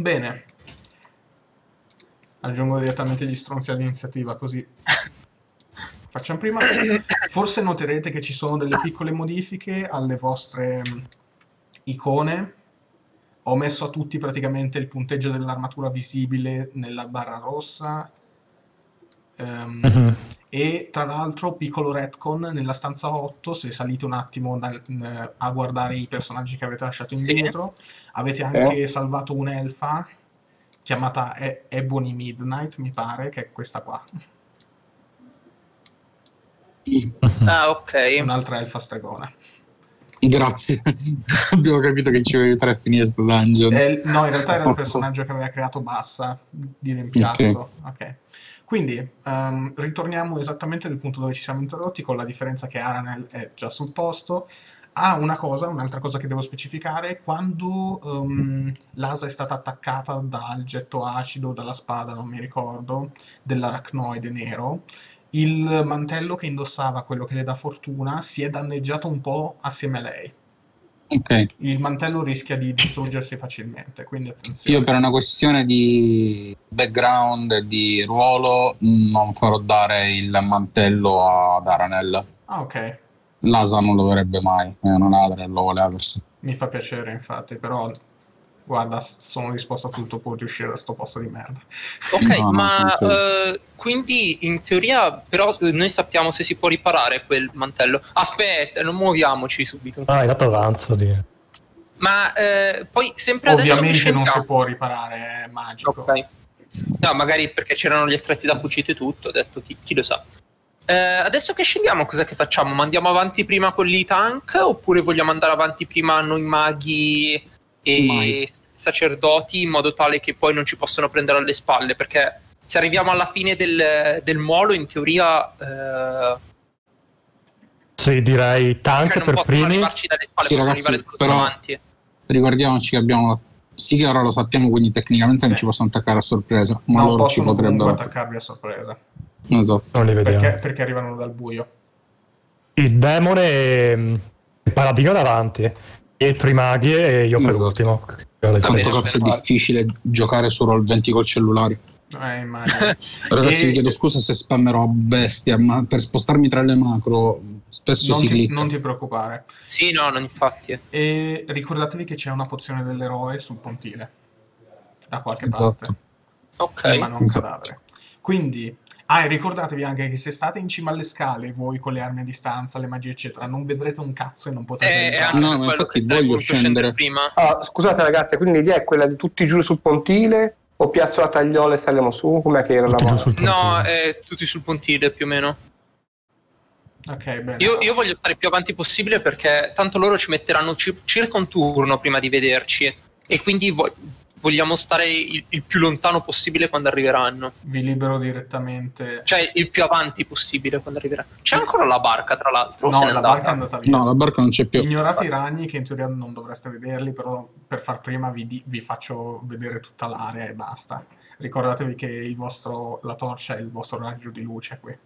Bene. Aggiungo direttamente gli stronzi all'iniziativa, così facciamo prima. Forse noterete che ci sono delle piccole modifiche alle vostre mm, icone. Ho messo a tutti praticamente il punteggio dell'armatura visibile nella barra rossa. Ehm, Mhm. E tra l'altro, piccolo retcon, nella stanza 8, se salite un attimo a guardare i personaggi che avete lasciato Sì. indietro, avete anche salvato un'elfa chiamata E- Ebony Midnight, mi pare, che è questa qua. Ah, ok. Un'altra elfa stregona. Grazie. Abbiamo capito che ci volevi aiutare a finire sto dungeon. Eh, no, in realtà era il personaggio che aveva creato Bassa di rimpiazzo. Ok. Quindi ehm, ritorniamo esattamente nel punto dove ci siamo interrotti, con la differenza che Aranel è già sul posto. Ah, una cosa, un'altra cosa che devo specificare, quando ehm, l'asa è stata attaccata dal getto acido, dalla spada, non mi ricordo, dell'aracnoide nero, il mantello che indossava, quello che le dà fortuna, si è danneggiato un po' assieme a lei. Ok. Il mantello rischia di distruggersi facilmente, quindi attenzione. Io per una questione di background e di ruolo non farò dare il mantello ad Aranel. Ah, ok. L'asa non lo dovrebbe mai, eh, non Aranel lo voleva per sé. Mi fa piacere, infatti, però guarda, sono disposto a tutto pur di uscire da sto posto di merda. Ok, No, no, ma credo. eh, quindi in teoria, però eh, noi sappiamo se si può riparare quel mantello. Aspetta, non muoviamoci subito. Ah, hai dato avanzo di... Ma eh, poi sempre adesso Ovviamente non si può riparare, è magico. Ok. No, magari perché c'erano gli attrezzi da cucito e tutto, ho detto chi, chi lo sa. Eh, adesso che scendiamo, cosa che facciamo? Mandiamo avanti prima con i tank oppure vogliamo andare avanti prima noi maghi e Mai. sacerdoti in modo tale che poi non ci possano prendere alle spalle? Perché se arriviamo alla fine del, del molo, in teoria eh, Sì, direi tank cioè non per primi. spalle, Sì, ragazzi, però- davanti. Ricordiamoci che abbiamo la... Sì che ora lo sappiamo, quindi tecnicamente non Sì. ci possono attaccare a sorpresa, ma non loro ci potrebbero... comunque attaccarvi a sorpresa, Esatto. Non li vediamo. perché, perché arrivano dal buio. Il demone, mm, il paladino davanti, dietro i maghi e io per Esatto. ultimo. Quanto cazzo è difficile giocare su Roll20 col cellulare. Eh. Ragazzi, E- vi chiedo scusa se spammerò a bestia, ma per spostarmi tra le macro spesso non, si ti, clicca. non ti preoccupare. Sì, no, non infatti. E ricordatevi che c'è una pozione dell'eroe sul pontile, da qualche Esatto. parte. Ok. ma non esatto. cadavere. Quindi, ah, e ricordatevi anche che se state in cima alle scale, voi con le armi a distanza, le magie, eccetera, non vedrete un cazzo e non potrete Eh, No, quello infatti voglio scendere prima. Ah, scusate ragazzi, quindi l'idea è quella di tutti giù sul pontile o piazzo la tagliola e saliamo su? Com'è che era la Tutti giù moda? No, eh, tutti sul pontile più o meno. Ok, bene. Io, io voglio stare più avanti possibile perché tanto loro ci metteranno ci- circa un turno prima di vederci e quindi vo- vogliamo stare il, il più lontano possibile quando arriveranno. Vi libero direttamente. Cioè il più avanti possibile quando arriveranno. C'è ancora la barca tra l'altro. no, la andata? barca è andata via. No, la barca non c'è più. Ignorate i ragni che in teoria non dovreste vederli, però per far prima vi, di- vi faccio vedere tutta l'area e basta. Ricordatevi che il vostro, la torcia è il vostro raggio di luce qui.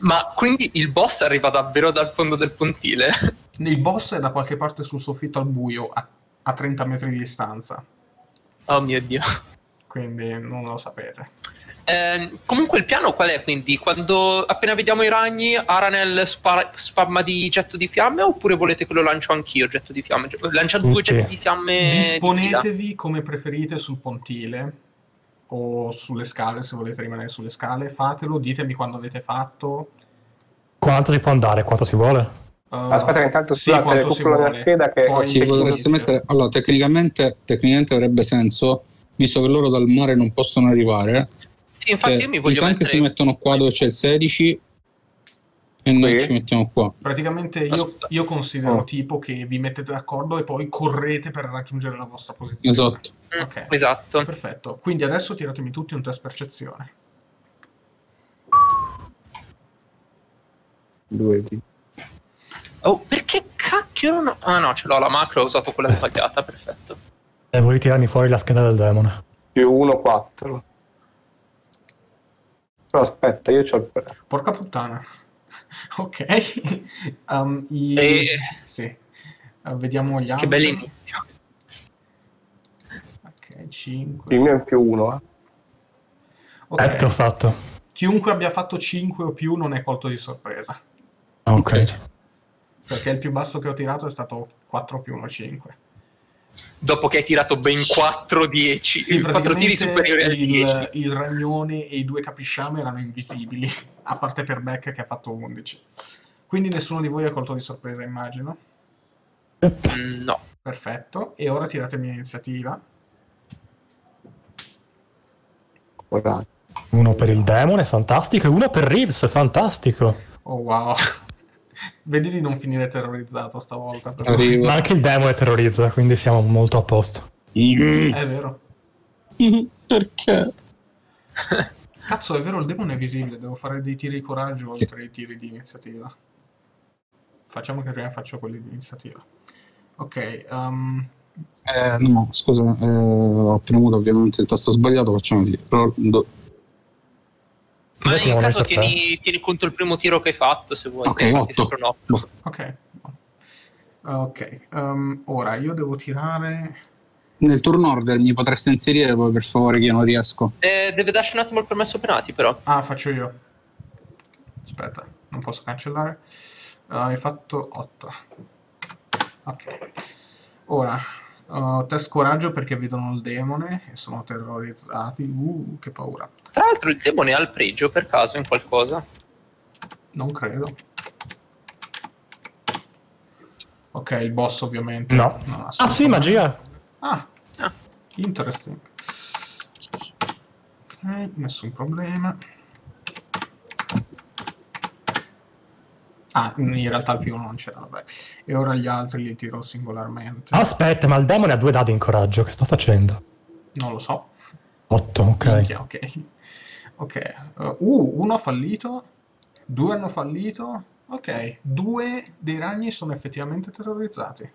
Ma quindi il boss arriva davvero dal fondo del pontile? Il boss è da qualche parte sul soffitto al buio, a, a 30 metri di distanza, oh mio dio. quindi non lo sapete. Eh, comunque il piano qual è quindi? Quando appena vediamo i ragni, Aranel spara- spamma di getto di fiamme oppure volete che lo lancio anch'io getto di fiamme? Lancia due getti di fiamme di. Disponetevi come preferite sul pontile o sulle scale, se volete rimanere sulle scale, fatelo, ditemi quando avete fatto. Quanto si può andare? Quanto si vuole? Uh, Aspetta che intanto sì, scusate, quanto si recupero la vuole. scheda che Poi- Sì, potreste mettere. Allora, tecnicamente, tecnicamente avrebbe senso, visto che loro dal mare non possono arrivare. Sì, infatti che io mi I voglio tank mettere... si mettono qua dove c'è il 16 e noi Sì. ci mettiamo qua. Praticamente io, io considero Oh. tipo che vi mettete d'accordo e poi correte per raggiungere la vostra posizione. Esatto. Mm, Ok. Esatto. Perfetto. Quindi adesso tiratemi tutti un test percezione. Due di- Oh, perché cacchio non ho... Ah no, ce l'ho la macro, ho usato quella sbagliata, perfetto. E volevi tirarmi fuori la scheda del demone. più 1, 4. Però aspetta, io c'ho il Porca puttana. ok. Um, i- E- Sì. Uh, vediamo gli altri. Che bell'inizio. Ok, 5. Il mio è più uno, eh. Ok. Sette ho fatto. Chiunque abbia fatto 5 o più non è colto di sorpresa. Ok. Perché il più basso che ho tirato è stato 4 più 1, 5. Dopo che hai tirato ben 4 10, Sì, 4 tiri superiori al 10. il, il ragnone e i due capisciame erano invisibili, a parte per Beck che ha fatto 11. Quindi nessuno di voi è colto di sorpresa, immagino. Mm, no. Perfetto. E ora tiratemi iniziativa. Ora, Uno per il demone, fantastico, e uno per Reeves, fantastico. Oh wow. Vedi di non finire terrorizzato stavolta. però. Arrivo. Ma anche il demone terrorizza, quindi siamo molto a posto. Mm. È vero. Perché? Cazzo, è vero, il demone è visibile. Devo fare dei tiri di coraggio oltre ai tiri di iniziativa. Facciamo che prima faccio quelli di iniziativa. Ok, um, Eh, no, scusa, eh, ho premuto ovviamente il tasto sbagliato, facciamo così. Però, do- Ma in caso tieni, tieni conto il primo tiro che hai fatto, se vuoi. Ok, infatti otto. sempre un otto. boh. ok. Ok, um, ora io devo tirare... Nel turn order mi potreste inserire poi per favore che io non riesco. Eh, deve darci un attimo il permesso penati, però. Ah, faccio io. Aspetta, non posso cancellare. Ah, hai fatto 8. Ok. Ora, uh, test coraggio perché vedono il demone e sono terrorizzati. Uh, che paura. Tra l'altro il demone ha il pregio per caso in qualcosa. Non credo. Ok, il boss ovviamente. No. Ah sì, magia. Ah, Ah. interesting. Ok, nessun problema. Ah, in realtà il più uno non c'era, vabbè. E ora gli altri li tiro singolarmente. Aspetta, ma il demone ha due dadi in coraggio, che sto facendo? Non lo so. 8, ok. Minchia, ok. Ok. Uh, uh, uno ha fallito, due hanno fallito. Ok, due dei ragni sono effettivamente terrorizzati.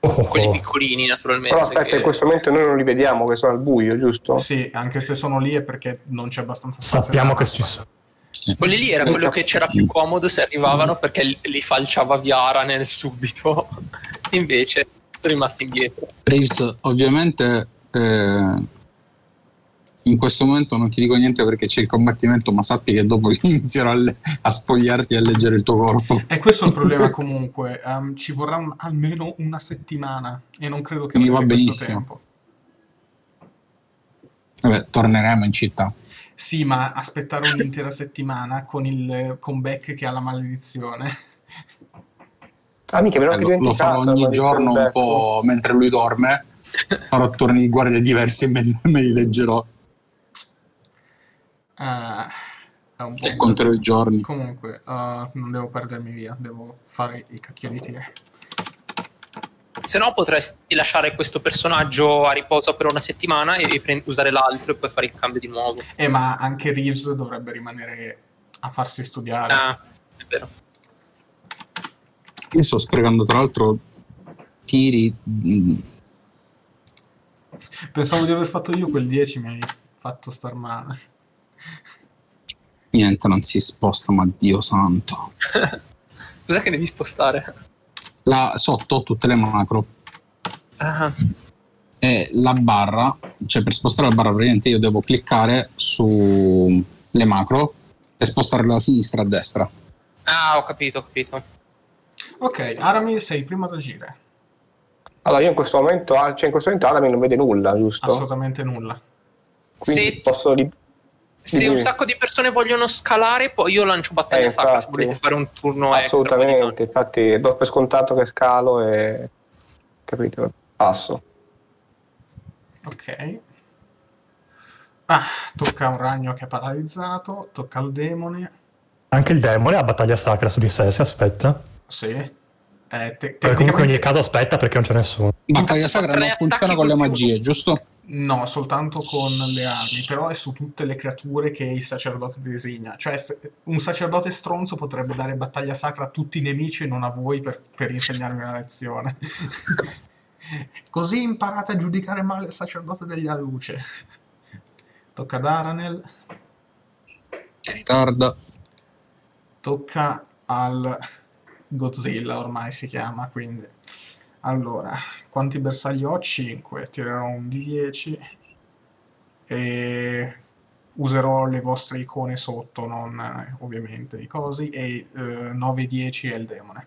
Oh, oh, Quelli oh. piccolini, naturalmente. però aspetta, che- in questo momento noi non li vediamo che sono al buio, giusto? Sì, anche se sono lì è perché non c'è abbastanza spazio. Sappiamo che ci sono. Sì. Quelli lì era quello già. che c'era più comodo se arrivavano perché li, falciava Viara nel subito. Invece sono rimasti indietro. Reeves, ovviamente eh, in questo momento non ti dico niente perché c'è il combattimento, ma sappi che dopo inizierò a, le- a spogliarti e a leggere il tuo corpo. E questo è il problema comunque, ehm, ci vorrà un- almeno una settimana e non credo che Mi va benissimo. tempo. Vabbè, torneremo in città. Sì, ma aspettare un'intera settimana con il con Beck che ha la maledizione. Ah, mica, me Eh, lo, farò ogni giorno un po' mentre lui dorme. Farò turni di guardia diversi e me, me li leggerò è un po' e conterò i giorni. Comunque, uh, non devo perdermi via, devo fare i cacchieri tiri. Se no potresti lasciare questo personaggio a riposo per una settimana e, pre- usare l'altro e poi fare il cambio di nuovo. Eh, ma anche Reeves dovrebbe rimanere a farsi studiare. Ah, è vero. Io sto sprecando tra l'altro tiri. mm, Pensavo di aver fatto io quel 10, mi hai fatto star male. Niente, non si sposta, ma Dio santo. Cos'è che devi spostare? Là sotto tutte le macro. Ah, e la barra, cioè per spostare la barra praticamente io devo cliccare sulle macro e spostarla da sinistra a destra. ah, ho capito, ho capito. Ok, Aramir sei prima ad agire. Allora, io in questo momento, ah, cioè in questo momento Arami non vede nulla, giusto? Assolutamente nulla. Quindi Se- posso Se Dimmi. un sacco di persone vogliono scalare, poi io lancio battaglia Eh, sacra se volete fare un turno extra. assolutamente, infatti do per scontato che scalo e capito, passo. Ok. Ah, tocca a un ragno che è paralizzato, tocca al demone. Anche il demone ha battaglia sacra su di sé, si aspetta. Sì. Eh, te- Poi comunque in ogni tecnicamente- caso aspetta perché non c'è nessuno. Battaglia sacra non funziona con le magie, giusto? No, soltanto con le armi, però è su tutte le creature che il sacerdote designa. Cioè, un sacerdote stronzo potrebbe dare battaglia sacra a tutti i nemici e non a voi per, per insegnarvi una lezione. Così imparate a giudicare male il sacerdote degli Aluce. Tocca ad Aranel, Che ritarda. tocca al Godzilla, ormai si chiama, quindi... Allora, Quanti bersagli ho? 5. Tirerò un di 10 e userò le vostre icone sotto, non eh, ovviamente i cosi, e eh, 9-10 è il demone.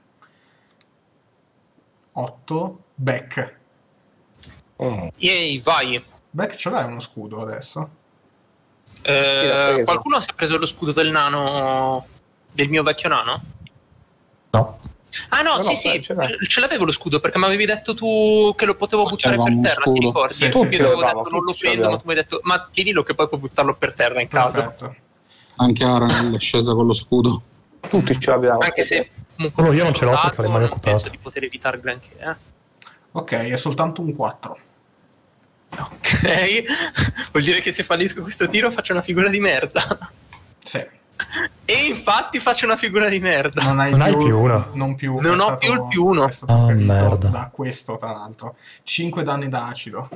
8. Beck. Yay, vai. Beck ce l'hai uno scudo adesso? Eh, qualcuno si è preso lo scudo del nano, del mio vecchio nano? Ah no, No, sì no, sì, beh, ce l'avevo lo scudo perché mi avevi detto tu che lo potevo Ma buttare per terra, ti scudo. ricordi? Sì, Io sì, ti sì. avevo Avevamo, detto non lo prendo, ma tu mi hai detto ma tienilo che poi puoi buttarlo per terra in caso. Perfetto. Anche Aran è scesa con lo scudo. Tutti ce l'abbiamo. Anche se comunque No, io non ce l'ho perché le mani penso di poter evitare granché. Eh? Ok, è soltanto un 4. Ok, vuol dire che se fallisco questo tiro faccio una figura di merda. Sì. E infatti faccio una figura di merda. Non hai, non più, hai più, uno. Non, più, non ho più il più uno. Oh, merda. Da questo, tra l'altro. 5 danni da acido.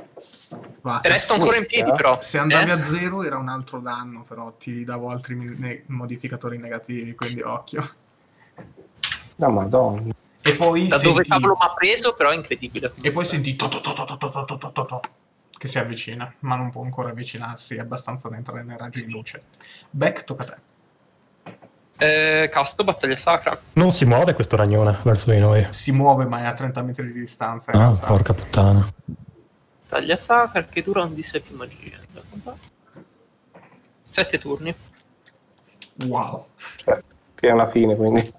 Va. Resta ancora in piedi, però. Se andavi eh? a zero era un altro danno, però ti davo altri ne- modificatori negativi, quindi occhio. No, madonna. E poi da senti... dove cavolo mi ha preso, però è incredibile. E poi senti che si avvicina, ma non può ancora avvicinarsi, è abbastanza da entrare nel raggio di luce. Beck, tocca a te. Eh, casto, battaglia sacra. Non si muove questo ragnone verso di noi. Si muove, ma è a 30 metri di distanza. Ah, realtà. porca puttana. Battaglia sacra che dura un di 6 più magia. 7 turni. Wow. Cioè, fino alla fine, quindi.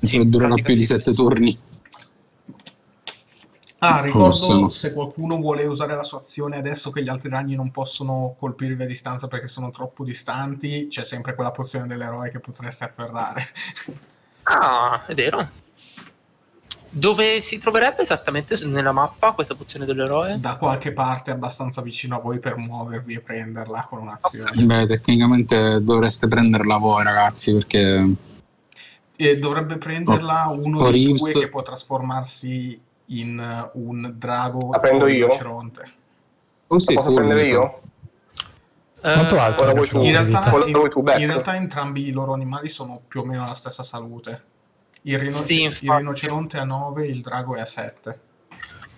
Sì, durerà pratica più di sì. sette turni. Ah, ricordo Forse. se qualcuno vuole usare la sua azione adesso che gli altri ragni non possono colpirvi a distanza perché sono troppo distanti, c'è sempre quella pozione dell'eroe che potreste afferrare. Ah, è vero. Dove si troverebbe esattamente nella mappa questa pozione dell'eroe? da qualche parte abbastanza vicino a voi per muovervi e prenderla con un'azione. Beh, tecnicamente dovreste prenderla voi, ragazzi, perché E dovrebbe prenderla uno o dei Reeves- due che può trasformarsi in eh, un drago La prendo o un io? rinoceronte. o sei La posso prendere so. io? Quanto Eh, alto vuoi tu? In realtà, in, in realtà entrambi i loro animali sono più o meno alla stessa salute. Il, rinoce- Sì, il rinoceronte è a 9, il drago è a 7.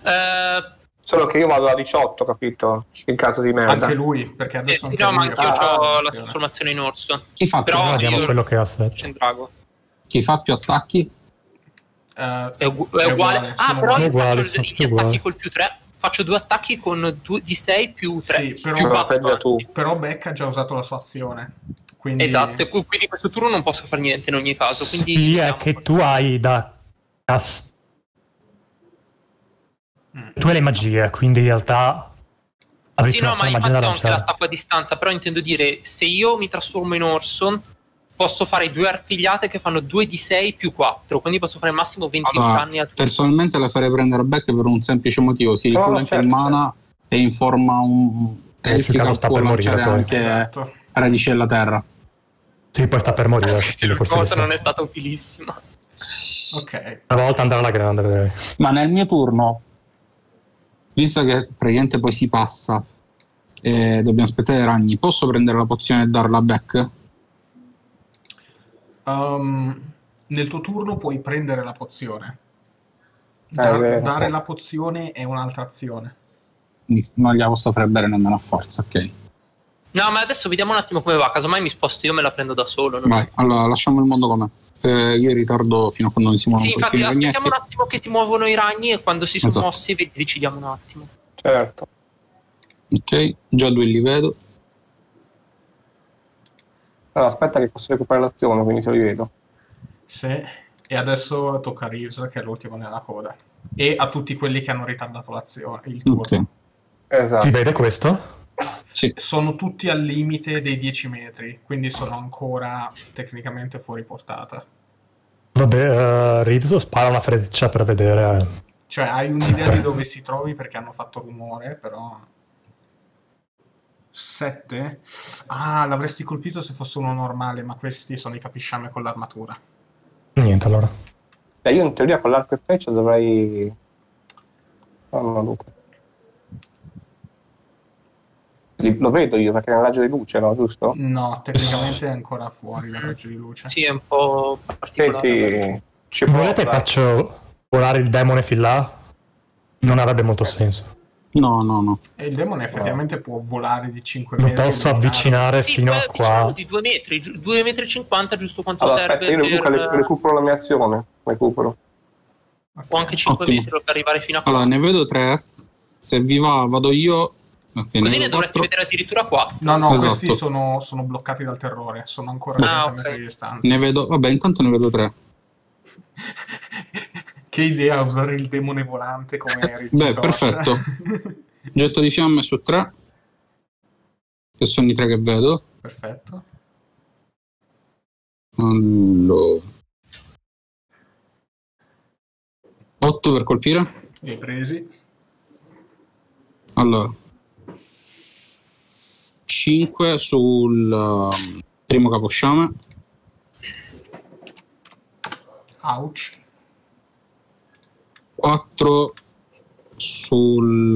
eh, Solo che io vado a 18, capito? In caso di merda. Anche lui, perché eh, adesso sì, anche no, ma fatto Ah, ho la trasformazione in orso. Chi fa, Però- vediamo io- quello che ha 7. C'è un drago. chi fa più attacchi? Eh, È, ugu- è È uguale. uguale, Ah, però io uguali, faccio gli tutti attacchi col più 3. Faccio due attacchi con 2 di 6 più 3. Sì, però- più Però 4. prendi tu. però Beck ha già usato la sua azione. Quindi Esatto, qui- quindi questo turno non posso fare niente in ogni caso. Quindi Sì, è vediamo. che tu hai da... cast- Mm. Tu hai le magie, quindi in realtà Sì, no, ma infatti ho anche l'attacco a distanza, però intendo dire, se io mi trasformo in Orson, posso fare due artigliate che fanno 2 di 6 più 4, quindi posso fare al massimo 20 Allora, danni a tutti. personalmente la farei prendere a Beck per un semplice motivo: si rifulla anche il certo, mana e informa un. Eh, Elfica Chicago sta per morire, anche Esatto. radicella terra. Sì, poi sta per morire. Sì, quindi l'ultima forse non è stata utilissima. Ok. Una volta andrà alla grande. Ma nel mio turno, visto che praticamente poi si passa e dobbiamo aspettare i ragni, posso prendere la pozione e darla a Beck? Um, nel tuo turno puoi prendere la pozione. Eh, è vero. dare la pozione è un'altra azione. Quindi non gliela posso fare bere nemmeno a forza, ok? No, ma adesso vediamo un attimo come va. Casomai mi sposto io, me la prendo da solo. non- Vai, allora lasciamo il mondo com'è. Eh, io in ritardo fino a quando non si muovono Sì, infatti, aspettiamo un attimo che si muovono i ragni e quando si sono Esatto. mossi decidiamo un attimo. Certo. Ok, già due li vedo. Allora, aspetta che posso recuperare l'azione, quindi se li vedo. Sì. E adesso tocca a Reeves, che è l'ultimo nella coda. E a tutti quelli che hanno ritardato l'azione, il turno. Ok, Esatto. Si vede questo? sì. Sono tutti al limite dei 10 metri, quindi sono ancora tecnicamente fuori portata. Vabbè, uh, Reeves spara una freccia per vedere. eh. Cioè, hai un'idea di dove si trovi perché hanno fatto rumore, però... 7? Ah, l'avresti colpito se fosse uno normale, ma questi sono i capisciame con l'armatura. Niente, allora. Beh, io in teoria con l'arco e freccia dovrei... Oh, no, Luca. Lo vedo io perché è un raggio di luce, no? Giusto? No, tecnicamente è ancora fuori dal raggio di luce. Sì, è un po' particolare. Senti, volete faccio... volare il demone fin là non avrebbe molto senso. No, no, no. E il demone effettivamente può volare di 5 metri. Mi posso e avvicinare Sì, fino a qua. di 2 metri, 2 metri e 50 giusto quanto Allora, serve aspetta, io per... recupero la mia azione. Recupero. o anche 5 Ottimo. metri per arrivare fino a qua. Allora, ne vedo tre. Se vi va, vado io. Ok, Così vedo ne dovresti quattro. vedere addirittura 4. No, no, Esatto. questi sono, sono bloccati dal terrore, sono ancora Ah, 30 metri ok. di distanza. Ne vedo, vabbè, intanto ne vedo tre. che idea usare il demone volante come Beh, ritorcia. perfetto. Getto di fiamme su tre. Che sono i tre che vedo. perfetto. Allora. 8 per colpire. Hai presi. Allora. 5 sul um, primo caposciame. Ouch. 4 sul...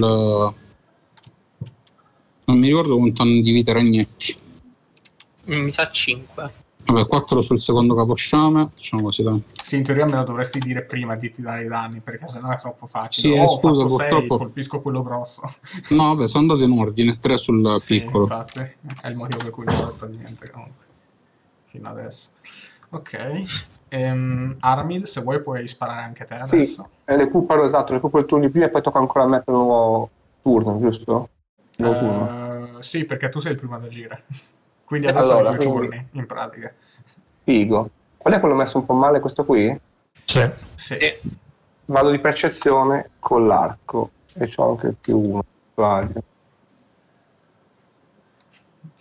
non mi ricordo quanto hanno di vita i ragnetti. Mi sa 5. Vabbè, 4 sul secondo caposciame. Facciamo così, dai. Sì, in teoria me lo dovresti dire prima di ti dare i danni, perché sennò è troppo facile. Sì, Oh, eh, ho scusa, purtroppo- colpisco quello grosso. No, vabbè, sono andato in ordine. 3 sul Sì, piccolo. infatti, è il motivo per cui non ho fatto niente comunque. Fino adesso. Ok. Ehm, Aramid, se vuoi puoi sparare anche te Sì, adesso. eh, recupero esatto, recupero il turno di prima e poi tocca ancora a me per un nuovo turno, giusto? Nuovo turno. Eh, sì, perché tu sei il primo ad agire. Quindi adesso Allora, hai due quindi- turni, in pratica. Figo. Qual è quello messo un po' male questo qui? Sì. Sì. Sì. Vado di percezione con l'arco e c'ho anche il più uno. sbaglio.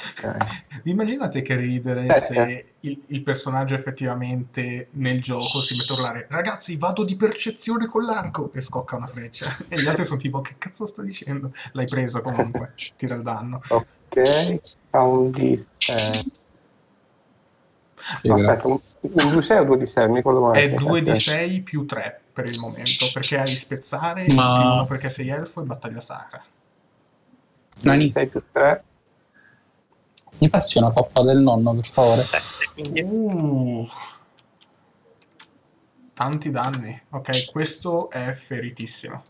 Ok. Immaginate che ridere Eh, se il, il personaggio effettivamente nel gioco si mette a urlare ragazzi vado di percezione con l'arco e scocca una freccia e gli altri sono tipo che cazzo sto dicendo? L'hai preso comunque, tira il danno. Ok, ha un D6. Sì, No, aspetta, un, un 2 o 2 di 6? Mi ricordo. È 2 di Ok. 6 più 3 per il momento, perché hai spezzare, Ma- più uno perché sei elfo e battaglia sacra. Nani, 6 più 3. Mi passi una coppa del nonno, per favore? 7, quindi... Uh, tanti danni. Ok, questo è feritissimo.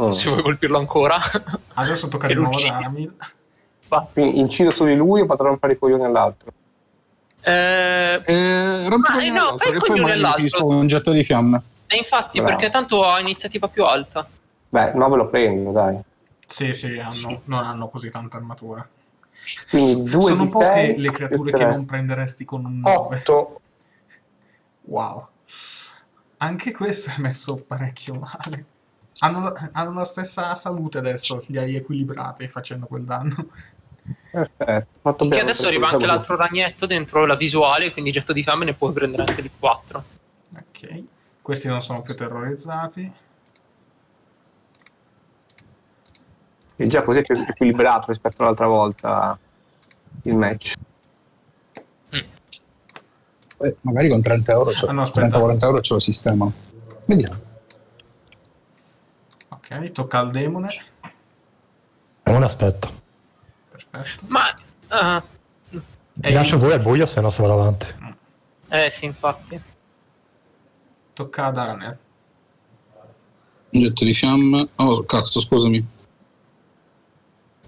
Mm. Se vuoi colpirlo ancora. Adesso tocca di nuovo ad. Aramil. Quindi incido su di lui o a rompere i coglioni all'altro? Eh, Eh, Ma, eh, no, fai il coglione all'altro. un getto di fiamme. e infatti, Bravo. perché tanto ha iniziativa più alta. Beh, 9 lo prendo, dai. Sì, sì, hanno- non hanno così tanta armatura. Quindi 2 Sono di poche 6 le creature che non prenderesti con un 9. 8. Wow. Anche questo è messo parecchio male. Hanno la, hanno la stessa salute adesso, li hai equilibrati facendo quel danno. Perfetto. Fatto Che bene, adesso per arriva anche l'altro ragnetto dentro la visuale, quindi getto di fiamme ne puoi prendere anche di 4. Ok. Questi non sono più terrorizzati. E già così è più equilibrato rispetto all'altra volta il match. Eh, magari con 30 euro, cioè, Ah, no, aspetta. 30-40 euro ce lo sistema. Vediamo. Ok, tocca al demone. Un aspetto. Perfetto. Ma... E Vi lascio voi al buio, se no se vado avanti. eh sì, infatti. Tocca ad Aranel. Un getto di fiamme. Oh, cazzo, scusami.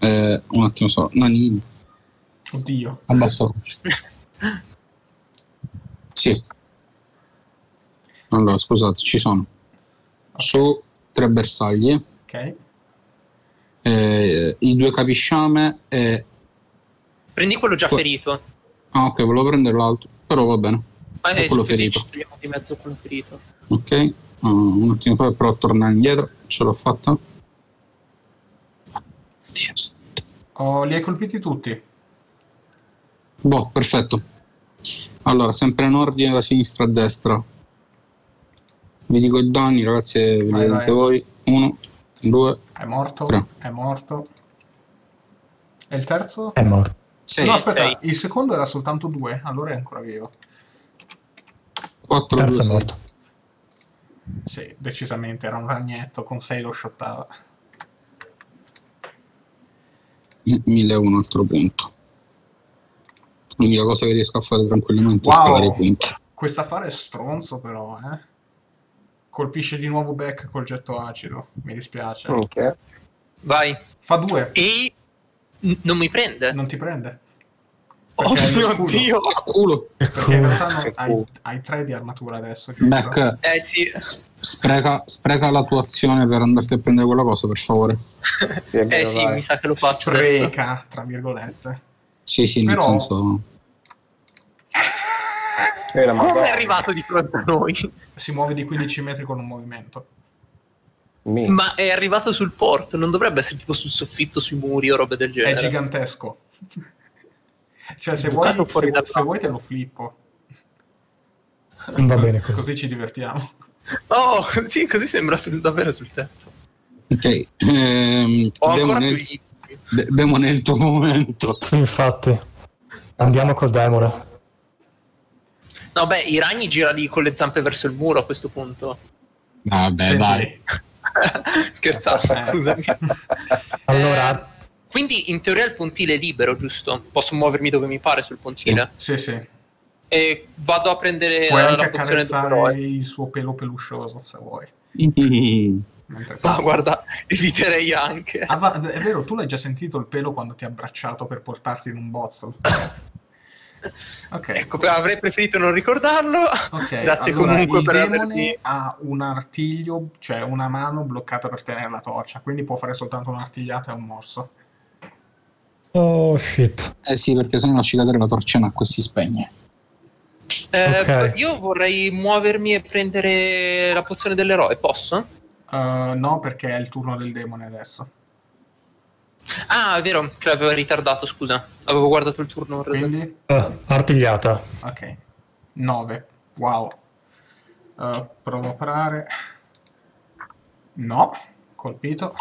Eh, un attimo solo. Nani, Oddio. voce. Sì. Allora, scusate, ci sono. Su tre bersagli, Ok. eh, i due capisciame e... Prendi quello già Que- ferito. Ah, ok, volevo prendere l'altro, però va bene. Ah, È eh, quello ferito. ci togliamo di mezzo quello ferito. Ok, Ah, un attimo fa però tornare indietro, ce l'ho fatta. Santo. Oh, li hai colpiti tutti. Boh, perfetto. Allora, sempre in ordine da sinistra a destra. Vi dico i danni, ragazzi, ve li vedete voi. Uno, due, È morto. Tre. È morto. E il terzo? È morto. sei, no, aspetta, sei. il secondo era soltanto due, allora è ancora vivo. quattro, Il due, terzo è sei. morto. Sì, decisamente era un ragnetto, con 6 lo shottava. Mm, 1001 altro punto. L'unica cosa che riesco a fare tranquillamente è Wow. scalare i punti. Quest'affare è stronzo però, eh. colpisce di nuovo Beck col getto acido. Mi dispiace. Ok. Vai. Fa due, E n- non mi prende. non ti prende. Oh mio. Dio. A culo. Perché in realtà no- Che hai, tre di armatura adesso. Beck, Eh sì, spreca, spreca la tua azione per andarti a prendere quella cosa, per favore. È eh vero, sì, vai. mi sa che lo faccio adesso. Spreca, tra virgolette. Sì, sì, nel Però- senso... Eh, Come è arrivato di fronte a noi? Si muove di 15 metri con un movimento. Mi- Ma è arrivato sul porto, non dovrebbe essere tipo sul soffitto, sui muri o robe del È genere. gigantesco. Cioè, se vuoi, se, dal se vuoi te lo flippo. Va bene così. Così ci divertiamo. Oh, sì, così sembra sul- davvero sul tetto. Ok, ehm, Ho ancora demone, più gli- de- demone è il tuo momento. Sì, infatti. Andiamo col demone. No, beh, i ragni gira lì con le zampe verso il muro a questo punto. Vabbè, Sì, dai. Scherzavo, Eh. scusami. Allora, Eh, quindi in teoria il pontile è libero, giusto? Posso muovermi dove mi pare sul pontile. Sì, sì. E vado a prendere Puoi la, anche la pozione accarezzare dell'eroe. il suo pelo peluscioso, se vuoi. Ma guarda, eviterei anche. Ah, va- è vero, tu l'hai già sentito il pelo quando ti ha abbracciato per portarti in un bozzolo. Ok. Ecco, avrei preferito non ricordarlo. Ok, Grazie allora, comunque il per demone avermi... ha un artiglio, cioè una mano bloccata per tenere la torcia, quindi può fare soltanto un'artigliata e un morso. Oh shit. Eh sì, perché sennò lasci cadere la torcia in acqua e si spegne. Eh, Ok. Io vorrei muovermi e prendere la pozione dell'eroe, posso? Uh, no, perché è il turno del demone adesso. Ah, è vero, che l'avevo ritardato, scusa. Avevo guardato il turno. Quindi, Ah, artigliata. ok. 9. Wow. Uh, provo a parare. No, colpito.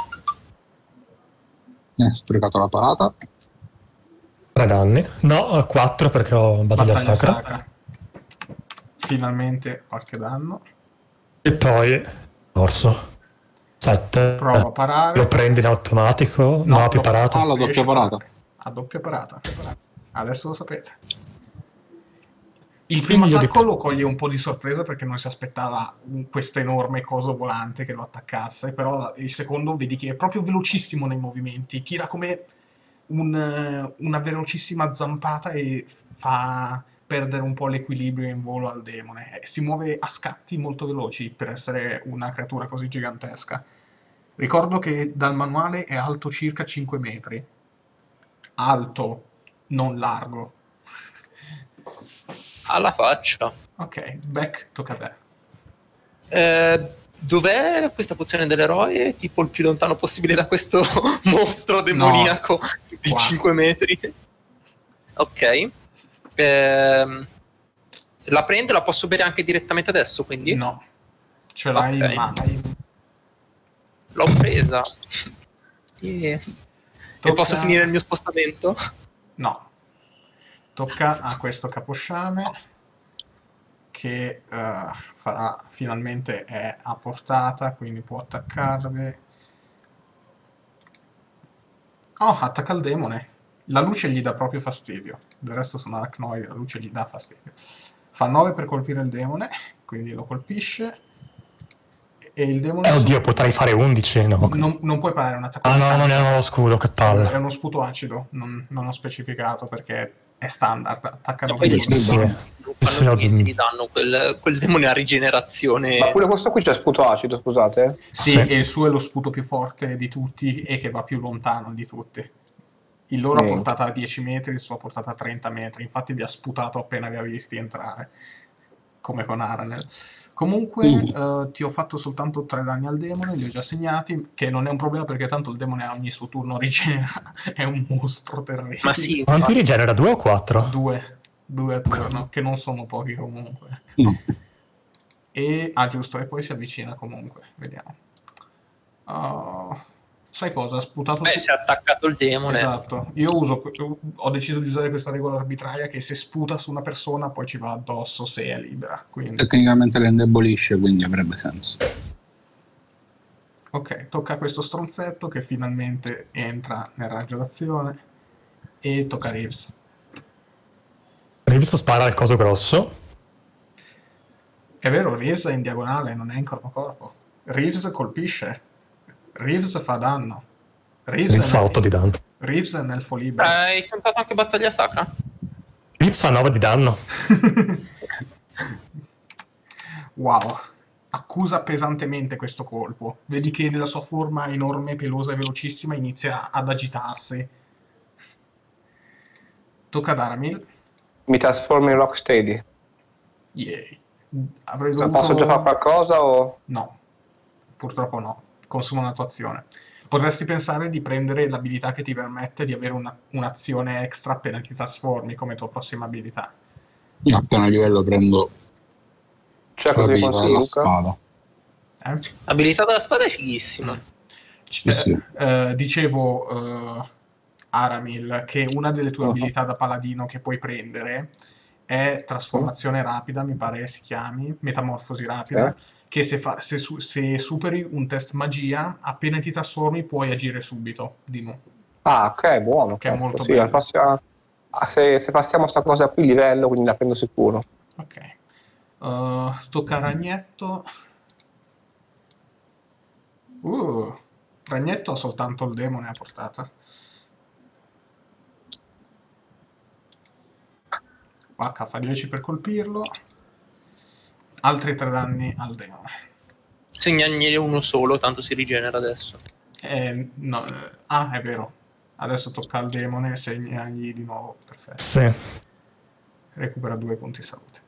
Eh, sprecato la parata. 3 danni. No, 4 perché ho battaglia, Battaglia sacra. sacra. Finalmente qualche danno. E poi orso. 7. Provo a parare. Lo prendi in automatico? No, No, più parata. Ah, la doppia parata. A doppia parata. Adesso lo sapete. Il primo Quindi attacco dico- lo coglie un po' di sorpresa perché non si aspettava questo enorme coso volante che lo attaccasse, però il secondo vedi che è proprio velocissimo nei movimenti, tira come un, eh, una velocissima zampata e fa perdere un po' l'equilibrio in volo al demone. Eh, Si muove a scatti molto veloci per essere una creatura così gigantesca. Ricordo che dal manuale è alto circa 5 metri. Alto, non largo. Alla faccia. Ok, Beck, tocca a te. Eh, dov'è questa pozione dell'eroe? Tipo il più lontano possibile da questo mostro demoniaco di Qua. 5 metri. Ok. Ehm, la prendo e la posso bere anche direttamente adesso, quindi? No, ce l'hai Ok. in mano. L'ho presa. Yeah. E Tocca- posso finire il mio spostamento? No. Tocca a questo caposciame che eh, farà finalmente è a portata, quindi può attaccarvi. Oh, attacca il demone. La luce gli dà proprio fastidio. Del resto sono arachnoidi, la luce gli dà fastidio. Fa 9 per colpire il demone, quindi lo colpisce. E il demone... Eh, oddio, potrei fare 11. No. Non, non puoi parare un attacco Ah no, non è uno scudo, che È palle. uno sputo acido, non, non ho specificato perché è standard, attaccano E poi gli. Sì. Non fanno no, niente mm. di danno, quel, quel demone ha rigenerazione. Ma pure questo qui c'è sputo acido, scusate. Sì, Sì. e il suo è lo sputo più forte di tutti e che va più lontano di tutti. Il loro ha Niente. portata a 10 metri, il suo ha portata a 30 metri, infatti vi ha sputato appena vi ha visti entrare, come con Aranel. Comunque Mm. eh, ti ho fatto soltanto 3 danni al demone, li ho già segnati, che non è un problema perché tanto il demone a ogni suo turno rigenera, è un mostro terribile. Ma sì, Quanti rigenera? 2 o 4? Due, due a turno, che non sono pochi comunque. No. E, ah giusto, e poi si avvicina comunque, vediamo. Oh, sai cosa? Ha sputato Beh, su- si è attaccato il demone. Esatto, io uso, ho deciso di usare questa regola arbitraria che se sputa su una persona poi ci va addosso se è libera. Quindi, Tecnicamente le indebolisce, quindi avrebbe senso. ok, tocca a questo stronzetto che finalmente entra nel raggio d'azione e tocca a Reeves. Visto spara al coso grosso? È È vero, Reeves è in diagonale, non è in corpo a corpo. Reeves colpisce. Reeves fa danno. Reeves, Reeves fa nel- 8 di danno. Reeves è nel libero. Hai tentato anche battaglia sacra? Reeves fa 9 di danno. wow. Accusa pesantemente questo colpo. Vedi che nella sua forma enorme, pelosa e velocissima inizia ad agitarsi. Tocca ad Aramil. Mi trasformo in Rocksteady. Yay. Avrei Ma dovuto... Posso già fare qualcosa o... No, purtroppo no. Consuma un'attuazione. Potresti pensare di prendere l'abilità che ti permette di avere una- un'azione extra appena ti trasformi come tua prossima abilità. Io appena livello prendo Cioè l'abilità della Luca? spada. Eh? Abilità della spada è fighissima. C- sì. eh, dicevo, eh, Aramil, che una delle tue Uh-huh. abilità da paladino che puoi prendere è trasformazione rapida, mi pare si chiami, metamorfosi rapida, che se, fa- se su- se superi un test magia, appena ti trasformi puoi agire subito di nuovo. Ah, ok, buono. Che è perfetto, molto sì, bello. prossima- ah, se, se passiamo sta cosa qui, livello, quindi la prendo sicuro. Ok. Uh, tocca a Ragnetto. Uh, Ragnetto ha soltanto il demone a portata. H fa 10 per colpirlo. Altri 3 danni al demone. Segnagliene uno solo, tanto si rigenera adesso. Eh, no, eh, ah, è vero. Adesso tocca al demone, segnagli di nuovo. Perfetto. Sì. recupera due punti salute.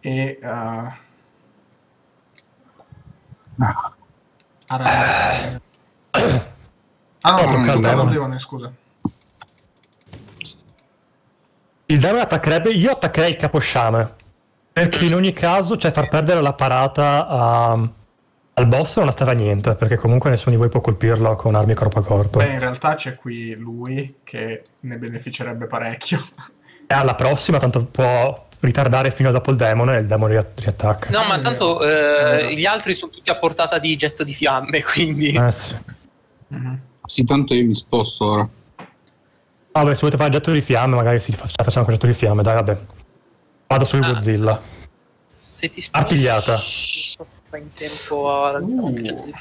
E uh, Ah, Aran- Ah no, Tocca non al tocca al demone. demone, scusa. Il demone attaccherebbe. Io attaccherei il caposciame. Perché in ogni caso, cioè, far perdere la parata a- al boss non stava niente. Perché comunque nessuno di voi può colpirlo con armi corpo a corpo. Beh, in realtà c'è qui lui che ne beneficerebbe parecchio. E alla prossima, tanto può ritardare fino a dopo il demone e il demone ri- riattacca. No, Eh, ma è tanto. È vero. eh, gli altri sono tutti a portata di getto di fiamme, quindi... Eh sì. Mhm. sì, tanto io mi sposto ora. Vabbè, se volete fare getto di fiamme, magari si fa- la facciamo con getto di fiamme, dai, vabbè. Vado sul Ah. Godzilla. Se ti sposti... Artigliata. In tempo a... Uh.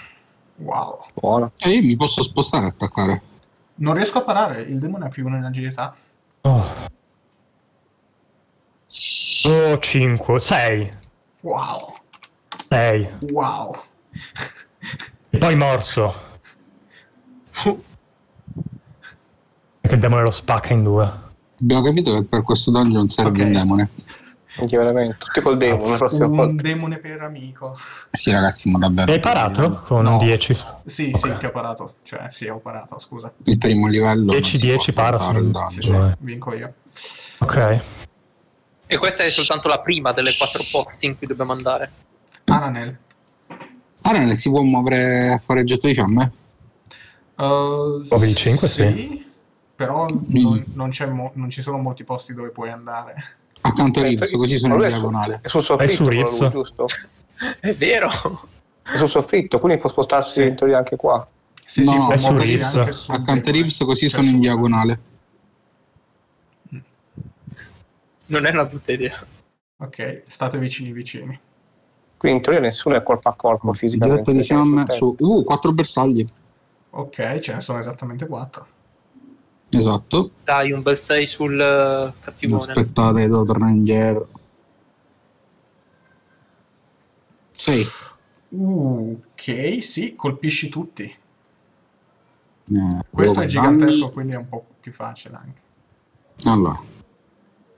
Wow. Buono. E io mi posso spostare e attaccare. Non riesco a parare, il demone ha più uno in agilità. Oh. Oh, 5, 6, Wow. 6. Wow. E poi morso. Perché il demone lo spacca in due. Abbiamo capito che per questo dungeon serve Ok. un demone. Anche veramente. Tutti col demone, la prossima Un volta. demone per amico. Sì, ragazzi, ma davvero. Hai parato con No. 10? Sì, sì, che ho parato. Cioè, sì, ho parato, scusa. Il primo livello. non 10, si 10 può para affrontare su- il Sì, sì, vinco io. Ok. E questa è soltanto la prima delle quattro porte in cui dobbiamo andare. Aranel. Aran si può muovere a fare getto di fiamme? Uh, Muovi il cinque, sì. Però Mm. non, non c'è mo- non ci sono molti posti dove puoi andare. Accanto a Rips, così sono in diagonale. È sul soffitto, È su quello Rips. lui, giusto? È vero! È sul soffitto, quindi può spostarsi Sì. in teoria anche qua. Sì, No, sì, Rips. anche sul Accanto a. Rips, così sono in diagonale. Non è una brutta idea. Ok, state vicini vicini. Quindi in teoria nessuno è corpo a corpo fisicamente. Getto di fiamme su. Uh, quattro bersagli. Ok, ce ne sono esattamente 4. Esatto. Dai, un bel 6 sul eh, cattivone. Aspettate, devo tornare indietro. 6. Uh, ok, sì, colpisci tutti. Eh, Questo è gigantesco, danni. quindi è un po' più facile anche. Allora.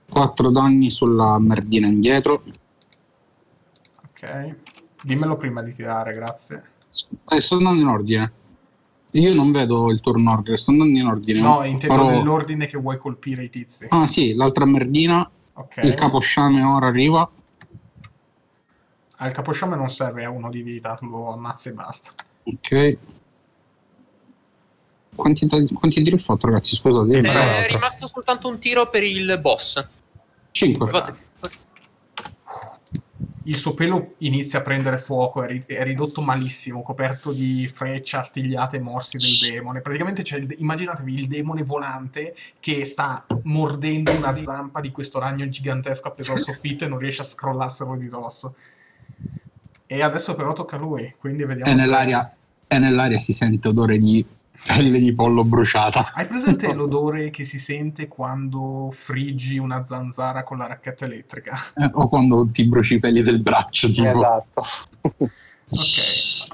4 danni sulla merdina indietro. Ok. Dimmelo prima di tirare, grazie. Eh, andando in ordine. Io non vedo il turno ordine, sto andando in ordine. No, intendo Farò- nell'ordine che vuoi colpire i tizi. Ah sì, l'altra merdina, Ok. il caposciame ora arriva. Al caposciame non serve a uno di vita, tu lo ammazzi e basta. Ok. Quanti, quanti tiri ho fatto ragazzi? Scusate. Eh, È rimasto soltanto un tiro per il boss. 5. Il suo pelo inizia a prendere fuoco, è, ri- è ridotto malissimo, coperto di frecce artigliate e morsi del demone. Praticamente il, immaginatevi il demone volante che sta mordendo una zampa di questo ragno gigantesco appeso al soffitto e non riesce a scrollarselo di dosso. E adesso però tocca a lui, quindi vediamo. E nell'aria, e nell'aria si sente odore di pelle di pollo bruciata. Hai presente l'odore che si sente quando friggi una zanzara con la racchetta elettrica? Eh, o quando ti bruci i peli del braccio, tipo. Esatto. Ok.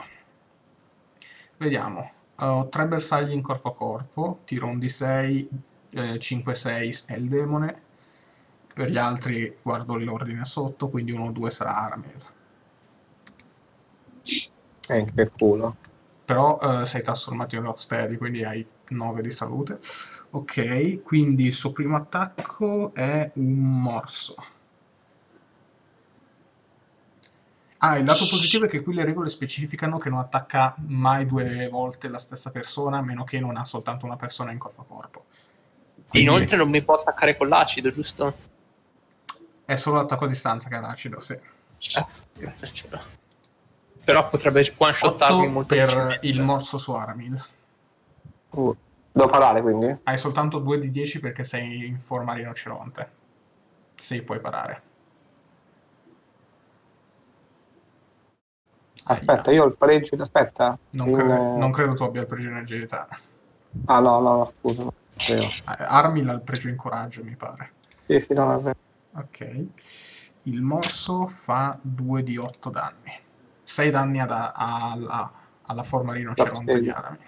Vediamo. Ho tre bersagli in corpo a corpo, tiro un D6, eh, 5-6 è il demone. Per gli altri guardo l'ordine sotto, quindi 1-2 sarà Aramel. Eh, che culo. Però eh, sei trasformato in rocksteady, quindi hai 9 di salute. Ok, quindi il suo primo attacco è un morso. Ah, il lato positivo è che qui le regole specificano che non attacca mai due volte la stessa persona, a meno che non ha soltanto una persona in corpo a corpo. Quindi Inoltre non mi può attaccare con l'acido, giusto? È solo l'attacco a distanza che ha l'acido, sì. Eh, grazie al cielo. Però potrebbe one-shottarmi 8 molto per il morso su Aramil. Uh, Devo parare quindi? Hai soltanto 2 di 10 perché sei in forma rinoceronte. Sì, puoi parare. Aspetta, io ho il pregio. Aspetta. Non, In, cre- eh, non credo tu abbia il pregio in agilità. Ah, no, no, no, scusa. Eh, Aramil ha il pregio in coraggio, mi pare. Sì, sì, no, è vero. Ok. Il morso fa 2 di 8 danni. 6 danni ad- alla, alla forma rinoceronte di Aramil.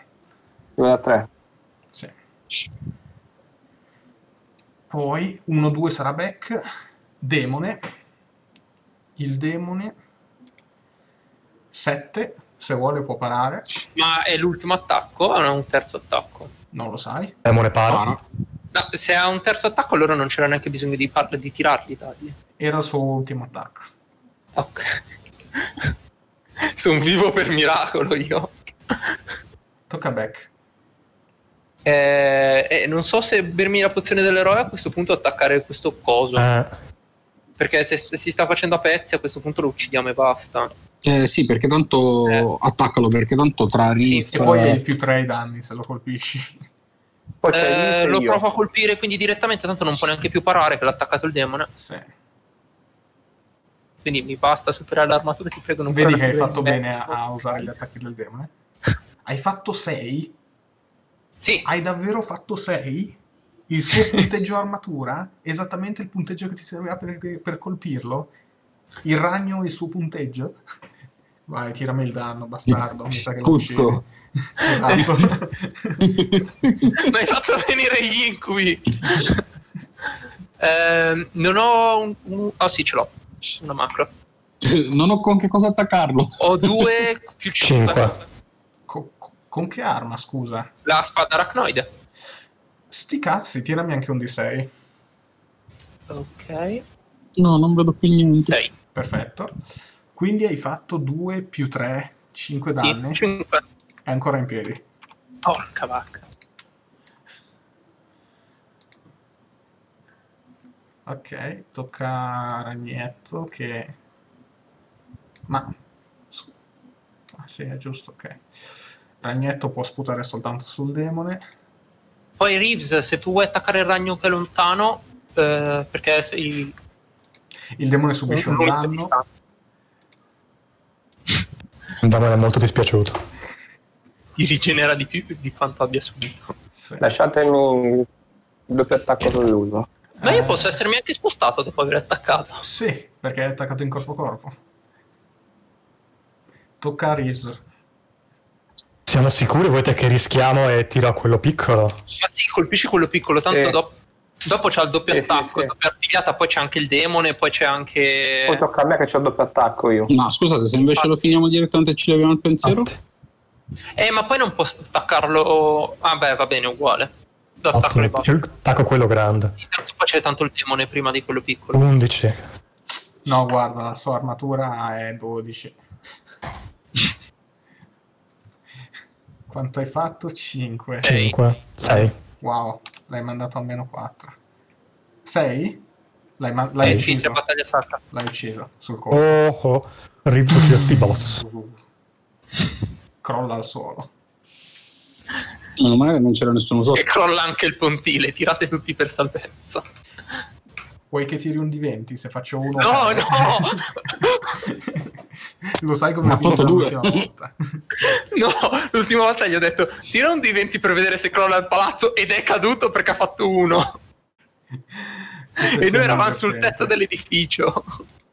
Due da tre. Sì. Poi 1-2 sarà Beck. Demone. Il demone. 7. Se vuole può parare. Ma è l'ultimo attacco o è un terzo attacco? Non lo sai. Demone para. Para. No, se ha un terzo attacco allora non c'era neanche bisogno di, par- di tirarli i tagli. Era il suo ultimo attacco. Ok. Sono vivo per miracolo io. Tocca a Beck. Eh, eh, non so se bermi la pozione dell'eroe a questo punto attaccare questo coso. Eh, Perché se, se si sta facendo a pezzi a questo punto lo uccidiamo e basta. Eh, sì, perché tanto Eh. attaccalo, perché tanto tra Sì, Riz E poi hai il più 3 ai danni se lo colpisci. Eh, lo io. provo a colpire quindi direttamente, tanto non può neanche più parare che l'ha attaccato il demone. Sì. Quindi mi basta superare l'armatura, ti prego non Vedi che hai fatto bene a, usare gli attacchi del demone. Hai fatto 6? Sì, Hai davvero fatto 6? Il suo punteggio armatura? Esattamente il punteggio che ti serviva per, per colpirlo? Il ragno e il suo punteggio? Vai, tirami il danno, bastardo. Mi sa che uccidi. Esatto. mi hai fatto venire gli incubi. Ehm, non ho un, un- Oh sì, ce l'ho. Una macro. non ho con che cosa attaccarlo. Ho due più 5. Cinque. Co- con che arma, scusa? La spada arachnoide. Sti cazzi, tirami anche un D6. Ok. No, non vedo più niente. 6. Perfetto. Quindi hai fatto 2 più 3, 5 danni. Sì, 5. È ancora in piedi. Porca vacca. Ok, tocca a Ragnetto che... Ma... Ah, sì, è giusto, ok. Ragnetto può sputare soltanto sul demone. Poi Reeves, se tu vuoi attaccare il ragno che è lontano, eh, perché il, Il demone subisce un danno. il demone è molto dispiaciuto. si rigenera di più di quanto abbia subito. Sì. Lasciatemi doppio attacco su lui. va. Ma io Eh, posso essermi anche spostato dopo aver attaccato. Sì, perché è attaccato in corpo a corpo. Tocca a Reeves. Siamo sicuri? Volete che rischiamo e tiro a quello piccolo? Ma sì, colpisci quello piccolo, tanto Sì. dopo, dopo c'ha il doppio sì, attacco, sì. doppia artigliata, poi c'è anche il demone, poi c'è anche... Poi tocca a me che c'ho il doppio attacco io. No, scusate, se invece lo finiamo direttamente e ci leviamo il pensiero. Eh, ma poi non posso attaccarlo... Ah beh, va bene, uguale. Attacco le Ottimo. Io attacco quello grande. Sì, tanto poi c'è tanto il demone prima di quello piccolo. 11. No, guarda, la sua armatura è 12. Quanto hai fatto? 5. Sei. 5. 6. Wow, l'hai mandato a meno 4. 6? L'hai, ma- l'hai Eh sì, ucciso. c'è battaglia sacra. L'hai ucciso sul colpo. Oh, oh. Rifuggio di boss. Crolla al suolo. No, magari non c'era nessuno sotto. E crolla anche il pontile, tirate tutti per salvezza. Vuoi che tiri un di 20 se faccio uno? No, cade. no! Lo sai come ha fatto due. volta. No, l'ultima volta gli ho detto tira un D20 per vedere se crolla il palazzo ed è caduto perché ha fatto uno. e noi eravamo sul tetto dell'edificio.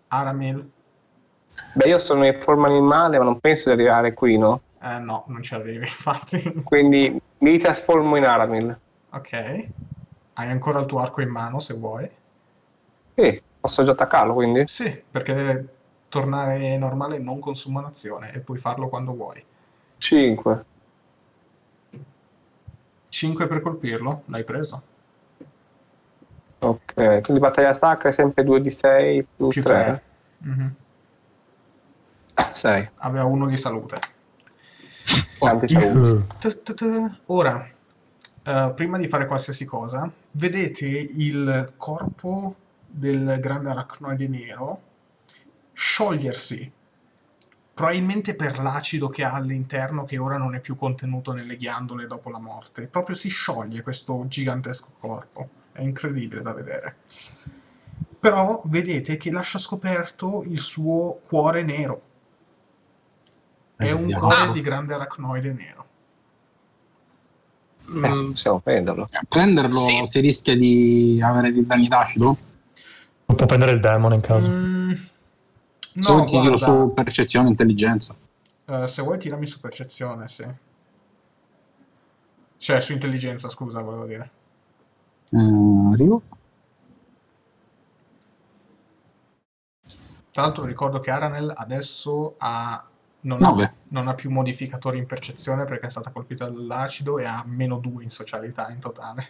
Aramil? Beh, io sono in forma animale, ma non penso di arrivare qui, no? Eh, no, non ci arrivi, infatti. Quindi mi trasformo in Aramil. ok. Hai ancora il tuo arco in mano, se vuoi. Sì, posso già attaccarlo, quindi? Sì, perché tornare normale non consuma un'azione e puoi farlo quando vuoi. 5. 5 per colpirlo? L'hai preso? Ok, quindi battaglia sacra è sempre 2 di 6 più, Più 3. 3. Mhm. 6. Aveva uno di salute. Tanti saluti. Ora, eh, prima di fare qualsiasi cosa, vedete il corpo del grande aracnoide nero sciogliersi, probabilmente per l'acido che ha all'interno che ora non è più contenuto nelle ghiandole dopo la morte. Proprio si scioglie questo gigantesco corpo. È incredibile da vedere. Però vedete che lascia scoperto il suo cuore nero. È un cuore Ah. di grande aracnoide nero. Eh, Mm, possiamo prenderlo. Prenderlo Sì. si rischia di avere dei danni d'acido? Può prendere il demone in caso. Mm, Se no, vuoi ti tiro su percezione e intelligenza. eh, se vuoi tirami su percezione, sì. Cioè, su intelligenza, scusa, volevo dire. Eh, arrivo. Tra l'altro ricordo che Aranel adesso ha, non, ha, non ha più modificatori in percezione perché è stata colpita dall'acido e ha meno 2 in socialità in totale,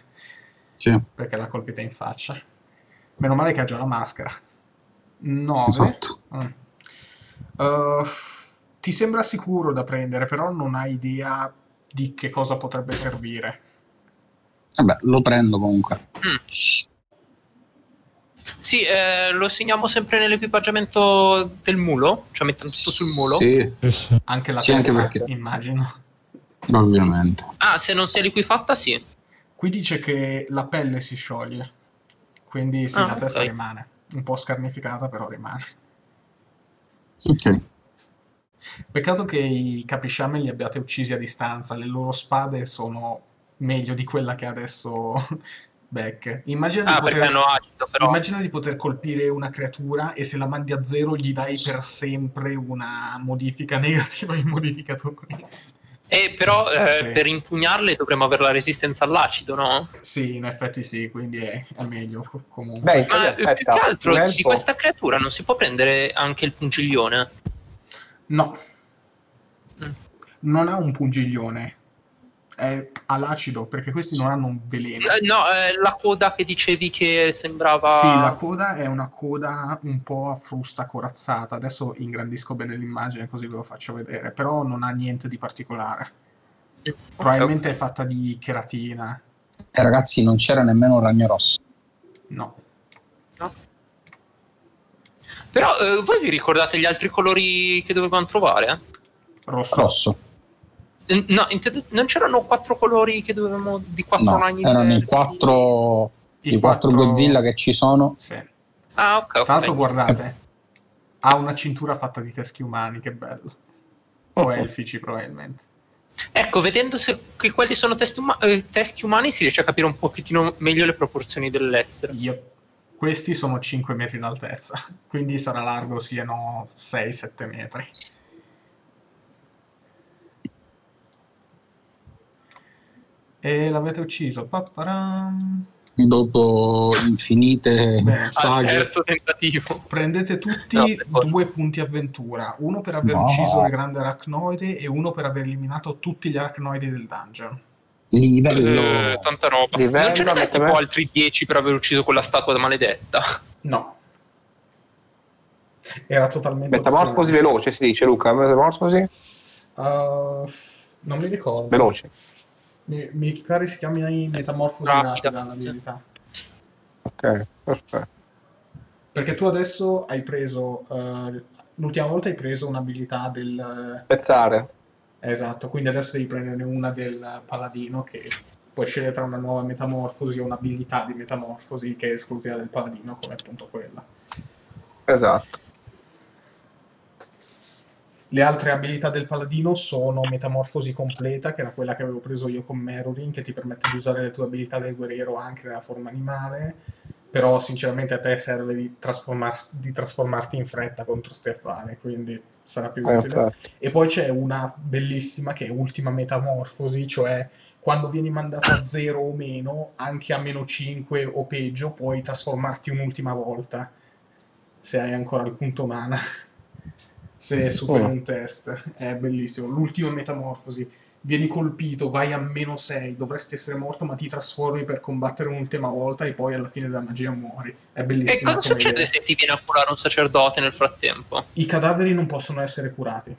Sì. perché l'ha colpita in faccia. Meno male che ha già la maschera. 9. Esatto. Uh, ti sembra sicuro da prendere, però non hai idea di che cosa potrebbe servire. Vabbè, lo prendo comunque. Sì, eh, lo segniamo sempre nell'equipaggiamento del mulo, cioè mettiamo tutto sul mulo. Sì, sì. Anche la Sì, anche testa, perché- immagino. ovviamente. Ah, se non sei liquifatta, sì. Qui dice che la pelle si scioglie, quindi sì, Ah, la testa ok. rimane. Un po' scarnificata, però rimane. Ok. Peccato che i capisciame li abbiate uccisi a distanza, le loro spade sono meglio di quella che adesso Beck. Immagina di, Ah, perché poter, hanno acido, però. immagina di poter colpire una creatura e se la mandi a zero gli dai per sempre una modifica negativa in modificatori. Eh, però eh, Sì. per impugnarle dovremmo avere la resistenza all'acido, no? Sì, in effetti sì, quindi è, è meglio comunque. Beh, Ma eh, Aspetta, più che altro un di elfo- questa creatura non si può prendere anche il pungiglione? No, Mm. non ha un pungiglione, è all'acido perché questi non hanno un veleno. Eh, No, eh, la coda che dicevi che sembrava... Sì, la coda è una coda un po' a frusta corazzata. Adesso ingrandisco bene l'immagine così ve lo faccio vedere, però non ha niente di particolare. Probabilmente ok. è fatta di cheratina. E ragazzi, non c'era nemmeno un ragno rosso. No. Però eh, voi vi ricordate gli altri colori che dovevamo trovare? Rosso. Rosso. No, intendo- non c'erano quattro colori che dovevamo di quattro No, ragni erano i diversi? quattro, i quattro Godzilla che ci sono. Sì. Ah, ok. Tra l'altro guardate, ha una cintura fatta di teschi umani, che bello. O elfici probabilmente. Ecco, vedendo se che quelli sono testi, uma- eh, teschi umani si riesce a capire un pochettino meglio le proporzioni dell'essere. Io- Questi sono 5 metri d'altezza, quindi sarà largo siano 6-7 metri. E l'avete ucciso. Papparam. Dopo infinite. Al saghe. terzo tentativo. Prendete tutti No, due punti avventura, uno per aver No. ucciso il grande arachnoide e uno per aver eliminato tutti gli arachnoidi del dungeon. Livello. Eh, tanta roba. Livello, non ce metteme- tipo altri 10 per aver ucciso quella statua maledetta. No. Era totalmente Metamorfosi veloce si dice, Luca. Metamorfosi Uh, non mi ricordo. veloce. Mi, mi pare si chiami metamorfosi Rapida. rapida l'abilità. Ok, perfetto. Perché tu adesso hai preso, eh, l'ultima volta hai preso un'abilità del... Spezzare. Esatto, quindi adesso devi prenderne una del paladino che puoi scegliere tra una nuova metamorfosi o un'abilità di metamorfosi che è esclusiva del paladino come appunto quella. Esatto. Le altre abilità del paladino sono metamorfosi completa, che era quella che avevo preso io con Merurin, che ti permette di usare le tue abilità del guerriero anche nella forma animale, però sinceramente a te serve di, di trasformarti in fretta contro Stefane, quindi sarà più Eh, utile. infatti. E poi c'è una bellissima che è ultima metamorfosi, cioè quando vieni mandato a 0 o meno, anche a meno 5 o peggio, puoi trasformarti un'ultima volta, se hai ancora il punto mana, se superi Oh. un test. È bellissimo. L'ultima metamorfosi, vieni colpito, vai a meno 6, dovresti essere morto, ma ti trasformi per combattere un'ultima volta e poi alla fine della magia muori. È E bellissimo. cosa come succede idea. se ti viene a curare un sacerdote nel frattempo? I cadaveri non possono essere curati.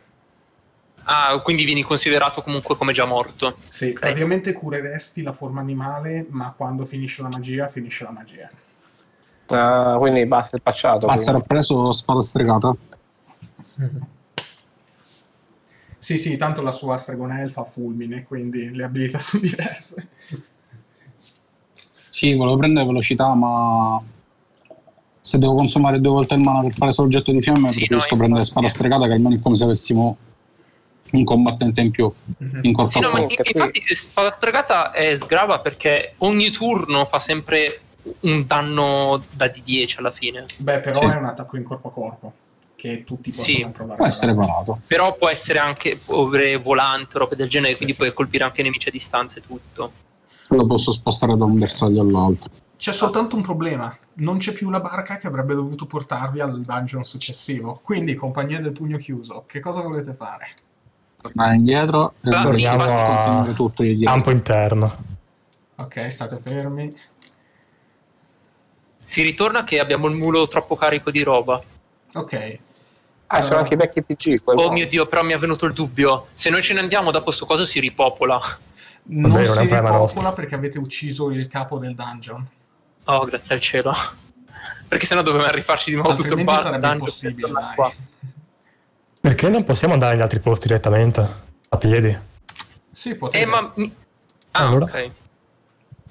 Ah, quindi vieni considerato comunque come già morto. Sì, Ok. praticamente cureresti la forma animale, ma quando finisce la magia, finisce la magia. Ah, quindi basta il pacciato. Basta, era preso spada stregata. Sì, sì, tanto la sua stregona elfa fulmine, quindi le abilità sono diverse. Sì, volevo prendere velocità, ma se devo consumare due volte il mana per fare soggetto di fiamme, Sì, preferisco no, prendere spada stregata, che almeno è come se avessimo un combattente in più Mhm. in corpo Sì, a no, ma infatti spada stregata è sgrava perché ogni turno fa sempre un danno da D10 alla fine. Beh, però Sì. è un attacco in corpo a corpo, che tutti possono Sì, provare. Può essere parato. Però può essere anche povere volante, robe del genere, Sì, quindi sì. puoi colpire anche nemici a distanza e tutto. Lo posso spostare da un bersaglio all'altro. C'è soltanto un problema, non c'è più la barca che avrebbe dovuto portarvi al dungeon successivo. Quindi, compagnia del pugno chiuso, che cosa volete fare? Tornare indietro e Torniamo a tutto io dietro. campo interno. Ok, state fermi. Si ritorna che abbiamo il mulo troppo carico di roba. Ok, Ah, ci sono anche i vecchi quel Oh modo. mio dio, però mi è venuto il dubbio. Se noi ce ne andiamo dopo sto coso si ripopola. non Vabbè, non è si ripopola nostro. perché avete ucciso il capo del dungeon. Oh, grazie al cielo. Perché sennò dovevamo rifarci di nuovo tutto il Altrimenti bar. sarebbe impossibile, dai. qua. Perché non possiamo andare negli altri posti direttamente? A piedi? Sì, potete. Eh, ma... Ah, Allora? ok.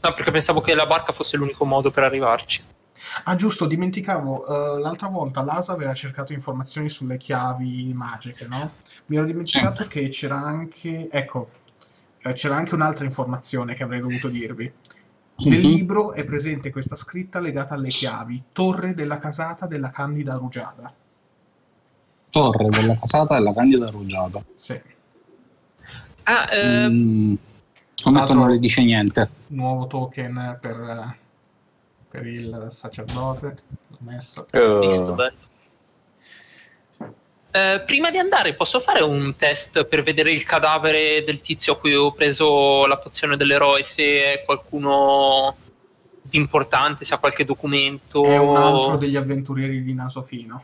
No, perché pensavo che la barca fosse l'unico modo per arrivarci. Ah, giusto, dimenticavo, eh, l'altra volta l'ASA aveva cercato informazioni sulle chiavi magiche, no? Mi ero dimenticato che c'era anche, ecco, eh, c'era anche un'altra informazione che avrei dovuto dirvi. Nel Mhm. libro è presente questa scritta legata alle chiavi, Torre della casata della Candida Rugiada. Torre della casata e la candida rugiada. Sì, Ah, eh, Mm, non le dice niente. nuovo token per, eh, per il sacerdote, l'ho messo. Eh, visto, bello. Eh, prima di andare, posso fare un test per vedere il cadavere del tizio a cui ho preso la pozione dell'eroe? Se è qualcuno di importante, se ha qualche documento. È un altro degli avventurieri di Nasofino.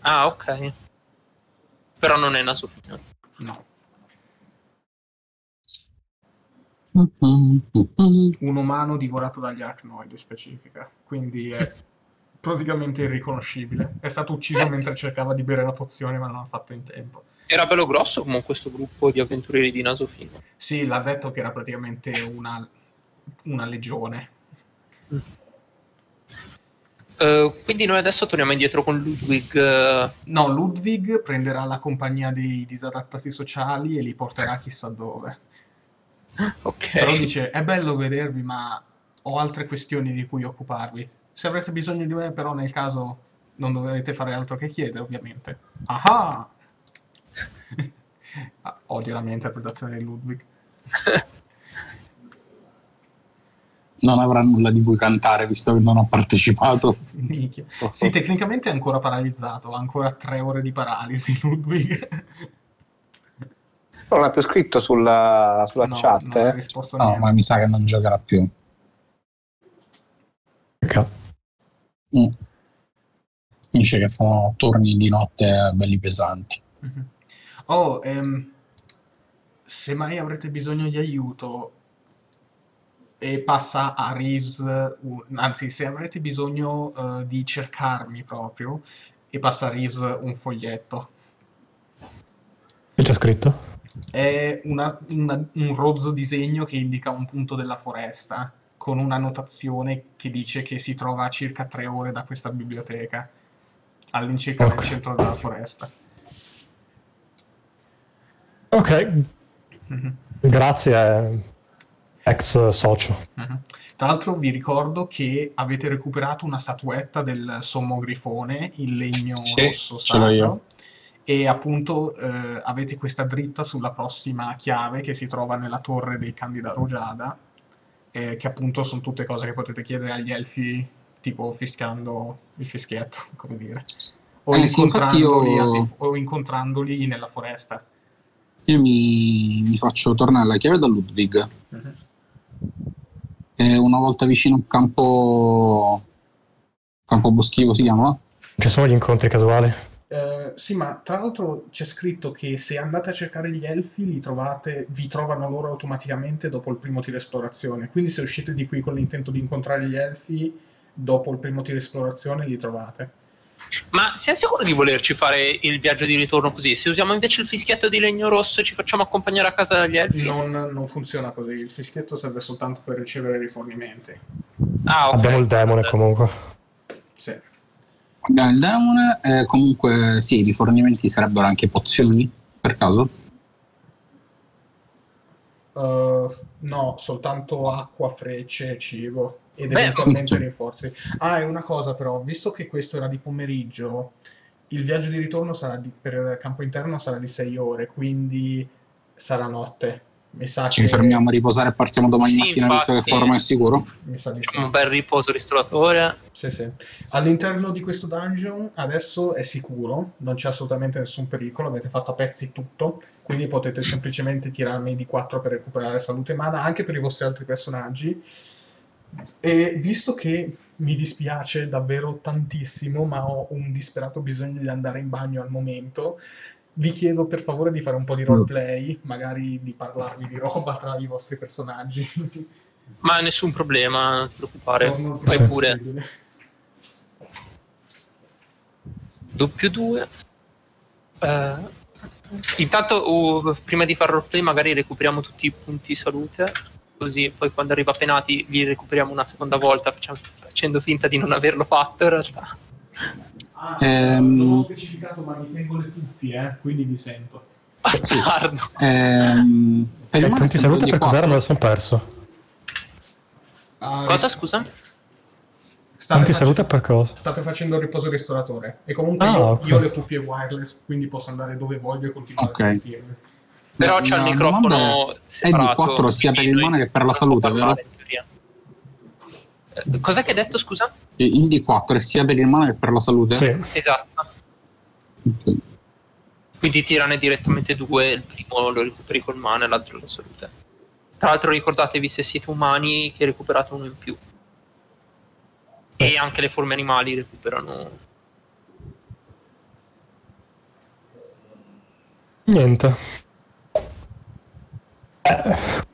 Ah, ok. Però non è Nasofino. No. Mm, un umano divorato dagli arachnoidi specifica, quindi è praticamente irriconoscibile. È stato ucciso mentre cercava di bere la pozione, ma non ha fatto in tempo. Era bello grosso comunque questo gruppo di avventurieri di Nasofino. Sì, l'ha detto che era praticamente una, una legione. Eh, quindi noi adesso torniamo indietro con Ludwig. eh, No, Ludwig prenderà la compagnia dei disadattati sociali e li porterà chissà dove. Ok. Però dice, è bello vedervi, ma ho altre questioni di cui occuparvi. Se avrete bisogno di me, però nel caso non dovete fare altro che chiedere, ovviamente. Ah! Ah, Odio la mia interpretazione di Ludwig. Non avrà nulla di cui cantare visto che non ho partecipato. Minchia. Sì, tecnicamente è ancora paralizzato, ha ancora tre ore di paralisi Ludwig. Non l'ha più scritto sulla, sulla No, chat. non ha eh. risposto No, niente. ma mi sa che non giocherà più. Mm. Dice che fanno turni di notte belli pesanti. Mhm. Oh, ehm, se mai avrete bisogno di aiuto e passa a Reeves, un- anzi, se avrete bisogno eh, di cercarmi proprio e passa a Reeves un foglietto. Che c'è scritto? È una- una- un rozzo disegno che indica un punto della foresta con una notazione che dice che si trova a circa tre ore da questa biblioteca, all'incirca nel Ok. centro della foresta. Ok, Mhm. grazie, eh, ex socio. Mhm. Tra l'altro vi ricordo che avete recuperato una statuetta del sommo grifone in legno Sì, rosso ce l'ho io. E appunto eh, avete questa dritta sulla prossima chiave che si trova nella torre dei Candida Rojada eh, che appunto sono tutte cose che potete chiedere agli elfi tipo fischiando il fischietto, come dire. O, Eh, sì, incontrandoli, io- al di- o incontrandoli nella foresta. Io mi, mi faccio tornare la chiave da Ludwig. E una volta vicino a un campo. Campo boschivo si chiama? Ci sono gli incontri casuali. Eh, sì, ma tra l'altro c'è scritto che se andate a cercare gli elfi li trovate, vi trovano loro automaticamente dopo il primo tiro esplorazione. Quindi se uscite di qui con l'intento di incontrare gli elfi, dopo il primo tiro esplorazione li trovate. Ma siamo sicuri di volerci fare il viaggio di ritorno così? Se usiamo invece il fischietto di legno rosso e ci facciamo accompagnare a casa dagli elfi? Non, non funziona così, il fischietto serve soltanto per ricevere rifornimenti. Ah, ok. Abbiamo il demone comunque. Sì. Il demone. E comunque, sì, i rifornimenti sarebbero anche pozioni, per caso. Uh, no, soltanto acqua, frecce cibo ed Beh, eventualmente ok. rinforzi. Ah, e una cosa però, visto che questo era di pomeriggio, il viaggio di ritorno sarà di- per campo interno sarà di 6 ore, quindi sarà notte. Mi sa Ci che fermiamo a riposare e partiamo domani Sì, mattina, visto che infatti. Forma è sicuro. mi sa di sì. Un bel riposo ristoratore. Sì, sì. All'interno di questo dungeon adesso è sicuro, non c'è assolutamente nessun pericolo, avete fatto a pezzi tutto, quindi potete semplicemente tirarmi di 4 per recuperare salute e mana anche per i vostri altri personaggi. E visto che mi dispiace davvero tantissimo, ma ho un disperato bisogno di andare in bagno al momento, vi chiedo per favore di fare un po' di roleplay, magari di parlarvi di roba tra i vostri personaggi. Ma nessun problema, non ti preoccupare. Fai pure. Doppio 2. intanto, uh, prima di fare roleplay, magari recuperiamo tutti i punti salute. Così poi quando arriva Penati li recuperiamo una seconda volta, facciamo- facendo finta di non averlo fatto in realtà. Ah, Ehm. non ho specificato, ma mi tengo le cuffie, eh, quindi vi sento. Bastardo. Ehm, per E il male punti sempre salute di per cos'era me lo sono perso. Ah, Cosa, scusa? State, Punti face- salute per cosa? state facendo il riposo ristoratore. E comunque Ah, io, ok. io ho le cuffie wireless, quindi posso andare dove voglio e continuare Ok. a sentirmi. Però c'è il microfono è di 4 sia per il male che per la non salute, vero? Eh, Cos'è che hai detto, scusa? Il D4 è sia per il male che per la salute? Sì. Esatto. Ok. Quindi tirane direttamente due, il primo lo recuperi col mana e l'altro la salute. Tra l'altro ricordatevi se siete umani che recuperate uno in più. E anche le forme animali recuperano. Niente. Eh.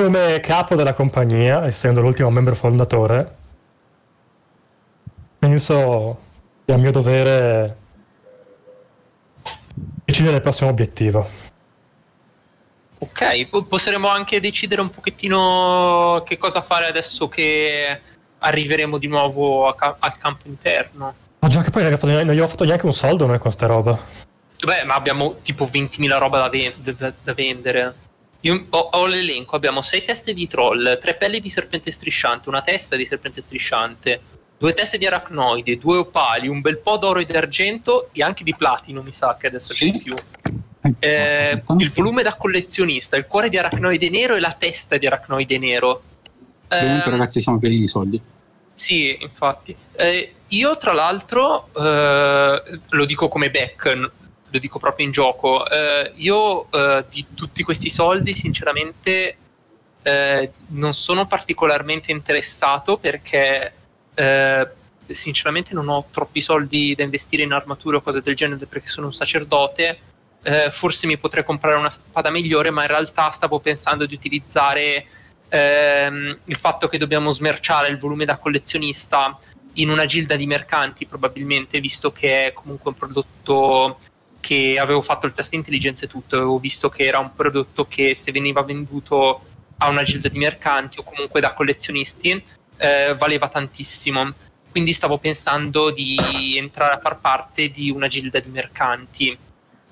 Come capo della compagnia, essendo l'ultimo membro fondatore, penso sia mio dovere decidere il prossimo obiettivo. Ok, po- possiamo anche decidere un pochettino che cosa fare adesso che arriveremo di nuovo ca- al campo interno. Ma già che poi non non abbiamo fatto neanche un soldo noi con sta roba. Beh, ma abbiamo tipo 20.000 roba da, ven- da- da vendere. Io ho, ho l'elenco, abbiamo 6 teste di troll, 3 pelle di serpente strisciante, una testa di serpente strisciante, due teste di aracnoide, due opali, un bel po' d'oro e d'argento e anche di platino, mi sa che adesso c'è Sì. di più. Eh, il volume da collezionista, il cuore di aracnoide nero e la testa di aracnoide nero. Ovviamente, Ehm, ragazzi, siamo pieni di soldi. sì, infatti. Eh, io, tra l'altro, eh, lo dico come back, lo dico proprio in gioco. eh, io eh, di tutti questi soldi, sinceramente, eh, non sono particolarmente interessato perché, eh, sinceramente, non ho troppi soldi da investire in armature o cose del genere perché sono un sacerdote. Eh, forse mi potrei comprare una spada migliore, ma in realtà stavo pensando di utilizzare ehm, il fatto che dobbiamo smerciare il volume da collezionista in una gilda di mercanti probabilmente visto che è comunque un prodotto che avevo fatto il test intelligenza e tutto avevo visto che era un prodotto che se veniva venduto a una gilda di mercanti o comunque da collezionisti eh, valeva tantissimo quindi stavo pensando di entrare a far parte di una gilda di mercanti,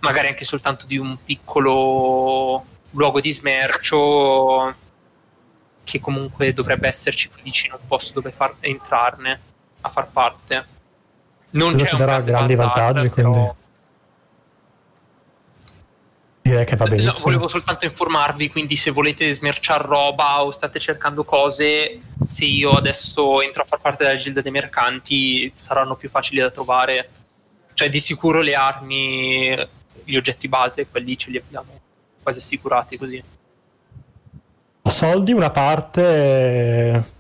magari anche soltanto di un piccolo luogo di smercio che comunque dovrebbe esserci qui vicino un posto dove far entrarne a far parte. Non Quello c'è darà grandi vantaggi, però- quindi direi che va No, benissimo. volevo soltanto informarvi, quindi se volete smerciare roba o state cercando cose, se io adesso entro a far parte della gilda dei mercanti saranno più facili da trovare. Cioè di sicuro le armi, gli oggetti base, quelli ce li abbiamo quasi assicurati così. soldi una parte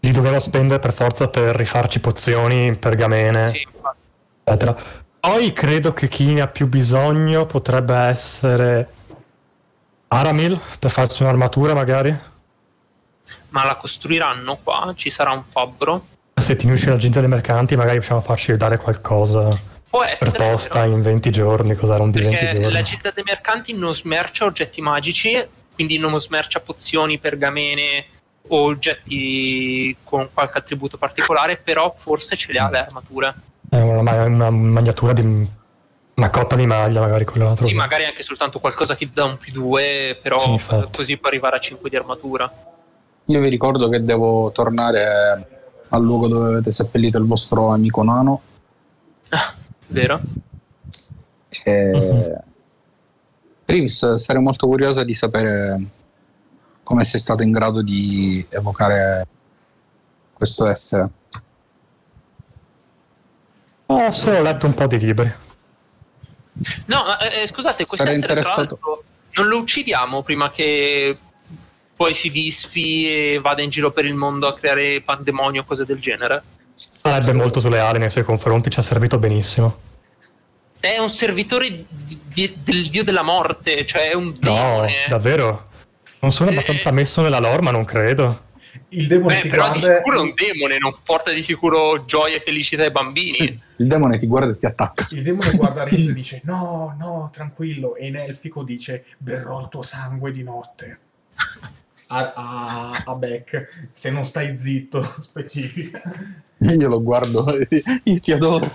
li dovevo spendere per forza per rifarci pozioni, pergamene, Sì, eccetera. Poi credo che chi ne ha più bisogno potrebbe essere Aramil per farci un'armatura magari. Ma la costruiranno qua? Ci sarà un fabbro? Se ti unisci alla gente dei mercanti magari possiamo farci dare qualcosa Può per essere. posta però, in 20 giorni, cosa erano di 20 perché giorni. la gilda dei mercanti non smercia oggetti magici, quindi non smercia pozioni, pergamene o oggetti con qualche attributo particolare, però forse ce le ha le armature. È una, una magnatura di una cotta di maglia magari quella. Sì, magari anche soltanto qualcosa che dà un più 2, però Sì, così può arrivare a 5 di armatura. Io vi ricordo che devo tornare al luogo dove avete seppellito il vostro amico nano. Vero? E... Mhm. Rivis, sarei molto curiosa di sapere come sei stato in grado di evocare questo essere. Ho solo letto un po' di libri. No, ma, eh, eh, scusate, questo essere tra interessato- l'altro non lo uccidiamo prima che poi si disfi e vada in giro per il mondo a creare pandemonio o cose del genere. Sarebbe molto sleale nei suoi confronti, ci ha servito benissimo. È un servitore di- di- del dio della morte, cioè è un No, demone. davvero. Non sono Eh, abbastanza messo nella lore, ma non credo. Il demone Beh, ti però di guarda sicuro è un demone, non porta di sicuro gioia e felicità ai bambini. Il demone ti guarda e ti attacca. Il demone guarda Riz e dice: No, no, tranquillo. E in elfico dice: Berrò il tuo sangue di notte. A, a, a Beck, se non stai zitto, specifica. Io lo guardo, io ti adoro.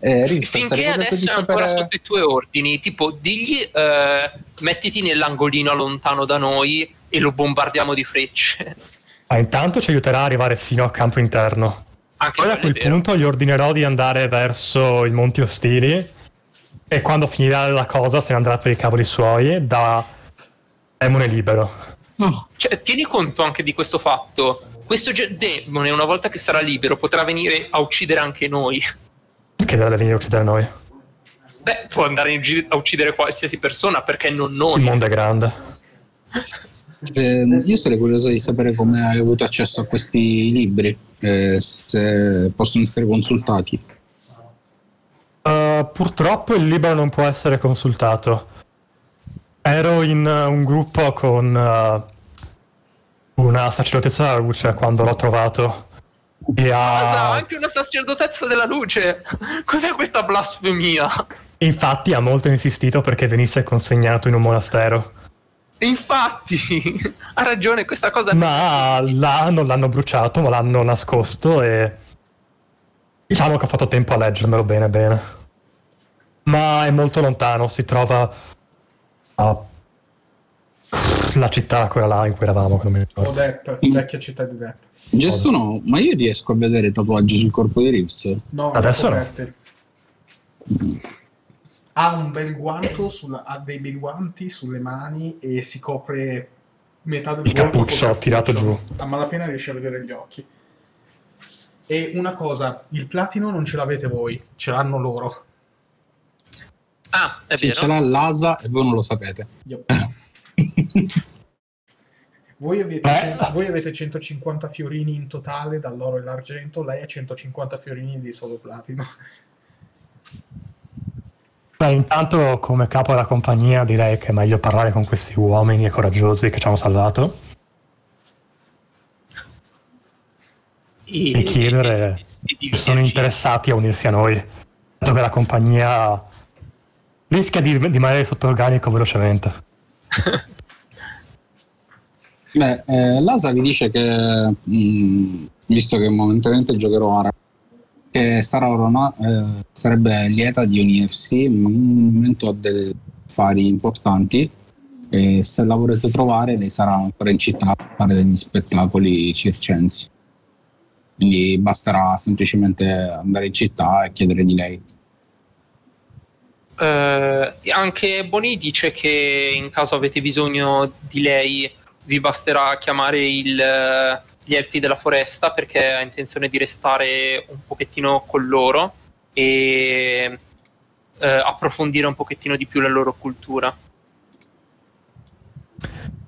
Eh, Rivis, Finché adesso di è ancora sapere- sotto i tuoi ordini, tipo digli eh, mettiti nell'angolino lontano da noi e lo bombardiamo di frecce. Ma intanto ci aiuterà ad arrivare fino a campo interno. Anche Poi a quel punto gli ordinerò di andare verso i monti ostili e quando finirà la cosa se ne andrà per i cavoli suoi da demone libero. No, Cioè, tieni conto anche di questo fatto. Questo ge- demone, una volta che sarà libero, potrà venire a uccidere anche noi. Perché deve venire a uccidere noi? Beh, può andare in gi- a uccidere qualsiasi persona, perché non Il noi. mondo è grande. eh, io sarei curioso di sapere come hai avuto accesso a questi libri, eh, se possono essere consultati. Uh, purtroppo il libro non può essere consultato. Ero in uh, un gruppo con uh, una sacerdotessa della luce quando l'ho trovato. E Cosa? ha... Anche una sacerdotessa della luce. Cos'è questa blasfemia? Infatti ha molto insistito perché venisse consegnato in un monastero. Infatti, ha ragione, questa cosa Ma là non l'hanno bruciato, ma l'hanno nascosto e... Diciamo che ho fatto tempo a leggermelo bene bene. Ma è molto lontano, si trova a... La città, quella là in cui eravamo, che non mi ricordo. Odep, vecchia città di Odep. Gesto no, ma io riesco a vedere i tatuaggi sul corpo di Rives. No, Adesso no. coperte. Ha un bel guanto, sulla- ha dei bei guanti sulle mani e si copre metà del Il cappuccio tirato giù. A malapena riesce a vedere gli occhi. E una cosa, il platino non ce l'avete voi, ce l'hanno loro. Ah, è sì, vero. ce l'ha l'asa e voi non lo sapete. Yup. Voi avete, Eh. cen- voi avete 150 fiorini in totale dall'oro e l'argento, lei ha 150 fiorini di solo platino. Beh, intanto come capo della compagnia direi che è meglio parlare con questi uomini e coraggiosi che ci hanno salvato e chiedere e di se sono interessati a unirsi a noi. Dato che la compagnia rischia di rimanere sotto organico velocemente. Beh, eh, Lasa vi dice che, mh, visto che momentaneamente giocherò Ara, che Sara Orona eh, sarebbe lieta di unirsi, ma in un momento ha dei affari importanti e se la volete trovare lei sarà ancora in città a fare degli spettacoli circensi. Quindi basterà semplicemente andare in città e chiedere di lei. Eh, anche Boni dice che in caso avete bisogno di lei vi basterà chiamare il, gli elfi della foresta perché ha intenzione di restare un pochettino con loro e eh, approfondire un pochettino di più la loro cultura.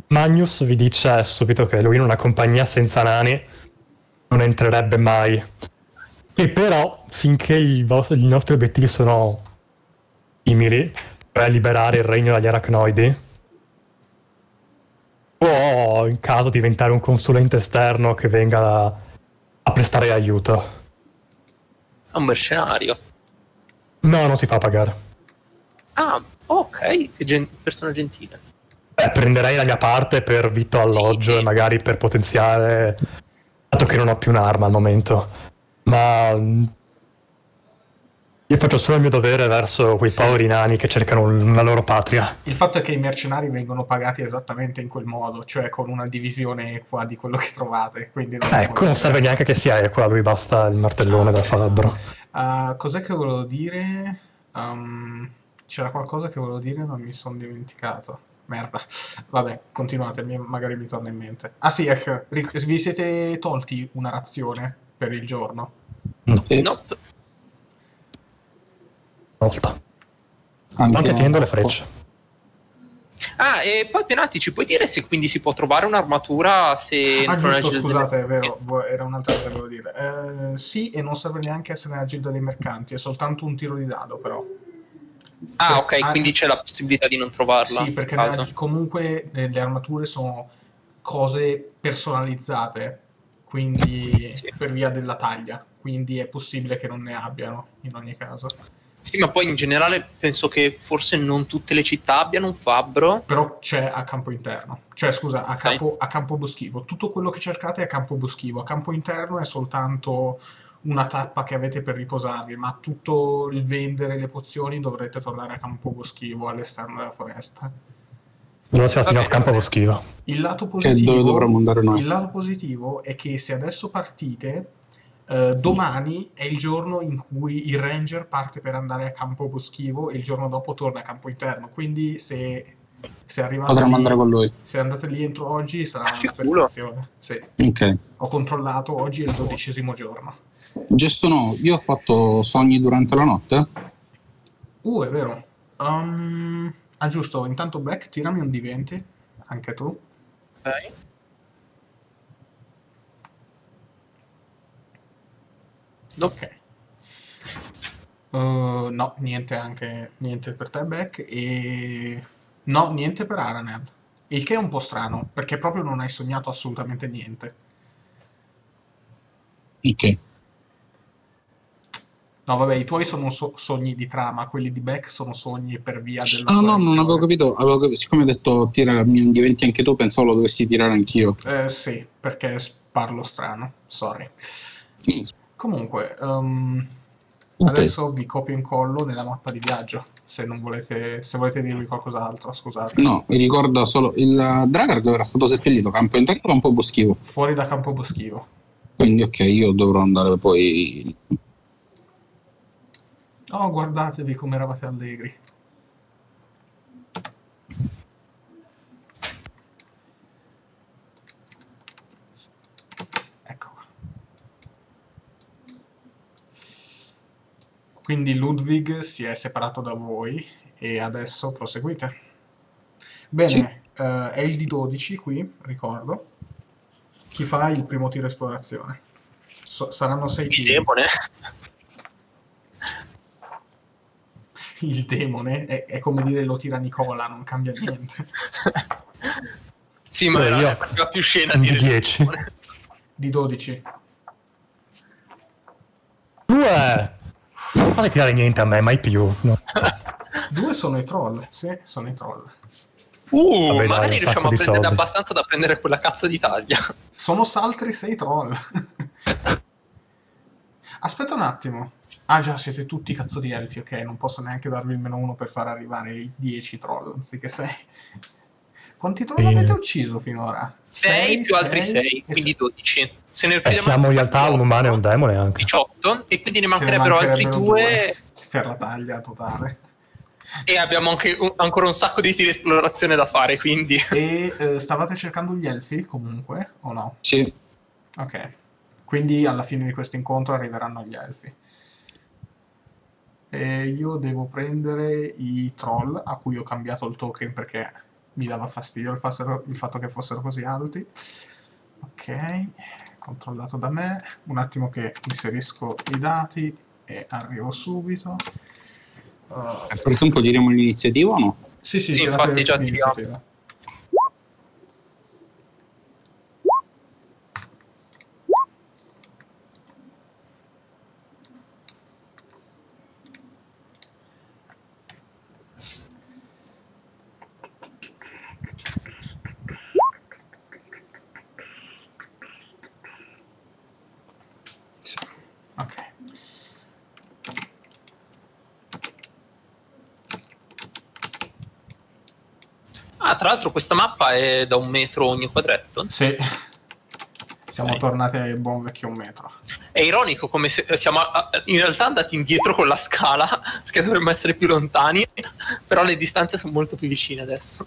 Magnus vi dice subito che lui in una compagnia senza nani non entrerebbe mai. E però, finché i, vostri, i nostri obiettivi sono simili, cioè liberare il regno dagli arachnoidi, può in caso diventare un consulente esterno che venga a, prestare aiuto. È un mercenario. No, non si fa pagare. Ah, ok, che gen- persona gentile. Beh, prenderei la mia parte per vitto alloggio Sì, sì. e magari per potenziare, dato che non ho più un'arma al momento. Ma mm, io faccio solo il mio dovere verso quei Sì. poveri nani che cercano una loro patria. Il fatto è che i mercenari vengono pagati esattamente in quel modo, cioè con una divisione equa di quello che trovate. Quindi non Ecco, non serve neanche che sia equa, lui basta il martellone da fabbro. Uh, cos'è che volevo dire? Um, c'era qualcosa che volevo dire, ma mi sono dimenticato. Merda. Vabbè, continuate, mi- magari mi torna in mente. Ah sì, ecco, vi siete tolti una razione per il giorno? No, Sì. Nope. Volta. Anche, Anche finendo le frecce. Ah, e poi Penati, ci puoi dire se quindi si può trovare un'armatura se Ah, giusto, scusate, delle- è vero, era un'altra cosa che volevo dire. Eh, sì, e non serve neanche essere nella gilda dei mercanti, è soltanto un tiro di dado, però. Ah, ok, Ah, quindi c'è la possibilità di non trovarla. Sì, perché nella- comunque eh, le armature sono cose personalizzate, quindi Sì. per via della taglia, quindi è possibile che non ne abbiano in ogni caso. Sì, ma poi in generale penso che forse non tutte le città abbiano un fabbro. Però c'è a campo interno, cioè scusa, a campo, a campo boschivo. Tutto quello che cercate è a campo boschivo, a campo interno è soltanto una tappa che avete per riposarvi, ma tutto il vendere le pozioni dovrete tornare a campo boschivo all'esterno della foresta. Allora siamo fino al campo boschivo. Il lato Che positivo, dove dovremmo andare noi? il lato positivo è che se adesso partite, eh, domani è il giorno in cui il ranger parte per andare a campo boschivo e il giorno dopo torna a campo interno. Quindi se, se arrivate Potremmo lì, andare con lui. se andate lì entro oggi sarà una perfezione. Sì. Ok. Ho controllato, oggi è il dodicesimo giorno. Gesto no, io ho fatto sogni durante la notte. Uh, è vero. Um, ah, giusto, intanto Beck, tirami un D20, anche tu. Ok. Ok. Uh, no, niente anche niente per te, Beck. E no, niente per Aranel. Il che è un po' strano, perché proprio non hai sognato assolutamente niente. Ok. No, vabbè, i tuoi sono so- sogni di trama, quelli di Beck sono sogni per via della Ah sua no, non avevo capito. Avevo cap- siccome hai detto tira mi diventi anche tu, pensavo lo dovessi tirare anch'io. Eh, sì, perché parlo strano, sorry. Mm. Comunque, um, Ok. adesso vi copio e incollo nella mappa di viaggio, se non volete, se volete dirvi qualcos'altro, scusate. No, mi ricorda solo il Dragar dove era stato seppellito, campo interno o campo boschivo. Fuori da campo boschivo. Quindi ok, io dovrò andare poi. Oh, guardatevi come eravate allegri. Quindi Ludwig si è separato da voi e adesso proseguite. Bene, Sì. eh, è il D12 qui, ricordo. Chi fa il primo tiro esplorazione? So- saranno sei Il tiri. demone. Il demone è, è come dire lo tira Nicola, non cambia niente. sì, ma Beh, era, io- faceva più scena il 10. demone. Di 12. Due! Non fate tirare niente a me, mai più. no. Due sono i troll, sì, sono i troll. Uh, Vabbè, dai, magari un riusciamo a soldi. abbastanza da prendere quella cazzo di taglia. Sono saltri 6 troll. Aspetta un attimo. Ah già, siete tutti cazzo di elfi, ok, non posso neanche darvi il meno uno per far arrivare i 10 troll, anziché 6. Quanti troll Sì. avete ucciso finora? 6 più altri sei 6, e quindi 12. Se ne Eh, siamo in altri realtà un umano e un demone anche. 18 e quindi ne Se ne mancherebbero altri mancherebbero due per la taglia totale. e abbiamo anche un- ancora un sacco di tiri di esplorazione da fare, quindi E eh, stavate cercando gli elfi comunque, o no? Sì, Ok. Quindi alla fine di questo incontro arriveranno gli elfi. E io devo prendere i troll a cui ho cambiato il token perché mi dava fastidio il, fassero- il fatto che fossero così alti. Ok, controllato da me. Un attimo che inserisco i dati e arrivo subito. Uh, nel frattempo giriamo l'iniziativa o no? sì, sì, Sì, infatti già l'iniziativa. Ok. Questa mappa è da un metro ogni quadretto. Sì. Siamo Ok. tornati al buon vecchio un metro. È ironico come se siamo a- in realtà andati indietro con la scala, perché dovremmo essere più lontani, però le distanze sono molto più vicine adesso.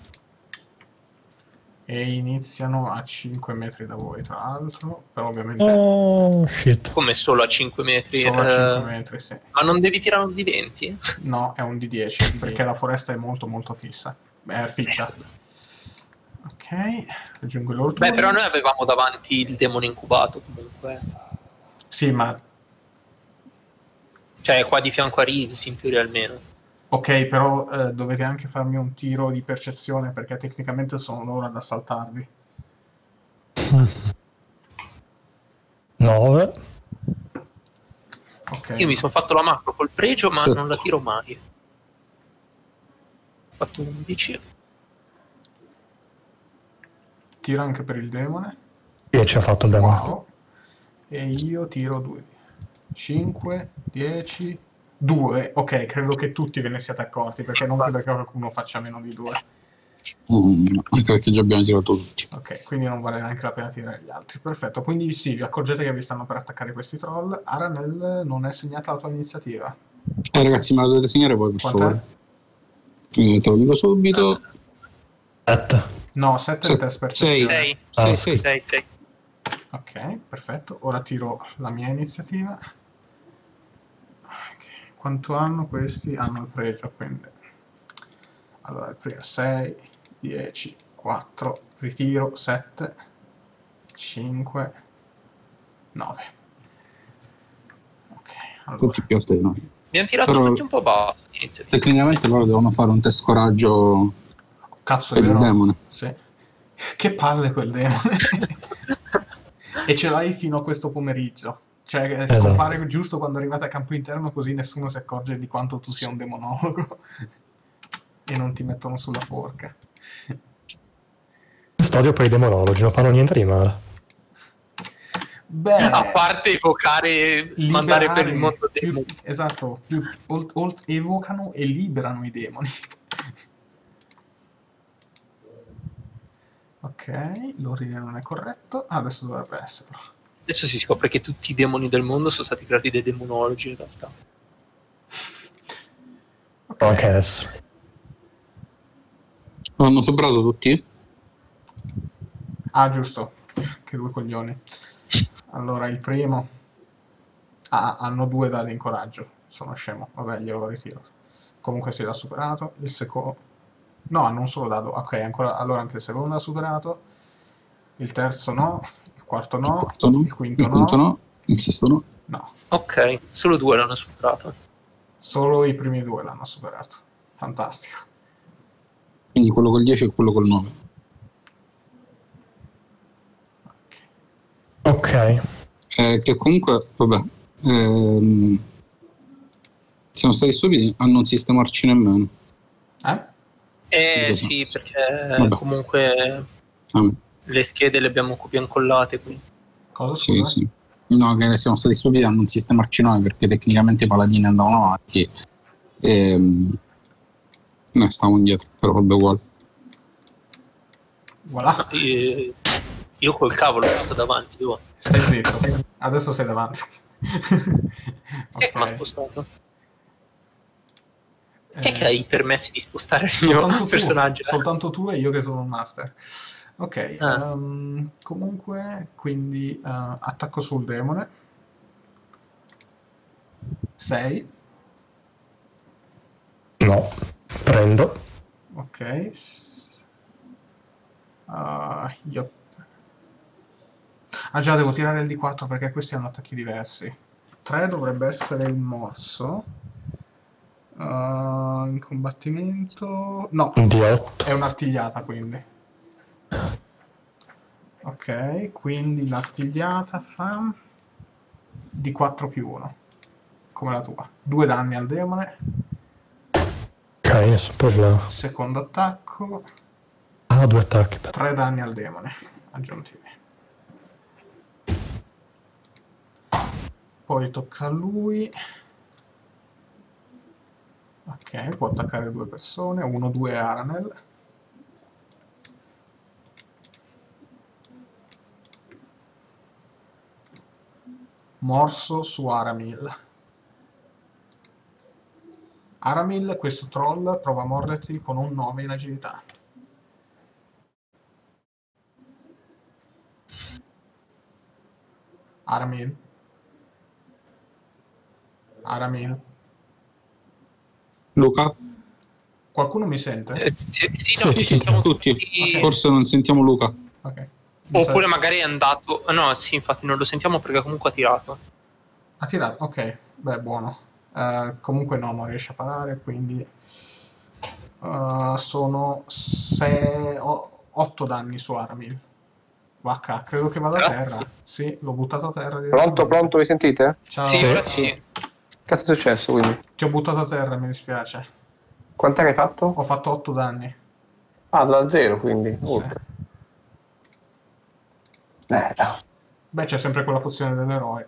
E iniziano a 5 metri da voi, tra l'altro. Però ovviamente Oh, shit. Come solo a 5 metri. solo a eh, 5 metri, sì. ma non devi tirare un di 20? No, è un di 10, perché la foresta è molto molto fissa. Beh, è fitta. Ok, aggiungo loro Beh, però noi avevamo davanti il demone incubato comunque. Sì, ma... Cioè, qua di fianco a Reeves, in teoria almeno. Ok, però eh, dovete anche farmi un tiro di percezione, perché tecnicamente sono loro ad assaltarvi. 9. Ok. Io mi sono fatto la macro col pregio, ma Sì. non la tiro mai. Ho fatto 11. Tiro anche per il demone. 10 ha fatto il demone. Wow. E io tiro 2. 5, 10, 2. Ok, credo che tutti ve ne siate accorti, perché non credo che qualcuno faccia meno di 2. Mm, anche perché già abbiamo tirato tutti. Ok, quindi non vale neanche la pena tirare gli altri. Perfetto, quindi sì, vi accorgete che vi stanno per attaccare questi troll. Aranel non è segnata la tua iniziativa. Eh, ragazzi, me la dovete segnare voi, per Quant'è? favore. Eh, te lo dico subito. 7. No, 7 Se- il test percezione. 6. Sei, Ah. sei. 6, 6. Ok, perfetto. Ora tiro la mia iniziativa. Ok, Quanto hanno questi? Hanno il pregio, quindi... Allora, il primo 6, 10, 4, ritiro, 7, 5, 9. Ok, allora... Tutti più di noi. Abbiamo tirato Però- tutti un po' basso. Tecnicamente loro devono fare un test coraggio Cazzo, è per il vero? demone. Sì. Che palle quel demone. e ce l'hai fino a questo pomeriggio. Cioè, che Esatto. scompare giusto quando arrivate a campo interno, così nessuno si accorge di quanto tu sia un demonologo. e non ti mettono sulla forca. Studio per i demonologi, non fanno niente di male. Beh, A parte evocare, mandare per il mondo più- demoni. Esatto, più- olt- olt- evocano e liberano i demoni. Ok, l'ordine non è corretto, adesso dovrebbe esserlo. Adesso si scopre che tutti i demoni del mondo sono stati creati dai demonologi in realtà. Ok. Anche essere. Hanno sobrato tutti? Ah, giusto, che due coglioni. Allora, il primo... Ah, hanno due dadi in coraggio. Sono scemo. Vabbè, glielo ritiro. Comunque si l'ha superato. Il secondo... No, hanno un solo dado. Ok, ancora... allora anche il secondo l'ha superato. Il terzo no. Il quarto no. il quarto no. Il quinto, il quinto no. no. Il sesto no. No, Ok, solo due l'hanno superato. solo i primi due l'hanno superato. Fantastico. Quindi quello col 10 e quello col 9. Ok. Eh, che comunque, vabbè, ehm, siamo stati stupidi a non sistemarci nemmeno. Eh? Eh sì, perché Vabbè. comunque Ah, le schede le abbiamo copia incollate. Quindi. Cosa sì, sì. No, che siamo stati stupiti a non sistemarci noi perché tecnicamente i paladini andavano avanti e mm, noi stavamo indietro, però vabbè uguale. Voilà, Io, io col cavolo sto davanti. Io. stai zitto. Adesso sei davanti. Chi è che mi ha spostato? Chi è Eh, che ha i permessi di spostare il mio soltanto tu, personaggio? soltanto tu e io che sono un master. Ok, Ah. ehm, comunque, quindi eh, attacco sul demone. 6, No. Prendo. ok. Ah, io... Ah già, devo tirare il D4 perché questi hanno attacchi diversi. 3 dovrebbe essere il morso. Ah, in combattimento... No, Un D8. È un'artigliata quindi. Ok, quindi l'artigliata fa di 4 più 1, come la tua. Due danni al demone, Ok, nessun problema. secondo attacco, Ah, due attacchi. 3 danni al demone aggiuntivi. Poi tocca a lui. Ok, può attaccare due persone, 1-2 Aranel. Morso su Aramil. Aramil, questo troll, prova a morderti con un 9 in agilità. Aramil. Aramil. Luca? Qualcuno mi sente? Eh, sì, sì, no, sì, ci sì, sentiamo tutti. tutti. Forse non sentiamo Luca. Ok. Mi Oppure sa- magari è andato. No, sì, infatti non lo sentiamo perché comunque ha tirato. Ha tirato, ok, beh, buono. Eh, comunque no, non riesce a parare, quindi eh, sono 8 danni su Aramil. Vacca, credo che vada a terra. Sì, l'ho buttato a terra. Pronto, pronto, mi sentite? Ciao. Sì, Sì. Cazzo è successo quindi? Ti ho buttato a terra, mi dispiace. Quant'è che hai fatto? Ho fatto 8 danni. Ah, da zero quindi. Sì. Eh, no. Beh, c'è sempre quella pozione dell'eroe.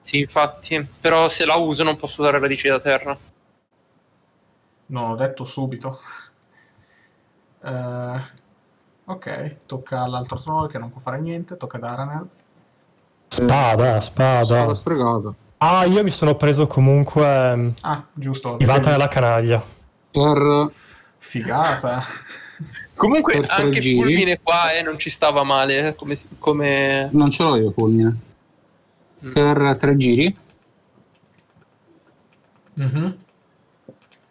Sì, infatti. Però se la uso non posso dare radici da terra. Non l'ho detto subito. Eh, ok, tocca all'altro troll che non può fare niente, tocca ad Aranel. Spada, spada. Spada stregata. Ah, io mi sono preso comunque mm, Ah, giusto. i vanta della canaglia. Per Figata. Comunque Per anche giri. fulmine qua eh, non ci stava male. Come, come... non ce l'ho io fulmine. Mm. Per tre giri Mhm.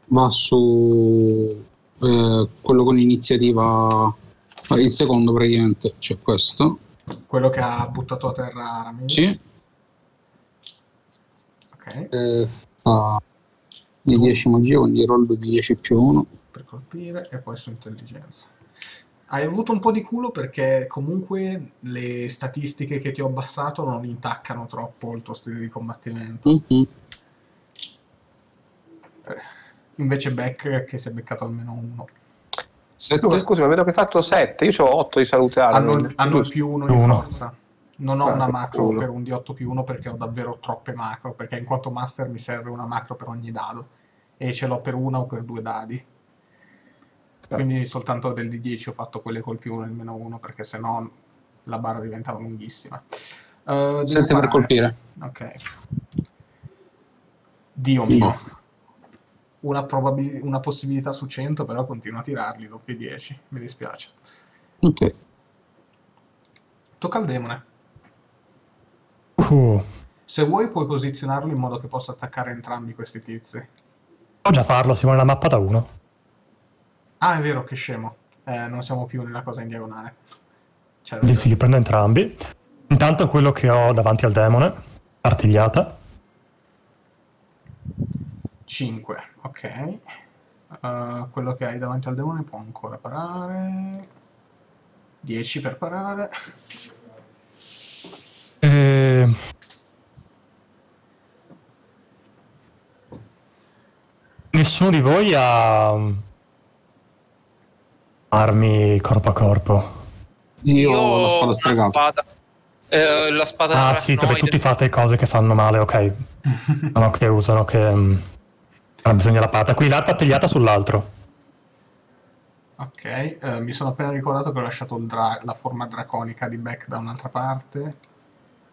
va su eh, quello con iniziativa il secondo praticamente c'è questo Quello che ha buttato a terra Aramil. sì Ok, eh, fa di 10 magia quindi rollo di 10 più 1 per colpire e poi su intelligenza. Hai avuto un po' di culo perché comunque le statistiche che ti ho abbassato non intaccano troppo il tuo stile di combattimento. Mhm. Eh, Invece Beck che si è beccato almeno uno. 7 scusa, ma vedo che hai fatto 7. Io ho 8 di salute Hanno, hanno il più uno di Uno. forza. Non ho Ah, una macro culo. per un D8 più 1 perché ho davvero troppe macro. Perché in quanto master mi serve una macro per ogni dado. E ce l'ho per una o per due dadi. Quindi soltanto del D10 ho fatto quelle col più 1 e il meno 1 perché sennò la barra diventava lunghissima. Eh, devo 7 per colpire Ok. Dio mio. Una, probabil- una possibilità su 100, però continuo a tirarli doppio 10. Mi dispiace. ok Tocca al demone. Uh, Se vuoi puoi posizionarlo in modo che possa attaccare entrambi questi tizi. so già farlo, si vuole la mappa da uno. Ah, è vero, che scemo. Eh, non siamo più nella cosa in diagonale. C'è Quindi sì, li prendo entrambi. Intanto quello che ho davanti al demone, artigliata. 5, ok. Eh, quello che hai davanti al demone può ancora parare. 10 per parare. E... Nessuno di voi ha... armi corpo a corpo? Io, Io ho la spada stregata. spada. Eh, la spada Ah sì, perché tutti fate cose che fanno male, ok. No, che usano, che mm, hanno bisogno della pata. Qui l'arpa tagliata sull'altro. Ok, eh, mi sono appena ricordato che ho lasciato dra- la forma draconica di Beck da un'altra parte.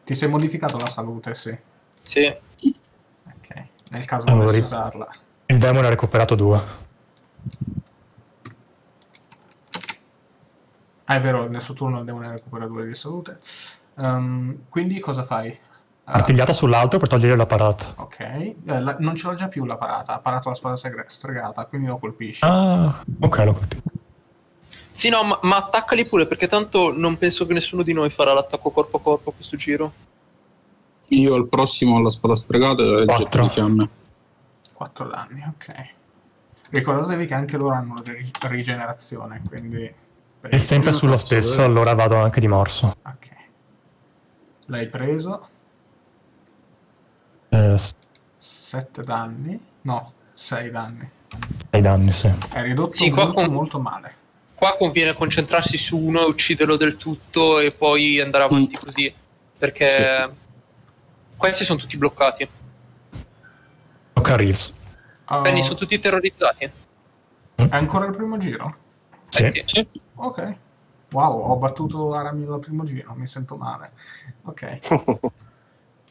Ti sei modificato la salute, sì. Sì. Ok, nel caso Allora, volessi ri- usarla. Il demone ha recuperato due. Ah, è vero, nel suo turno il demone recupera due di salute. Ehm, quindi cosa fai? Ah, Artigliata sull'altro per togliere la parata. ok, Eh, la- non ce l'ho già più la parata, ha parato la spada segre- stregata, quindi lo colpisci. Ah, ok, l'ho colpito. Sì, no, ma, ma attaccali pure, perché tanto non penso che nessuno di noi farà l'attacco corpo a corpo a questo giro. Io al prossimo alla spada stregata e Quattro. getto di fiamme. 4 danni, ok. Ricordatevi che anche loro hanno ri- rigenerazione, quindi... E sempre sullo stesso, eh? allora vado anche di morso. Ok. L'hai preso, Eh, 7 danni, no, 6 danni. sei danni, sì. È ridotto Sì, molto, con- molto male. Qua conviene concentrarsi su uno e ucciderlo del tutto e poi andare avanti Mm. così. Perché questi sono tutti bloccati. Tocca a Reeves. Uh, Penny sono tutti terrorizzati. È ancora il primo giro? Sì. Eh Sì. Ok. Wow, ho battuto Aramil al primo giro, mi sento male. Ok.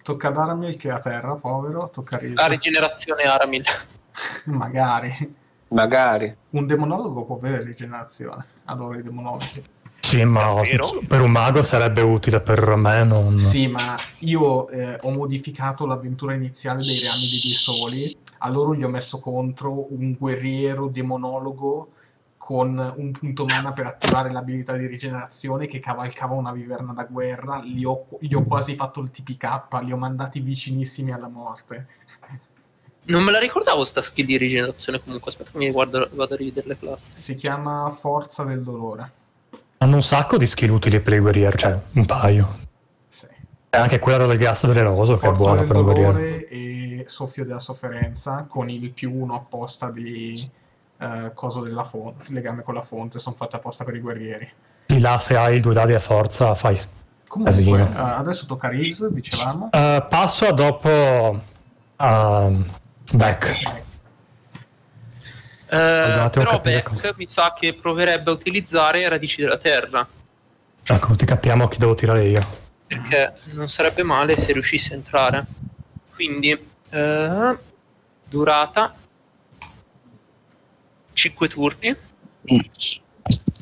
Tocca ad Aramil che è a terra, povero. Tocca a Riz. La rigenerazione Aramil. Magari. Magari. Un demonologo può avere rigenerazione. Adoro i demonologi. Sì, ma per un mago sarebbe utile, per me non... Sì, ma io eh, ho modificato l'avventura iniziale dei Reami dei Due Soli. A loro gli ho messo contro un guerriero demonologo con un punto mana per attivare l'abilità di rigenerazione che cavalcava una viverna da guerra. Gli ho, gli ho quasi fatto il TPK, li ho mandati vicinissimi alla morte. Non me la ricordavo sta skill di rigenerazione comunque. Aspetta che mi guardo, vado a rivedere le classi. Si chiama Forza del Dolore. Hanno un sacco di skill utili per i guerrieri, cioè un paio. Sì. E anche quella del gas veleroso che è Forza buona del per un guerriero. Dolore e Soffio della Sofferenza con il più uno apposta di eh, coso della fonte, legame con la fonte, sono fatte apposta per i guerrieri. Di là se hai due dadi a forza fai... Comunque, eh, adesso tocca a Reese, dicevamo. Eh, passo a dopo... a Beck. Eh, però Beck cosa- mi sa che proverebbe a utilizzare radici della terra. Ecco, così capiamo chi devo tirare io. Perché non sarebbe male se riuscisse a entrare. Quindi, eh, durata 5 turni. Mm.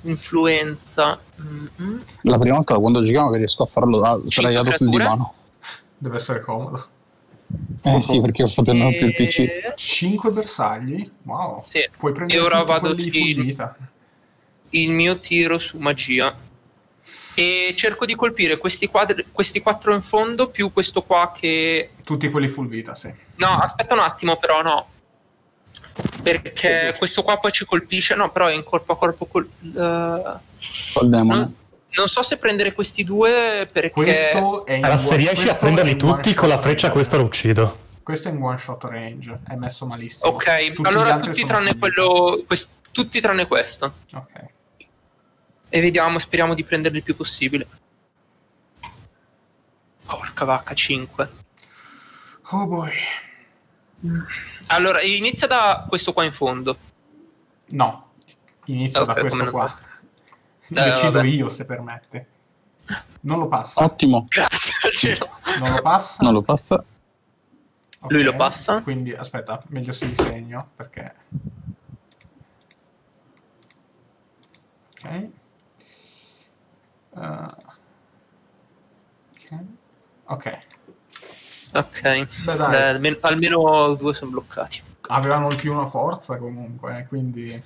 Influenza. mm, mm. La prima volta da quando giochiamo che riesco a farlo da sdraiato sul creature? divano. Deve essere comodo. Eh sì, perché ho fatto il il PC. E- 5 bersagli? Wow. Sì. Puoi prendere E ora vado vita. il mio tiro su magia. E cerco di colpire questi, quadri, questi quattro in fondo più questo qua che... Tutti quelli full vita, sì. No, aspetta un attimo però, no. Perché questo qua poi ci colpisce, no, però è in corpo a corpo col... eh, Col demone. non, non so se prendere questi due perché... Questo è in Allora, se riesci a prenderli tutti, con la freccia questo lo uccido. Questo è in one shot range, è messo malissimo. Ok, Tutti allora tutti tranne, quello, quest- tutti tranne questo. Ok. E vediamo, speriamo di prenderli il più possibile. Porca vacca, 5. Oh boy. Allora, inizia da questo qua in fondo. No, inizio da Ok, questo qua. Eh, Decido vabbè. io se permette. Non lo passa. Ottimo. Grazie al cielo. Non lo passa. Non lo passa. Ok, Lui lo passa. Quindi aspetta, meglio se li segno perché. Ok. Uh, ok. Ok. Ok. Beh, dai. Beh, almeno, almeno due sono bloccati. Avevano il più una forza comunque, eh, quindi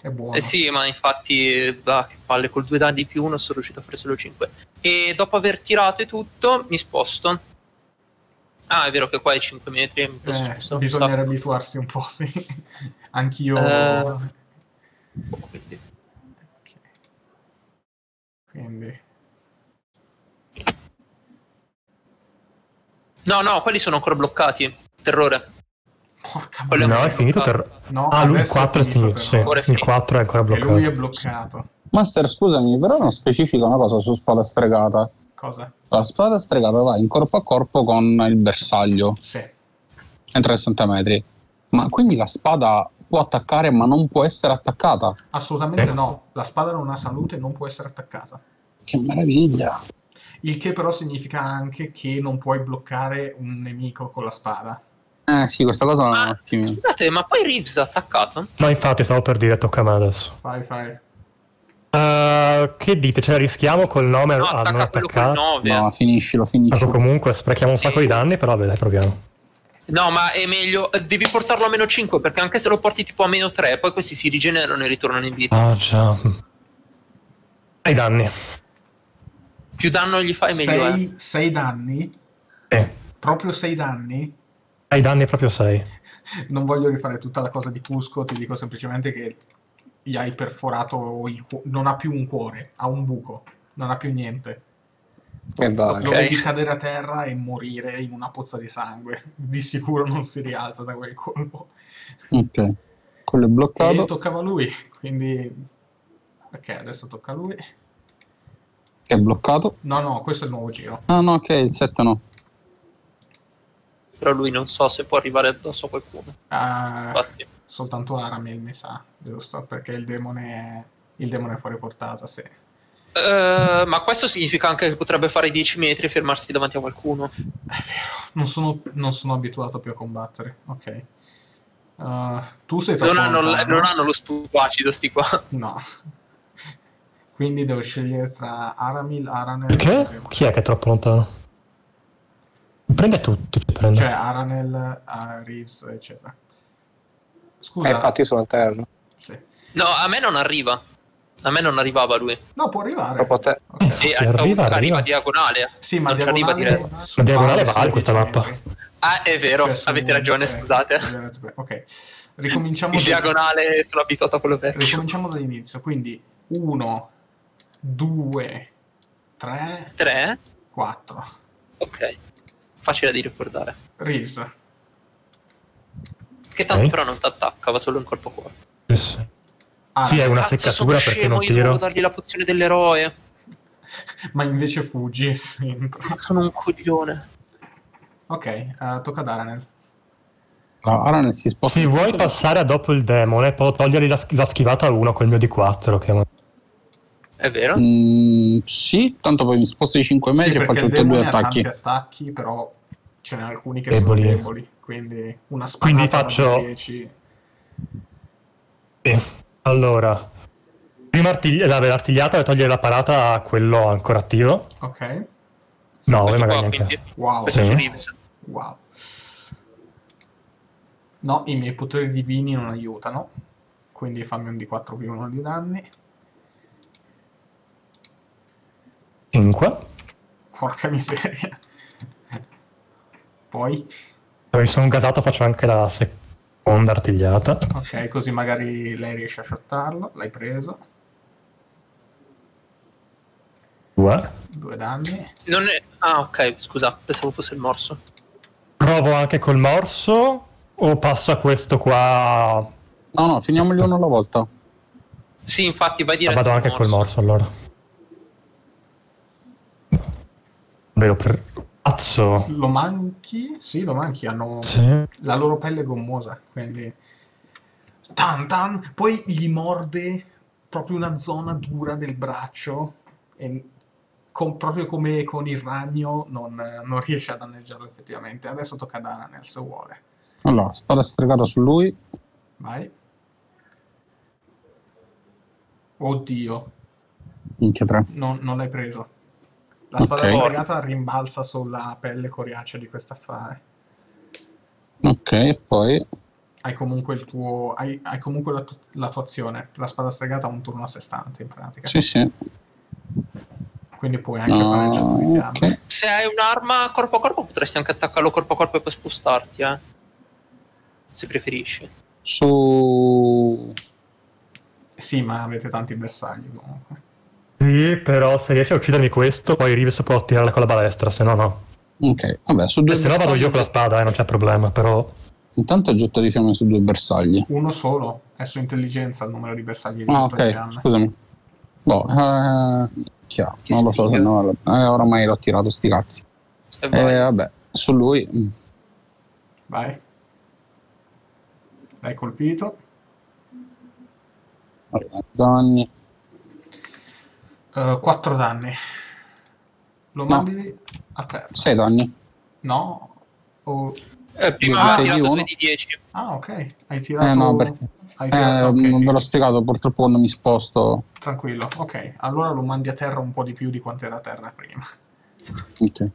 è buono. Eh sì, ma infatti, bah, che palle, col due danni più uno sono riuscito a fare solo 5. E dopo aver tirato e tutto, mi sposto. Ah, è vero che qua è 5 metri. Mi posso Eh, spostare un bisognerebbe sacco. abituarsi un po', sì. Anch'io. Eh. Quindi, Ok. Quindi. No, no, quelli sono ancora bloccati. Terrore. Porca Quello No, è finito. bloccato. ter- No, Ah, lui il adesso è 4 è finito, finito. Sì. Il finito. 4 è ancora E lui bloccato. è bloccato. Master, scusami, però non specifica una cosa su spada stregata. Cosa? La spada stregata va in corpo a corpo con il bersaglio, Sì. entra a 60 metri. Ma quindi la spada può attaccare ma non può essere attaccata? Assolutamente Eh. no. La spada non ha salute e non può essere attaccata. Che meraviglia! Il che però significa anche che non puoi bloccare un nemico con la spada. Eh sì, questa cosa è un Ma- attimo. Scusate, ma poi Reeves ha attaccato? No, infatti, stavo per dire, tocca a me adesso. Fai, fai. Uh, che dite? Ce la rischiamo col nome No, a non quello col attaccare? 9. No, finiscilo, Ecco, finiscilo. comunque sprechiamo un Sì. sacco di danni, però vabbè, dai, proviamo. No, ma è meglio. eh, Devi portarlo a meno 5 perché anche se lo porti tipo a meno 3, poi questi si rigenerano e ritornano in vita. Ah, già. Ai danni. Più danno gli fai, meglio è. Sei, sei danni? Sì. Proprio sei danni? Ai danni proprio 6. Non voglio rifare tutta la cosa di Cusco, ti dico semplicemente che gli hai perforato il cu- non ha più un cuore, ha un buco, non ha più niente. E vai. Lo Ok. vedi cadere a terra e morire in una pozza di sangue. Di sicuro non si rialza da quel colpo. Ok. Quello è E bloccato. toccava a lui, quindi... Ok, adesso tocca a lui. Che è bloccato. No, no, questo è il nuovo giro. Ah no, ok, il 7 no. Però lui non so se può arrivare addosso a qualcuno. Ah, Infatti. soltanto Aramil mi sa, giusto? Perché il demone è, il demone è fuori portata, sì. Eh, ma questo significa anche che potrebbe fare 10 metri e fermarsi davanti a qualcuno. È vero, non sono, non sono abituato più a combattere. Ok. Uh, tu sei troppo Non hanno, lontano. non hanno lo sputo acido, sti qua. No. Quindi devo scegliere tra Aramil, Aranel Perché? Chi è che è troppo lontano? Prende tutti, prende. Cioè Aranel, Reeves, eccetera. Scusa. Eh, infatti io sono a terra. sì. No, a me non arriva. A me non arrivava lui. No, può arrivare. Proprio te. Ok. Eh, Sì, arriva, arriva, arriva, diagonale. Sì, ma non ci arriva diagonale, diretto. Ma diagonale vale vale questa 16 mappa. Ah, è vero, Cioè, su- avete ragione, ok, scusate. Ok, ricominciamo, Il da- diagonale sono abituato a quello vecchio. ricominciamo dall'inizio. Quindi 1, 2, 3, 3? 4. Ok. Facile da ricordare. Reeves. Che tanto Ok. però non ti attacca, va solo in corpo a corpo. Sì, sì. Ah, Sì, è una Cazzo, seccatura perché scemo, non io dovevo tiro. dargli la pozione dell'eroe. Ma invece fuggi sempre. Sono un coglione. Ok, eh, tocca ad Aranel. La Aran si sposta. Se vuoi passare a dopo il demone, può togliergli la, sch- la schivata a 1 col mio D4. Che... È vero? Mm, sì, tanto poi mi sposto di 5 metri Sì, e faccio il tutti e due attacchi. attacchi, però ce n'è alcuni che Deboli. sono deboli. Quindi una spada Quindi da faccio- 10. Sì. Allora, prima artigli- l'artigliata e togliere la parata a quello ancora attivo. Ok. No, Questo magari qua, neanche. quindi. Wow. Questo Sì. Wow. No, i miei poteri divini non aiutano. Quindi fammi un D4 più 1 di danni. 5. Porca miseria. Poi, Mi sono gasato, faccio anche la seconda artigliata. ok, così magari lei riesce a shottarlo. L'hai preso. 2. Due danni. Non è... Ah, ok, scusa, pensavo fosse il morso. Provo anche col morso o passo a questo qua? No, no, finiamoli uno alla volta. Sì, infatti, vai Ah, diretto vado anche col morso allora. Vabbè, ho per... Cazzo. Lo manchi? Sì, lo manchi. Hanno Sì. la loro pelle è gommosa, quindi tan tan, poi gli morde proprio una zona dura del braccio e con- proprio come con il ragno non, non riesce a danneggiarlo effettivamente. Adesso tocca ad Aranel se vuole. Allora, spada stregata su lui. Vai. Oddio, Minchia 3. non, non l'hai preso. La spada Ok. stregata rimbalza sulla pelle coriacea di quest'affare. Ok, poi Hai comunque il tuo. Hai, hai comunque la, la tua azione. La spada stregata ha un turno a sé stante in pratica. Sì, sì. Quindi puoi anche fare il getto di No, fiamme. Se hai un'arma corpo a corpo, potresti anche attaccarlo corpo a corpo e poi spostarti, eh. Se preferisci. Su Sì, ma avete tanti bersagli comunque. Sì, però se riesci a uccidermi questo, poi Reeves può tirarla con la balestra, se no no. Ok, vabbè, su due E se no vado io con la spada, eh, non c'è problema, però... Intanto getto di fiamme su due bersagli. Uno solo, è su intelligenza il numero di bersagli di Ah, ok, scusami. Boh, eh, chiaro, non lo so se no. Eh, oramai l'ho tirato, sti cazzi. E. Eh, vabbè, su lui. Vai. L'hai colpito. allora, danni. 4 danni. Lo No. mandi a terra. 6 danni. No? O- Eh, prima di sei di tirato uno. 2 di 10. Ah, ok. Hai tirato... Eh no, perché Hai eh, tirato... ok, non ve l'ho spiegato, purtroppo quando mi sposto. Tranquillo. Ok, allora lo mandi a terra un po' di più di quanto era a terra prima. Ok.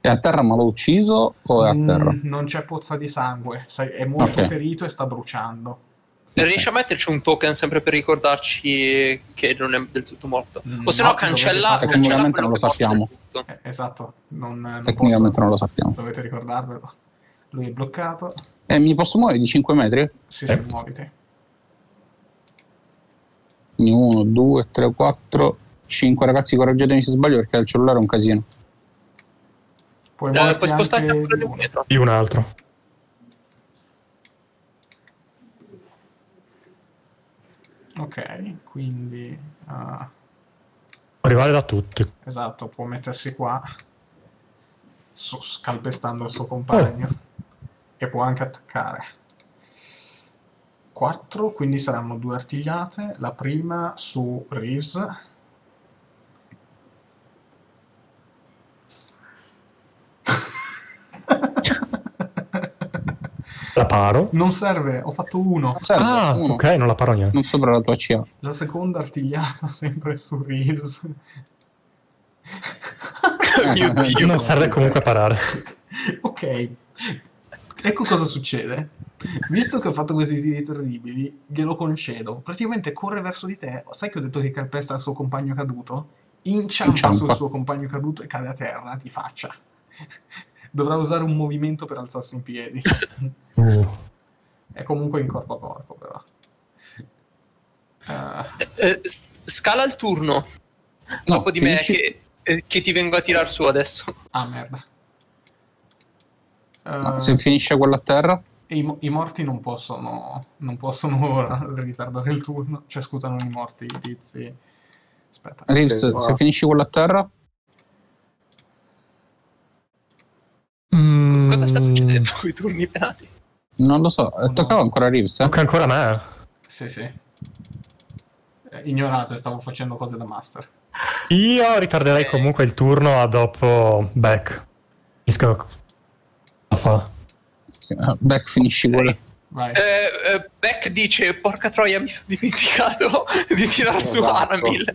È a terra ma l'ho ucciso o è a Mm, terra? non c'è pozza di sangue. Sai, è molto Ok. ferito e sta bruciando. Riesci a metterci un token sempre per ricordarci che non è del tutto morto? Mm, O se no, no, cancella, dovete- Tecnicamente non lo sappiamo. Eh, esatto. Non, non Tecnicamente posso- non lo sappiamo. Dovete ricordarvelo. Lui è bloccato. E mi posso muovere di 5 metri? Sì, sì, muoviti. Quindi 1, 2, 3, 4, 5. Ragazzi, correggetemi se sbaglio perché il cellulare è un casino. Puoi Eh, puoi spostarti anche ancora di di un metro. Io un altro. Ok, quindi ah, Può arrivare da tutti. esatto, può mettersi qua so- scalpestando il suo compagno e può anche attaccare. 4, quindi saranno due artigliate. La prima su Reeves. La paro. non serve, ho fatto uno. Serve Ah, uno. ok, non la paro niente. Non sopra la tua CA. La seconda artigliata sempre su Reeves. Mio Dio. Non serve comunque a parare. ok, ecco cosa succede. Visto che ho fatto questi tiri terribili, glielo concedo. Praticamente corre verso di te. Sai che ho detto che calpesta il suo compagno caduto? Inciampa, Inciampa. sul suo compagno caduto e cade a terra di faccia. Dovrà usare un movimento per alzarsi in piedi. Uh. È comunque in corpo a corpo, però. Eh, Eh, s- scala il turno No, dopo di me finisci- che, eh, che ti vengo a tirar su adesso. ah, merda. Eh, se finisce quello a terra? I, i morti non possono, non possono ritardare il turno, cioè scusano i morti, i tizi. Aspetta. Reeves, se finisci quello a terra? Mm, Cosa sta succedendo con i turni penati? Non lo so, eh, no. toccava ancora a Reeves. eh? Tocca ancora a me. Sì, sì. Eh, ignorate, stavo facendo cose da master. Io ritarderei Ok. comunque il turno a dopo Beck. Finisco. La fa. Beck, finisci quello. Vai. Eh, eh, Beck dice: Porca troia, mi sono dimenticato di tirar su Esatto. Aramil.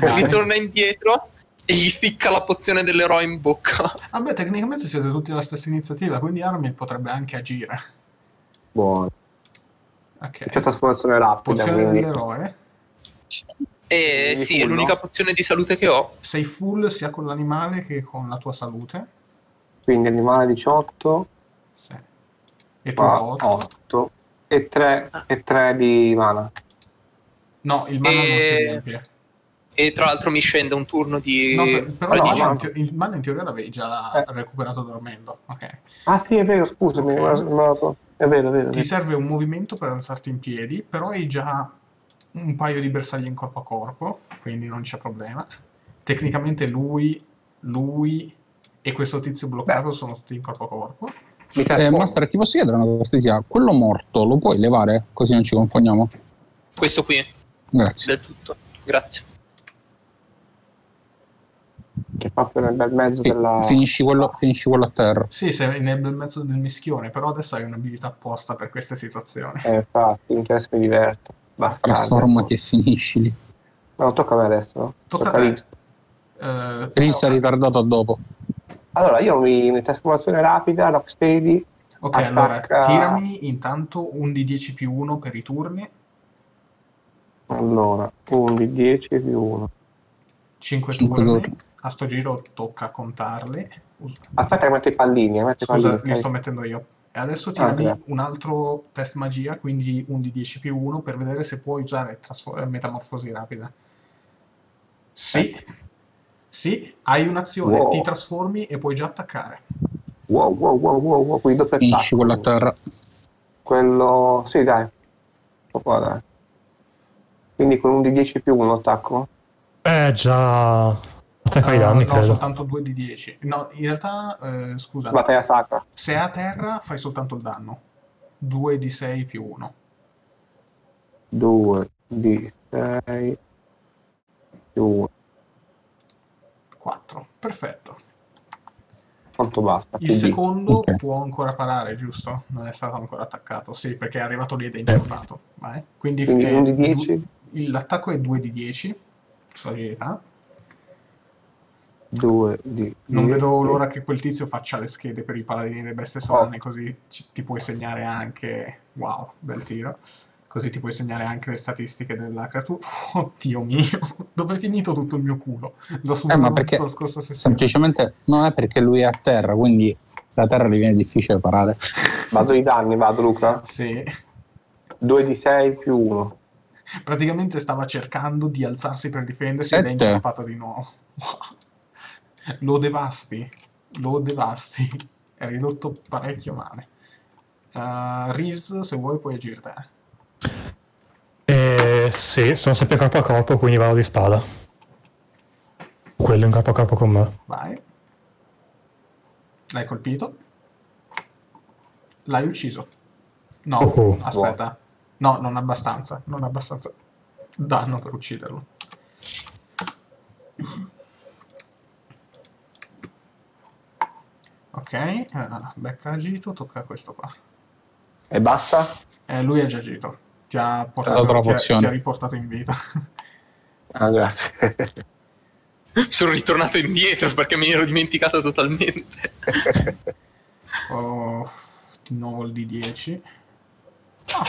Vai. Ritorna indietro e gli ficca la pozione dell'eroe in bocca. Vabbè, tecnicamente siete tutti alla stessa iniziativa, quindi Armin potrebbe anche agire. Buono. Ok. C'è trasformazione rapida, Pozione quindi... dell'eroe. E Di sì, è full, l'unica no? pozione di salute che ho. Sei full sia con l'animale che con la tua salute. Quindi animale 18, Sì. E tu hai qua 8. 8 e 3, e 3 di mana. No, il mana non si E- riempie. E tra l'altro mi scende un turno di. No, per- però il no, mana, no. in mana in teoria l'avevi già Eh. recuperato dormendo. Ok. Ah sì, è vero, scusami, Ok. me lo- me lo- è vero, è vero. Ti serve un movimento per alzarti in piedi, però hai già un paio di bersagli in corpo a corpo, quindi non c'è problema. Tecnicamente lui, lui e questo tizio bloccato sono tutti in corpo a corpo. Mi Eh. Master, ti posso chiedere una cortesia? Quello morto lo puoi levare? Così non ci confondiamo? Questo qui, Grazie. del tutto. Grazie. Che è proprio nel bel mezzo della... Finisci, quello, finisci quello a terra. Sì, sei nel bel mezzo del mischione, però adesso hai un'abilità apposta per queste situazioni. Eh, infatti, in che mi diverto. Basta. Trasformati e finiscili. No, tocca a me adesso, no? Tocca a te. Reeves. Eh, Reeves è ritardato a dopo. Allora, io mi, mi trasformazione rapida, rocksteady, ok, allora attacca- tirami intanto un di 10 più 1 per i turni, allora, un di 10 più 1. 5 Cinque turni. turni. A sto giro tocca contarli. Aspetta che metto i pallini, eh, metto i Scusa, pallini. li ok? sto mettendo io. E adesso Ah, tirami grazie. un altro test magia, quindi un di 10 più 1, per vedere se puoi usare trasfo- eh, metamorfosi rapida. Sì. Sì, hai un'azione, Wow. ti trasformi e puoi già attaccare. Wow, wow, wow, wow, wow, quindi doppio Finisci attacco. quello a terra. Quello... Sì, dai. Qua, dai. Quindi con un di 10 più uno attacco? Eh già. Stai fai Eh, danni, no, credo. soltanto 2 di 10. No, in realtà, eh, scusa, Battaglia sacra. se è a terra fai soltanto il danno. 2 di 6 più 1. 2 di 6 più 1. 4. Perfetto. Quanto basta? Il secondo Ok. può ancora parare, giusto? Non è stato ancora attaccato. Sì, perché è arrivato lì ed è incertato. Vai. Quindi, Quindi è un di du- 10, il- l'attacco è 2 di 10. Sua agilità. 2 di Non 10. vedo l'ora che quel tizio faccia le schede per i paladini delle bestie solane, così ci- ti puoi segnare anche. Wow, bel tiro. Così ti puoi segnare anche le statistiche della creatura. Oddio mio, dove è finito tutto il mio culo? L'ho Eh, superato ma perché tutto la scorsa sessione. semplicemente non è perché lui è a terra, quindi la terra gli viene difficile parare. Vado i danni, vado Luca. Sì. 2 di 6 più 1. Praticamente stava cercando di alzarsi per difendersi ed è Sette. inciampato di nuovo. Lo devasti, lo devasti. È ridotto parecchio male. Uh, Reeves, se vuoi puoi agire te. Eh, sì, sono sempre corpo a corpo, quindi vado di spada. Quello in corpo a corpo con me. Vai. L'hai colpito. L'hai ucciso. No, Oh. aspetta. No, non abbastanza. Non abbastanza danno per ucciderlo. Ok, eh, Becca ha agito, tocca a questo qua. E basta? Eh, lui ha già agito. Ti ha, portato, la ti ha, pozione. ti ha riportato in vita. Ah, grazie. Sono ritornato indietro perché me ne ero dimenticato totalmente. Oh, di nuovo il D10. Ah.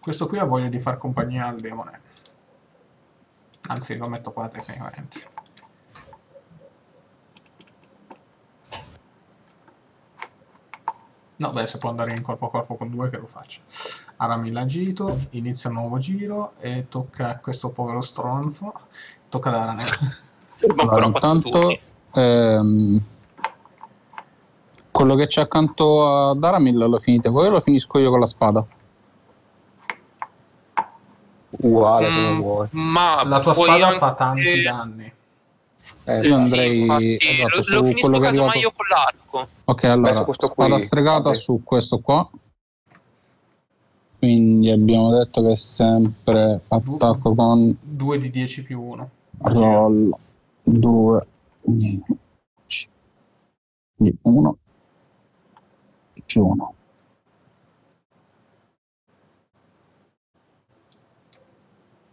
Questo qui ha voglia di far compagnia al demone. Anzi, lo metto qua tecnicamente. No, beh, se può andare in corpo a corpo con due, che lo faccia. Aramil ha agito, inizia un nuovo giro e tocca a questo povero stronzo. Tocca ad. Fermo Allora, intanto ehm, quello che c'è accanto a Daramil lo finite voi o lo finisco io con la spada? Uguale come Mm, vuoi. ma La tua spada anche- fa tanti danni. Eh, Io Sì, andrei infatti, esatto, lo, su lo finisco quello che è io con l'arco. Ok, allora questo spada qui, stregata vabbè. su questo qua. Quindi abbiamo detto che è sempre attacco con 2 di 10 più 1. roll 2 10 1 più 1.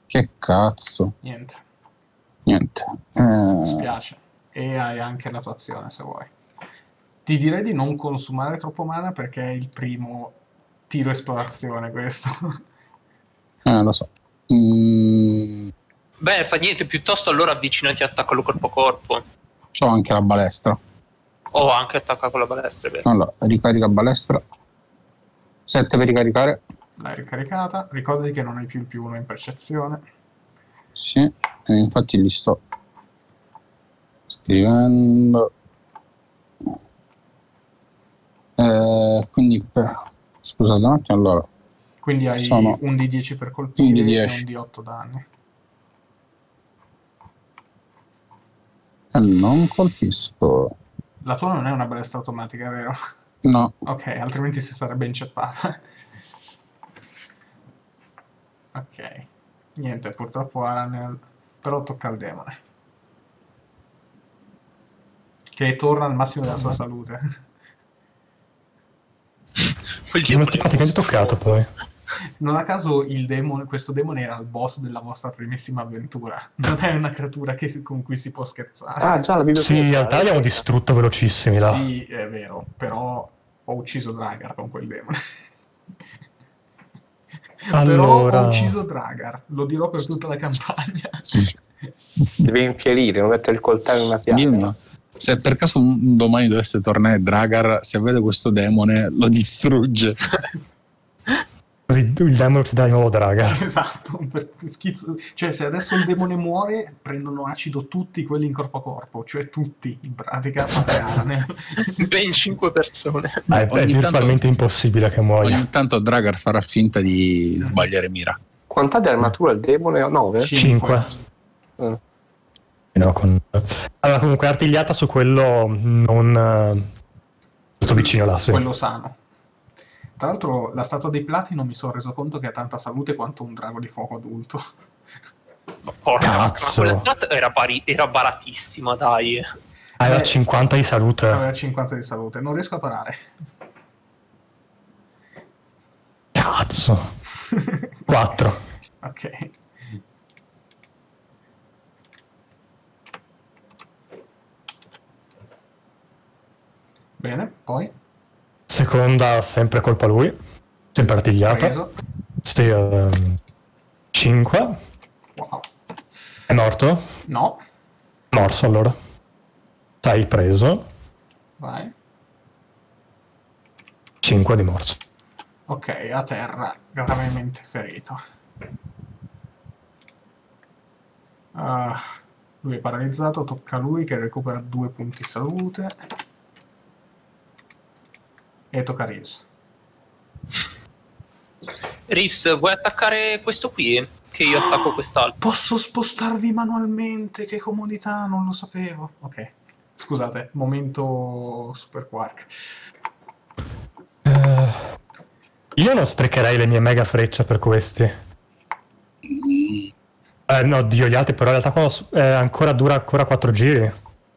Che cazzo? Niente, Niente. mi Eh, spiace. E hai anche la tua azione se vuoi. Ti direi di non consumare troppo mana perché è il primo tiro esplorazione questo. eh, lo so. Mm, Beh, fa niente, piuttosto allora avvicinati e attaccalo corpo a corpo. c'ho anche la balestra. O anche attacca con la balestra, vero. Allora, ricarica balestra. 7 per ricaricare. L'hai ricaricata. Ricordati che non hai più il più 1 in percezione. Sì, e infatti li sto scrivendo. Eh, quindi per... scusate un attimo, allora Quindi hai Sono un di 10 per colpire un di e 10. un di 8 danni. eh, non colpisco. La tua non è una balestra automatica, vero? No, Ok, altrimenti si sarebbe inceppata. ok. Niente, purtroppo Aranel... Però tocca al demone. Che torna al massimo della sua salute. Quel demone è praticamente toccato poi. Non a caso il demone, questo demone era il boss della vostra primissima avventura. Non è una creatura che si- con cui si può scherzare. Ah, già la biblioteca. Sì, in realtà li abbiamo distrutto velocissimi là. Sì, è vero, però ho ucciso Dragar con quel demone. Però Allora- ho ucciso Dragar, lo dirò per tutta la campagna. Devi infierire, non mettere il coltello in una piazza. Dilma, se per caso un domani dovesse tornare Dragar, se vede questo demone lo distrugge. Così il demone ti dà di nuovo draga. Esatto, schizzo- cioè se adesso il demone muore prendono acido tutti quelli in corpo a corpo, cioè tutti in pratica, fate Arane. Ben 5 persone. Ah, è, è virtualmente impossibile che muoia. Ogni tanto Dragar farà finta di sbagliare mira. Quant'ha di armatura il demone? 9? Cinque. Eh. No, con... Allora, comunque artigliata su quello non... eh, Sto vicino là, sì. Quello sano. Tra l'altro la statua dei platino mi sono reso conto che ha tanta salute quanto un drago di fuoco adulto. Porca, Cazzo. ma quella era, pari- era baratissima, dai. Aveva Eh, 50 di salute. Aveva 50 di salute, non riesco a parare. Cazzo. 4. ok. Bene, poi Seconda, sempre colpa lui. Sempre artigliata. Sì, 5. Wow. È morto? No, Morso allora. Sei preso. vai. 5 di morso. Ok, a terra, gravemente ferito. Ah, lui è paralizzato, tocca a lui che recupera due punti salute. E tocca a Reeves. Reeves, vuoi attaccare questo qui? Che io attacco quest'altro. Posso spostarvi manualmente, che comodità, non lo sapevo. Ok, scusate, momento Super Quark. Eh, io non sprecherei le mie mega frecce per questi. Eh, no, Dio, gli altri però in realtà qua eh, ancora dura ancora 4 giri.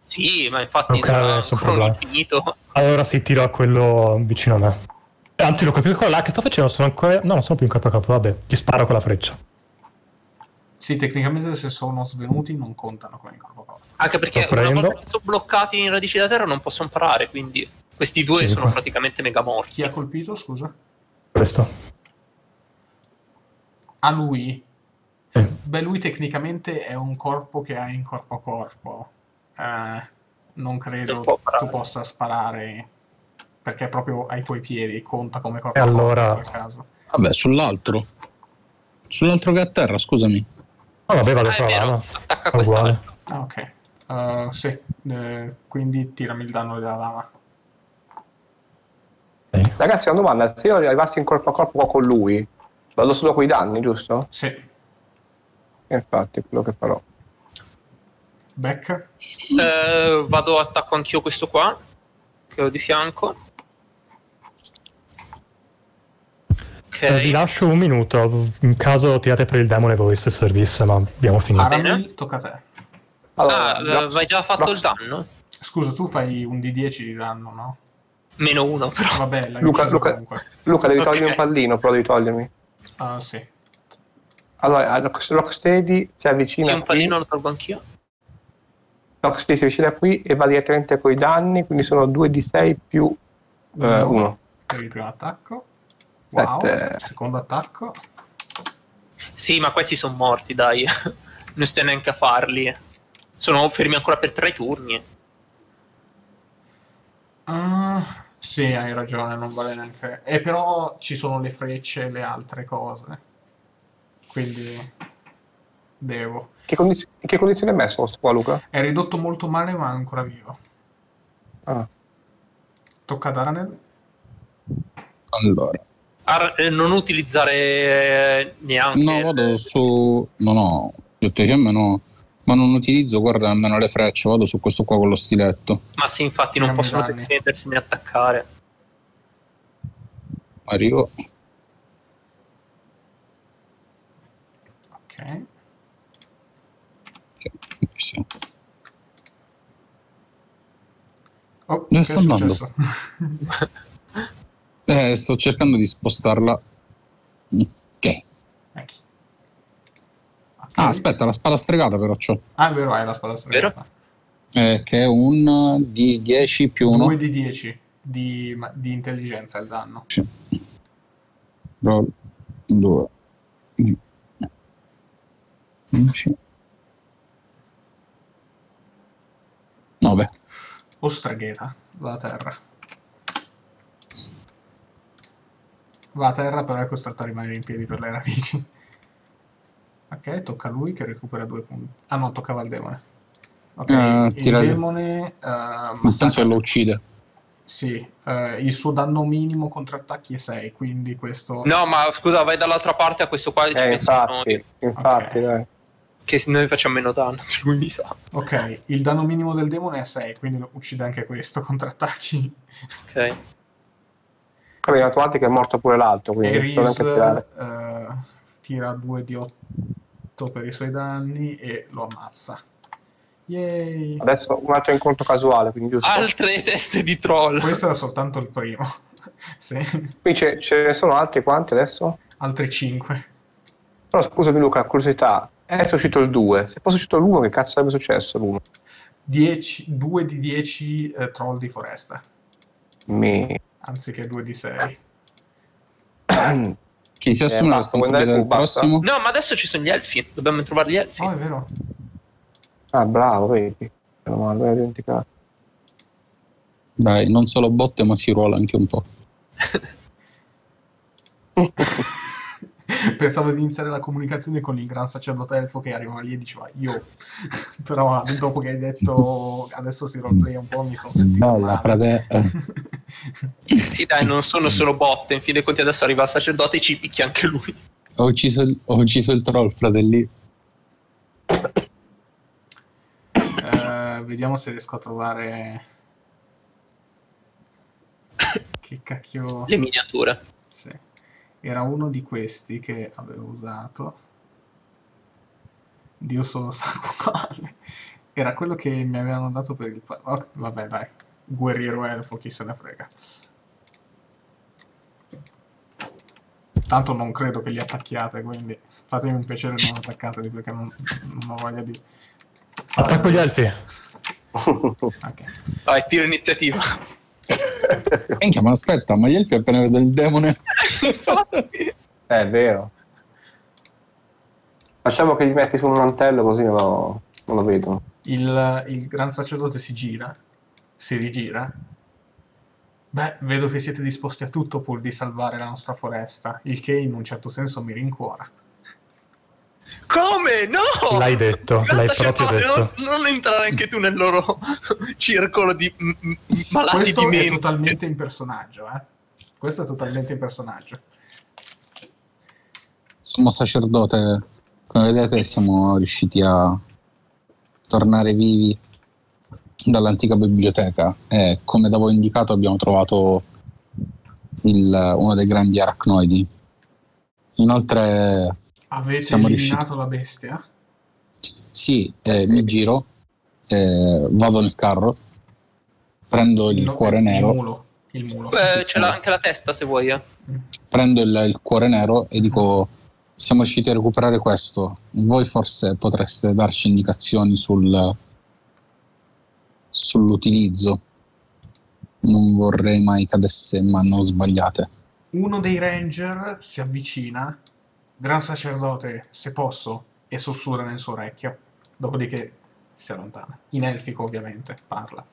Sì, ma infatti ancora un problema. infinito. Allora sì, tiro a quello vicino a me. Eh, Anzi, lo colpisco con là che sto facendo, sono ancora... No, non sono più in corpo a corpo, vabbè, ti sparo con la freccia. Sì, tecnicamente se sono svenuti non contano come in corpo a corpo. Anche perché una volta che sono bloccati in radici da terra non possono parare, quindi questi due Cinque. sono praticamente mega morti. Chi ha colpito, scusa? Questo. A lui? Sì. Beh, lui tecnicamente è un corpo che ha in corpo a corpo. Eh, non credo tu possa sparare perché è proprio ai tuoi piedi, conta come corpo E allora- in quel caso. Vabbè, sull'altro. Sull'altro che è a terra, scusami. No, vabbè, vado Ah, vero, lama. attacca quest'altro. Ah, ok. Eh, sì, eh, quindi tirami il danno della lama. Ok. Ragazzi, una domanda: se io arrivassi in corpo a corpo con lui, vado solo con i danni, giusto? Sì, infatti, quello che farò. Beck. Eh, vado attacco anch'io questo qua, che ho di fianco. Ok. Eh, vi lascio un minuto, in caso tirate per il demone voi se servisse, ma abbiamo finito. Aramil, tocca a te. Ah, eh, Rox- vai già fatto Rox- il danno? Scusa, tu fai un D10 di danno, no? Meno uno, però. Vabbè, Luca, Luca. Luca, devi togliermi Ok. un pallino, però devi togliermi. Ah, sì. Allora, Rocksteady si avvicina Sì, un qui. pallino lo tolgo anch'io. Rocksteady si avvicina qui e va direttamente con i danni, quindi sono 2 di 6 più No. 1. Per il primo attacco. Wow. Sette. Secondo attacco. Sì, ma questi sono morti, dai. non stai neanche a farli. Sono fermi ancora per tre turni. Ah, sì, hai ragione, non vale neanche. E però ci sono le frecce e le altre cose. Quindi devo. Che, condiz- in che condizione è messo questo qua, Luca? È ridotto molto male, ma è ancora vivo. Ah. Tocca ad Aranel. Allora, Ar- eh, non utilizzare eh, neanche. no, vado su. No, no, oggetto di fiamme no. Ma non utilizzo, guarda, nemmeno le frecce, vado su questo qua con lo stiletto. Ma sì, infatti non possono danni. difendersi né attaccare. Arrivo. Ok. Sì. Oh, che sta è andando? Eh, sto cercando di spostarla. Ok. Ah, aspetta, la spada stregata però c'ho. Ah, è vero, hai la spada stregata. Eh, che è un di 10 più 1. 2 di 10 di, di intelligenza il danno. Roll 2. 10. 9. O stregheta, da terra. va a terra, però è costretto a rimanere in piedi per le radici. Ok, tocca a lui che recupera due punti. Ah no, toccava al demone. Ok, Eh, il demone... massacra- che lo uccide. Sì, eh, il suo danno minimo contro attacchi è 6, quindi questo... No, ma scusa, vai dall'altra parte a questo qua e ci Eh, infatti, infatti, Ok. dai. Che noi facciamo meno danno, lui mi sa. Ok, il danno minimo del demone è 6, quindi lo uccide anche questo contro attacchi. Ok. Vabbè, in automatica è morto pure l'altro, quindi E tirare. eh, tira 2 di 8 per i suoi danni e lo ammazza. Yay! Adesso un altro incontro casuale, quindi giusto. Altre teste di troll. Questo era soltanto il primo. sì. Qui c'è- ce ne sono altri quanti adesso? Altri 5. Però scusami Luca, curiosità. Adesso è uscito il 2. Se fosse uscito l'1, che cazzo sarebbe successo l'1? 2 di 10 eh, troll di foresta, Mi... anziché 2 di 6. Chi si assume la basta, vuoi responsabilità del prossimo? No, ma adesso ci sono gli elfi. Dobbiamo trovare gli elfi. Oh, è vero. Ah, bravo, vedi. Meno male, l'avevo dimenticato. Dai, non solo botte, ma si ruola anche un po'. Pensavo di iniziare la comunicazione con il gran sacerdote elfo che arrivava lì e diceva io. Però dopo che hai detto adesso si roleplaya un po' mi sono sentito Bella, male. frate. eh. Sì, dai, non sono solo botte. In fin dei conti adesso arriva il sacerdote e ci picchia anche lui. Ho ucciso, il, ho ucciso il troll, fratelli. Eh, vediamo se riesco a trovare. Che cacchio. Le miniature. Sì. Era uno di questi che avevo usato. Dio solo sa quale. Era quello che mi avevano dato per il... oh, vabbè, dai. Guerriero elfo, chi se ne frega. Tanto non credo che li attacchiate, quindi fatemi un piacere non attaccateli perché non, non ho voglia di... Attacco gli elfi. Ok. Vai, tiro iniziativa. Minchia, ma aspetta, ma gli elfi appena vedono il demone. Eh, è vero. Facciamo che gli metti su un mantello così non lo, non lo vedono. Il, il gran sacerdote si gira, si rigira. Beh, vedo che siete disposti a tutto pur di salvare la nostra foresta, il che in un certo senso mi rincuora. Come? No! L'hai detto, Gran l'hai proprio detto. Non, non entrare anche tu nel loro circolo di m- m- malati Questo di è mente. totalmente in personaggio, eh. Questo è totalmente in personaggio. Sommo sacerdote, come vedete, siamo riusciti a tornare vivi dall'antica biblioteca e come da voi indicato abbiamo trovato il- uno dei grandi aracnoidi. Inoltre, Avete Siamo eliminato la bestia? sì, eh, mi giro, eh, vado nel carro, prendo il No, cuore Il nero, mulo. Il mulo. Eh, ce l'ha anche la testa se vuoi. Eh. prendo il, il cuore nero e dico siamo riusciti a recuperare questo voi forse potreste darci indicazioni sul sull'utilizzo non vorrei mai cadesse in mano sbagliate Uno dei ranger si avvicina, gran sacerdote, se posso, e sussurra nel suo orecchio. Dopodiché si allontana. In elfico, ovviamente, parla.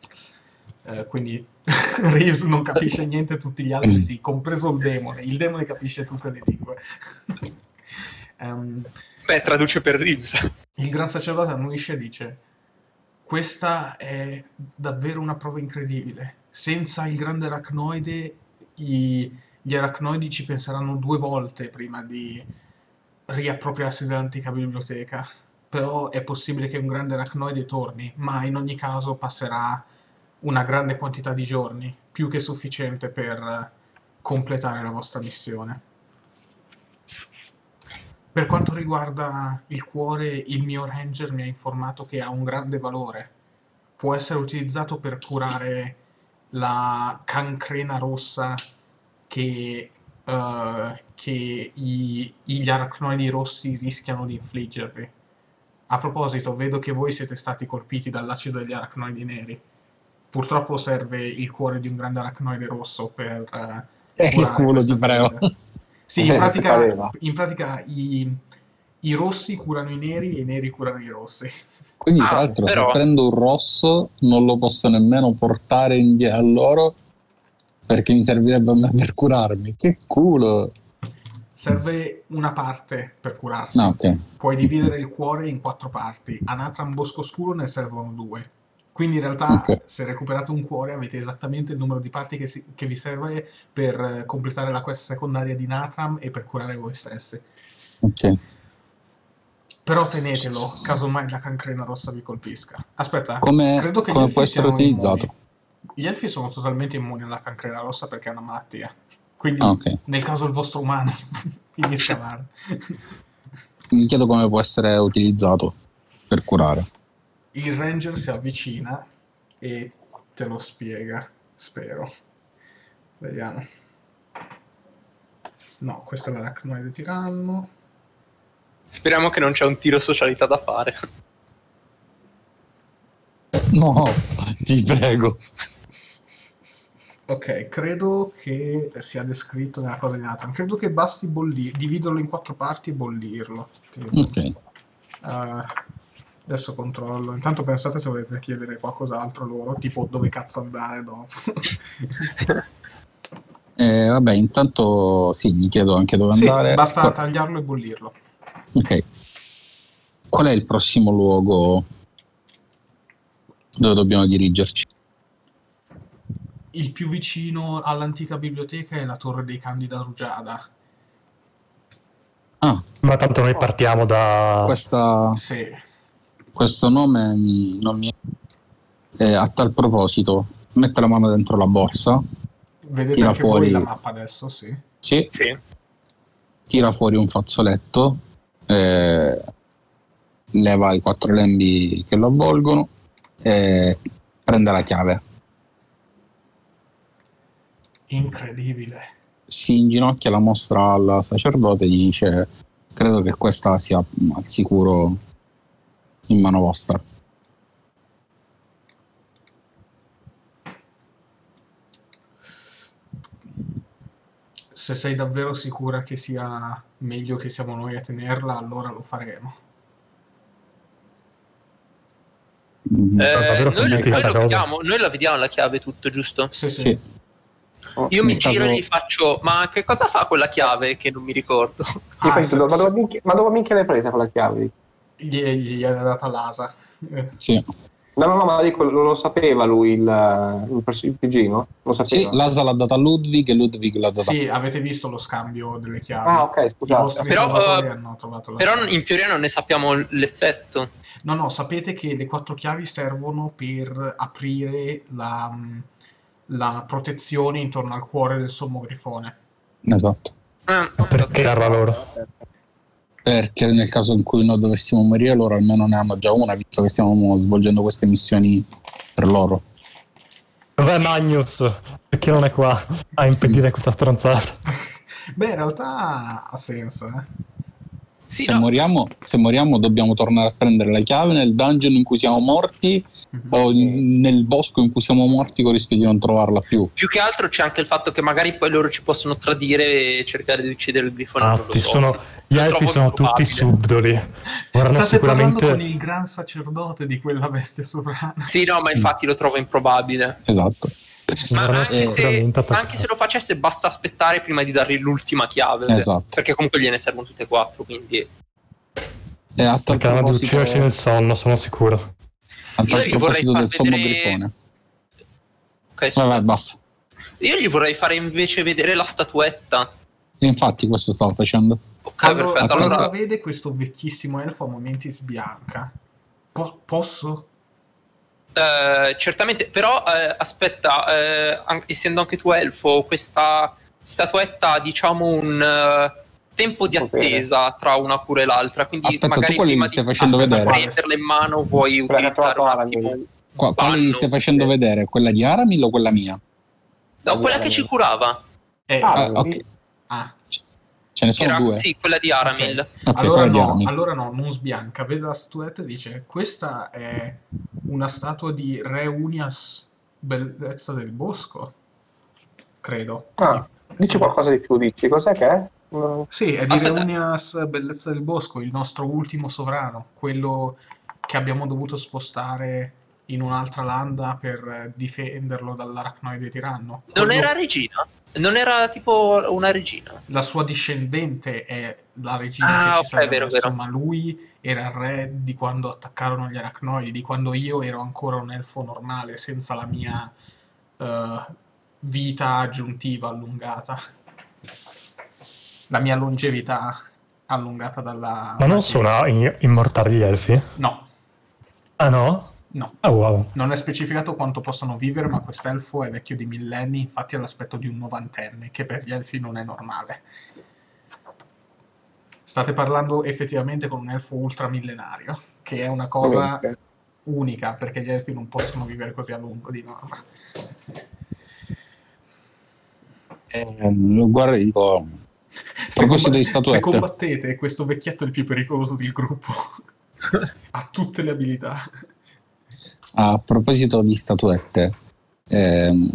Eh, quindi Reeves non capisce niente, tutti gli altri sì, compreso il demone. Il demone capisce tutte le lingue. Ehm, Beh, traduce per Reeves. il gran sacerdote annuisce e dice: Questa è davvero una prova incredibile. Senza il grande aracnoide, i- gli aracnoidi ci penseranno due volte prima di riappropriarsi dell'antica biblioteca. Però è possibile che un grande aracnoide torni, ma in ogni caso passerà una grande quantità di giorni, più che sufficiente per completare la vostra missione. Per quanto riguarda il cuore, il mio ranger mi ha informato che ha un grande valore. Può essere utilizzato per curare la cancrena rossa che, eh, che i- gli aracnoidi rossi rischiano di infliggervi. A proposito, vedo che voi siete stati colpiti dall'acido degli aracnoidi neri. Purtroppo serve il cuore di un grande aracnoide rosso per... eh, Eh, che curare culo prego. ferita. Sì, in Eh, pratica, in pratica i, i rossi curano i neri e i neri curano i rossi. quindi Ah, tra l'altro però- se prendo un rosso non lo posso nemmeno portare indietro a loro perché mi servirebbe a me per curarmi. Che culo! Serve una parte per curarsi. No, ok. Puoi dividere il cuore in quattro parti. A Nathan Bosco Scuro ne servono due. Quindi in realtà, Ok. se recuperate un cuore, avete esattamente il numero di parti che, si- che vi serve per eh, completare la quest secondaria di Natram e per curare voi stessi. Ok. Però tenetelo, casomai la cancrena rossa vi colpisca. Aspetta, Come, credo che come può essere utilizzato? immuni. Gli elfi sono totalmente immuni alla cancrena rossa perché è una malattia. Quindi, Ah, ok. nel caso il vostro umano inizia male. Mi chiedo come può essere utilizzato per curare. Il ranger si avvicina e te lo spiega, spero. Vediamo. No, questo è l'aracnoide tiranno. Speriamo che non c'è un tiro socialità da fare. No, ti prego. Ok, credo che sia descritto nella cosa di Nathan. Credo che basti bolli- dividerlo in quattro parti e bollirlo. Ok. Eh, adesso controllo. Intanto pensate se volete chiedere qualcos'altro loro, tipo dove cazzo andare dopo. Eh, vabbè, intanto sì, gli chiedo anche dove sì, andare. basta Qua- tagliarlo e bollirlo. Ok. Qual è il prossimo luogo dove dobbiamo dirigerci? Il più vicino all'antica biblioteca è la torre dei Candida Rugiada. Ah, Ma tanto noi partiamo da... questa, Sì. questo nome mi- non mi è... A tal proposito, mette la mano dentro la borsa, Vedete Tira anche fuori- voi la mappa adesso, sì. sì, Sì. tira fuori un fazzoletto, eh, leva i quattro lembi che lo avvolgono e prende la chiave. Incredibile. Si inginocchia, la mostra al sacerdote e gli dice: Credo che questa sia al sicuro in mano vostra. Se sei davvero sicura che sia meglio che siamo noi a tenerla, allora lo faremo. Mm, Eh, noi, noi lo vediamo, noi la vediamo la chiave tutto, giusto? Sì, sì. Sì, Io mi caso- giro e gli faccio, ma che cosa fa quella chiave che non mi ricordo? Ah, se- ma, dove minchia, ma dove minchia l'hai presa quella chiave? Gli, gli ha data l'asa. Sì. No, no, no, ma dico, lo, lo sapeva lui, il, il, il PG, Lo Sì, sapeva? l'asa l'ha data a Ludwig e Ludwig l'ha data sì, avete visto lo scambio delle chiavi. Ah, ok, scusate. Però, la Però in teoria non ne sappiamo l'effetto. No, no, sapete che le quattro chiavi servono per aprire la, la protezione intorno al cuore del sommo grifone. Esatto. Ah, Perché darla loro? Perché nel caso in cui noi dovessimo morire, loro almeno ne hanno già una, visto che stiamo svolgendo queste missioni per loro. Dov'è Magnus? Perché non è qua a impedire questa stronzata? Beh, in realtà ha senso, eh. Sì, se, no, moriamo, se moriamo, dobbiamo tornare a prendere la chiave nel dungeon in cui siamo morti Mhm. o in- nel bosco in cui siamo morti con il rischio di non trovarla più. più che altro c'è anche il fatto che magari poi loro ci possono tradire e cercare di uccidere il grifone. Ah, sono- Gli elfi sono tutti subdoli. State parlando con sicuramente... il gran sacerdote di quella veste sovrana. Sì, no, ma infatti lo trovo improbabile. Esatto. Ma anche se, anche se lo facesse, basta aspettare prima di dargli l'ultima chiave. Esatto. Perché comunque gliene servono tutte e quattro. Quindi E a tal di proposito, ucciderci nel sonno, sono sicuro. a tal Io gli vorrei proposito far del sommo vedere- grifone. Ok, scusa. Vabbè, basta. Io gli vorrei fare invece vedere la statuetta. Infatti, questo stavo facendo. Ok, Allora, perfetto. Allora, vede questo vecchissimo elfo a momenti sbianca. Po- posso? Eh, certamente, però eh, aspetta, eh, an- essendo anche tu elfo, questa statuetta ha diciamo un eh, tempo di attesa tra una cura e l'altra. Quindi Aspetta, tu magari quelle prima li stai di facendo Aspetta, vedere? prenderla in mano vuoi Quella utilizzare un attimo. Aramil. Qua, quale gli stai facendo Sì. vedere? Quella di Aramil o quella mia? No, quella che ci curava. Eh, Ah, Ah, ok. ah. Ce ne sono era- due. sì, quella di Aramil. Ok, allora, quella di no, Aramil. allora no, non sbianca. Vede la statuetta e dice: Questa è una statua di Re Unias, bellezza del bosco. Credo. Ah, dici qualcosa di più, dici. Cos'è che è? No. Sì, è di Aspetta. Reunias Bellezza del Bosco, il nostro ultimo sovrano, quello che abbiamo dovuto spostare in un'altra landa per difenderlo dall'aracnoide tiranno. Non Quello- era regina? Non era tipo una regina? La sua discendente è la regina Ah, che ok, ci serve vero, adesso, vero. ma lui era il re di quando attaccarono gli aracnoidi, di quando io ero ancora un elfo normale, senza la mia eh, vita aggiuntiva allungata. La mia longevità allungata dalla... Ma non sono i- immortali gli elfi? No, Ah no? No. Ah wow. Non è specificato quanto possono vivere, ma quest'elfo è vecchio di millenni, infatti ha l'aspetto di un novantenne, che per gli elfi non è normale. State parlando effettivamente con un elfo ultramillenario, che è una cosa Ovviamente. unica, perché gli elfi non possono vivere così a lungo di norma. Eh, e dico, Se, di se combattete, questo vecchietto è il più pericoloso del gruppo. ha tutte le abilità. A proposito di statuette, ehm,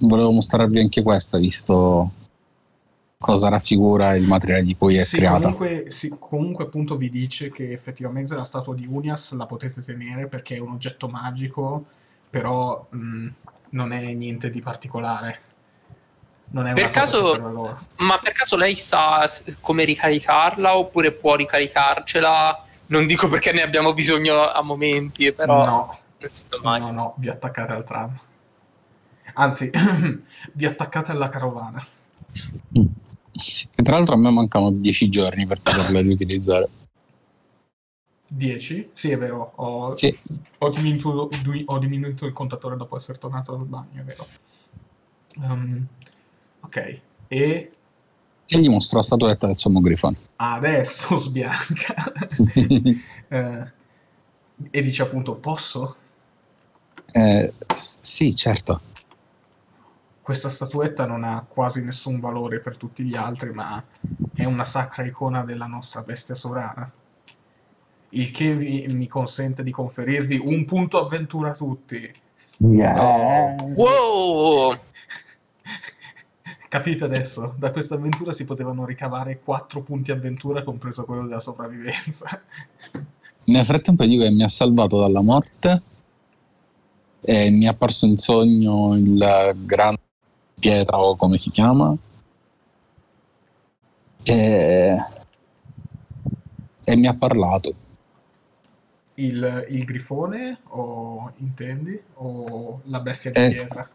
volevo mostrarvi anche questa, visto cosa raffigura il materiale di cui è Sì, creata. comunque, sì, comunque appunto vi dice che effettivamente la statua di Unias la potete tenere perché è un oggetto magico, però mh, non è niente di particolare. Non è Per caso-. Ma per caso lei sa come ricaricarla oppure può ricaricarcela? Non dico perché ne abbiamo bisogno a momenti, però No, mai. no, no, vi attaccate al tram. Anzi, vi attaccate alla carovana. Che tra l'altro a me mancano 10 giorni per poterle riutilizzare. 10? Sì, è vero. Ho, Sì, ho diminuito, ho diminuito il contatore dopo essere tornato dal bagno, è vero. Ehm, ok, e e gli mostro la statuetta del sommo grifone. adesso sbianca. Eh, e dice appunto, posso? Eh, sì, certo. Questa statuetta non ha quasi nessun valore per tutti gli altri, ma è una sacra icona della nostra bestia sovrana. Il che vi- mi consente di conferirvi un punto avventura a tutti. Yeah. Wow! Capite adesso? Da questa avventura si potevano ricavare 4 punti avventura, compreso quello della sopravvivenza. Nel frattempo dico che mi ha salvato dalla morte e mi è apparso in sogno il grande pietra o come si chiama e, e mi ha parlato. Il, il grifone, o intendi? O la bestia di Eh. pietra?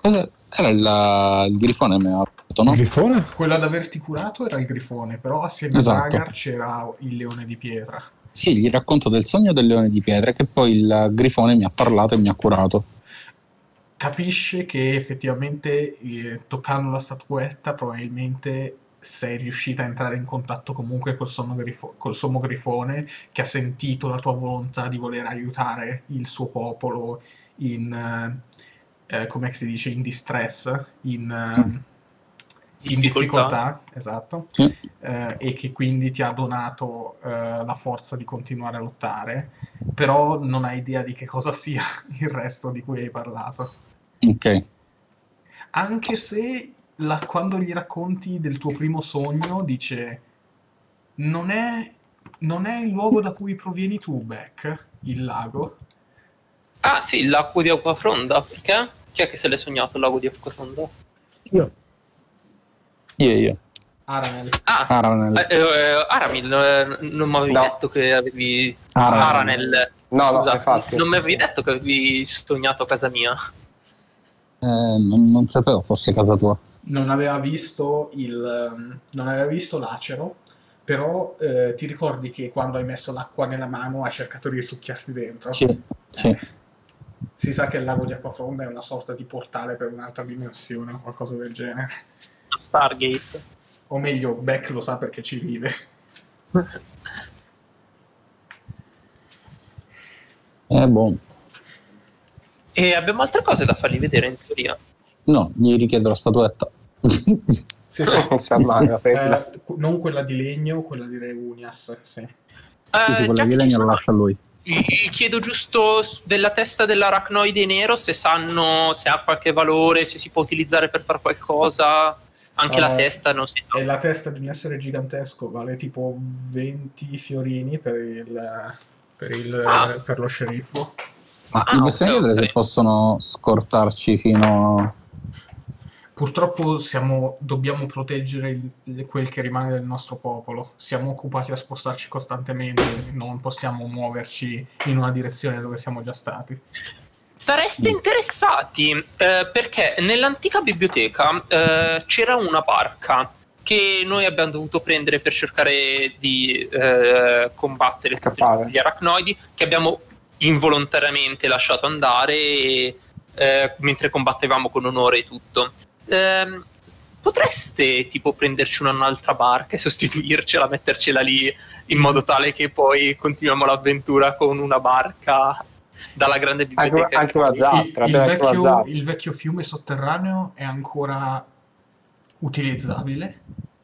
Cosa? Era il, il grifone mi ha detto, no? Il grifone? Quello ad averti curato era il grifone, però assieme Esatto. a Dagar c'era il leone di pietra. Sì, gli racconto del sogno del leone di pietra che poi il grifone mi ha parlato e mi ha curato. Capisce che effettivamente eh, toccando la statuetta probabilmente sei riuscita a entrare in contatto comunque col grifo- col sommo grifone che ha sentito la tua volontà di voler aiutare il suo popolo in, eh, eh, come si dice, in distress, in, eh, in difficoltà, esatto, Sì. eh, e che quindi ti ha donato eh, la forza di continuare a lottare, però non hai idea di che cosa sia il resto di cui hai parlato. Ok. Anche se la- quando gli racconti del tuo primo sogno dice non è, non è il luogo da cui provieni tu, Beck, il lago. Ah sì, il lago di Acquafronda, perché? Chi è che se l'è sognato il lago di Acquafronda? Io. Io, io. Aranel. Ah, Aranel. eh, eh, Aramil, eh, non mi avevi No. detto che avevi... Aranel. Aranel. No, no, Scusa, infatti. non mi avevi detto che avevi sognato a casa mia. Eh, non, non sapevo fosse casa tua. Non aveva visto il, ehm, non aveva visto l'acero, però eh, ti ricordi che quando hai messo l'acqua nella mano ha cercato di risucchiarti dentro? Sì, sì. Si sa che il lago di Acquafronda è una sorta di portale per un'altra dimensione o qualcosa del genere. Stargate. O meglio, Beck lo sa perché ci vive. Eh, boh. E abbiamo altre cose da fargli vedere in teoria. No, gli richiedo la statuetta. Sì, sì. Eh, non quella di legno, quella di Re Unias, sì. sì, sì, Eh, quella di legno sono- la lascia a lui. Gli chiedo giusto della testa dell'aracnoide nero se sanno se ha qualche valore, se si può utilizzare per fare qualcosa. Anche la Eh, testa non si sa. E la testa di un essere gigantesco vale tipo 20 fiorini per il, per il- Ah. per lo sceriffo. Ma Ah, mi possiamo ok, chiedere ok. se possono scortarci fino Purtroppo siamo- dobbiamo proteggere il- quel che rimane del nostro popolo. Siamo occupati a spostarci costantemente, non possiamo muoverci in una direzione dove siamo già stati. Sareste interessati eh, perché nell'antica biblioteca eh, c'era una barca che noi abbiamo dovuto prendere per cercare di eh, combattere Scappare. gli arachnoidi che abbiamo involontariamente lasciato andare e, eh, mentre combattevamo con onore e tutto. Ehm, potreste tipo prenderci un'altra barca e sostituircela, mettercela lì in modo tale che poi continuiamo l'avventura con una barca dalla grande Anche, biblioteca. anche una Il, zappa, il anche una vecchio, il vecchio fiume sotterraneo è ancora utilizzabile?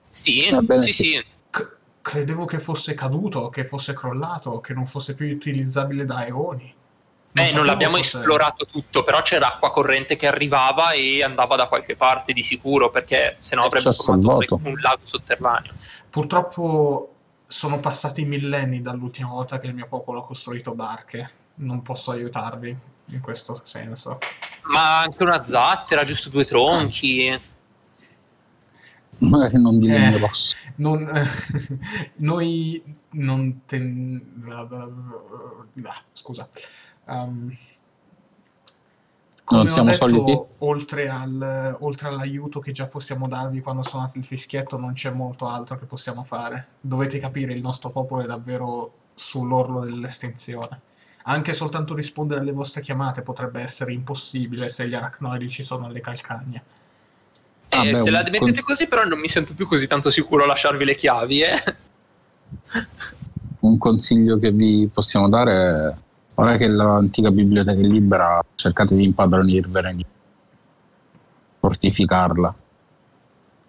Sì, sì, sì. sì. C- credevo che fosse caduto, che fosse crollato, che non fosse più utilizzabile da eoni. Eh, non l'abbiamo fosse- esplorato tutto, però c'era acqua corrente che arrivava e andava da qualche parte di sicuro, perché se no al formato un lago sotterraneo. Purtroppo sono passati millenni dall'ultima volta che il mio popolo ha costruito barche. Non posso aiutarvi in questo senso. Ma anche una zattera, giusto due tronchi. magari non di legno Eh. rosso. Non, noi non ten... ah, scusa. Um, come Non ho siamo detto, soliti? Oltre, al- oltre all'aiuto che già possiamo darvi quando suonate il fischietto, non c'è molto altro che possiamo fare. Dovete capire, il nostro popolo è davvero sull'orlo dell'estinzione. Anche soltanto rispondere alle vostre chiamate potrebbe essere impossibile se gli arachnoidi ci sono alle calcagne. Eh, Ah, beh, se la mettete così, però non mi sento più così tanto sicuro a lasciarvi le chiavi, eh. Un consiglio che vi possiamo dare è ora che l'antica biblioteca è libera, cercate di impadronirvene, di fortificarla.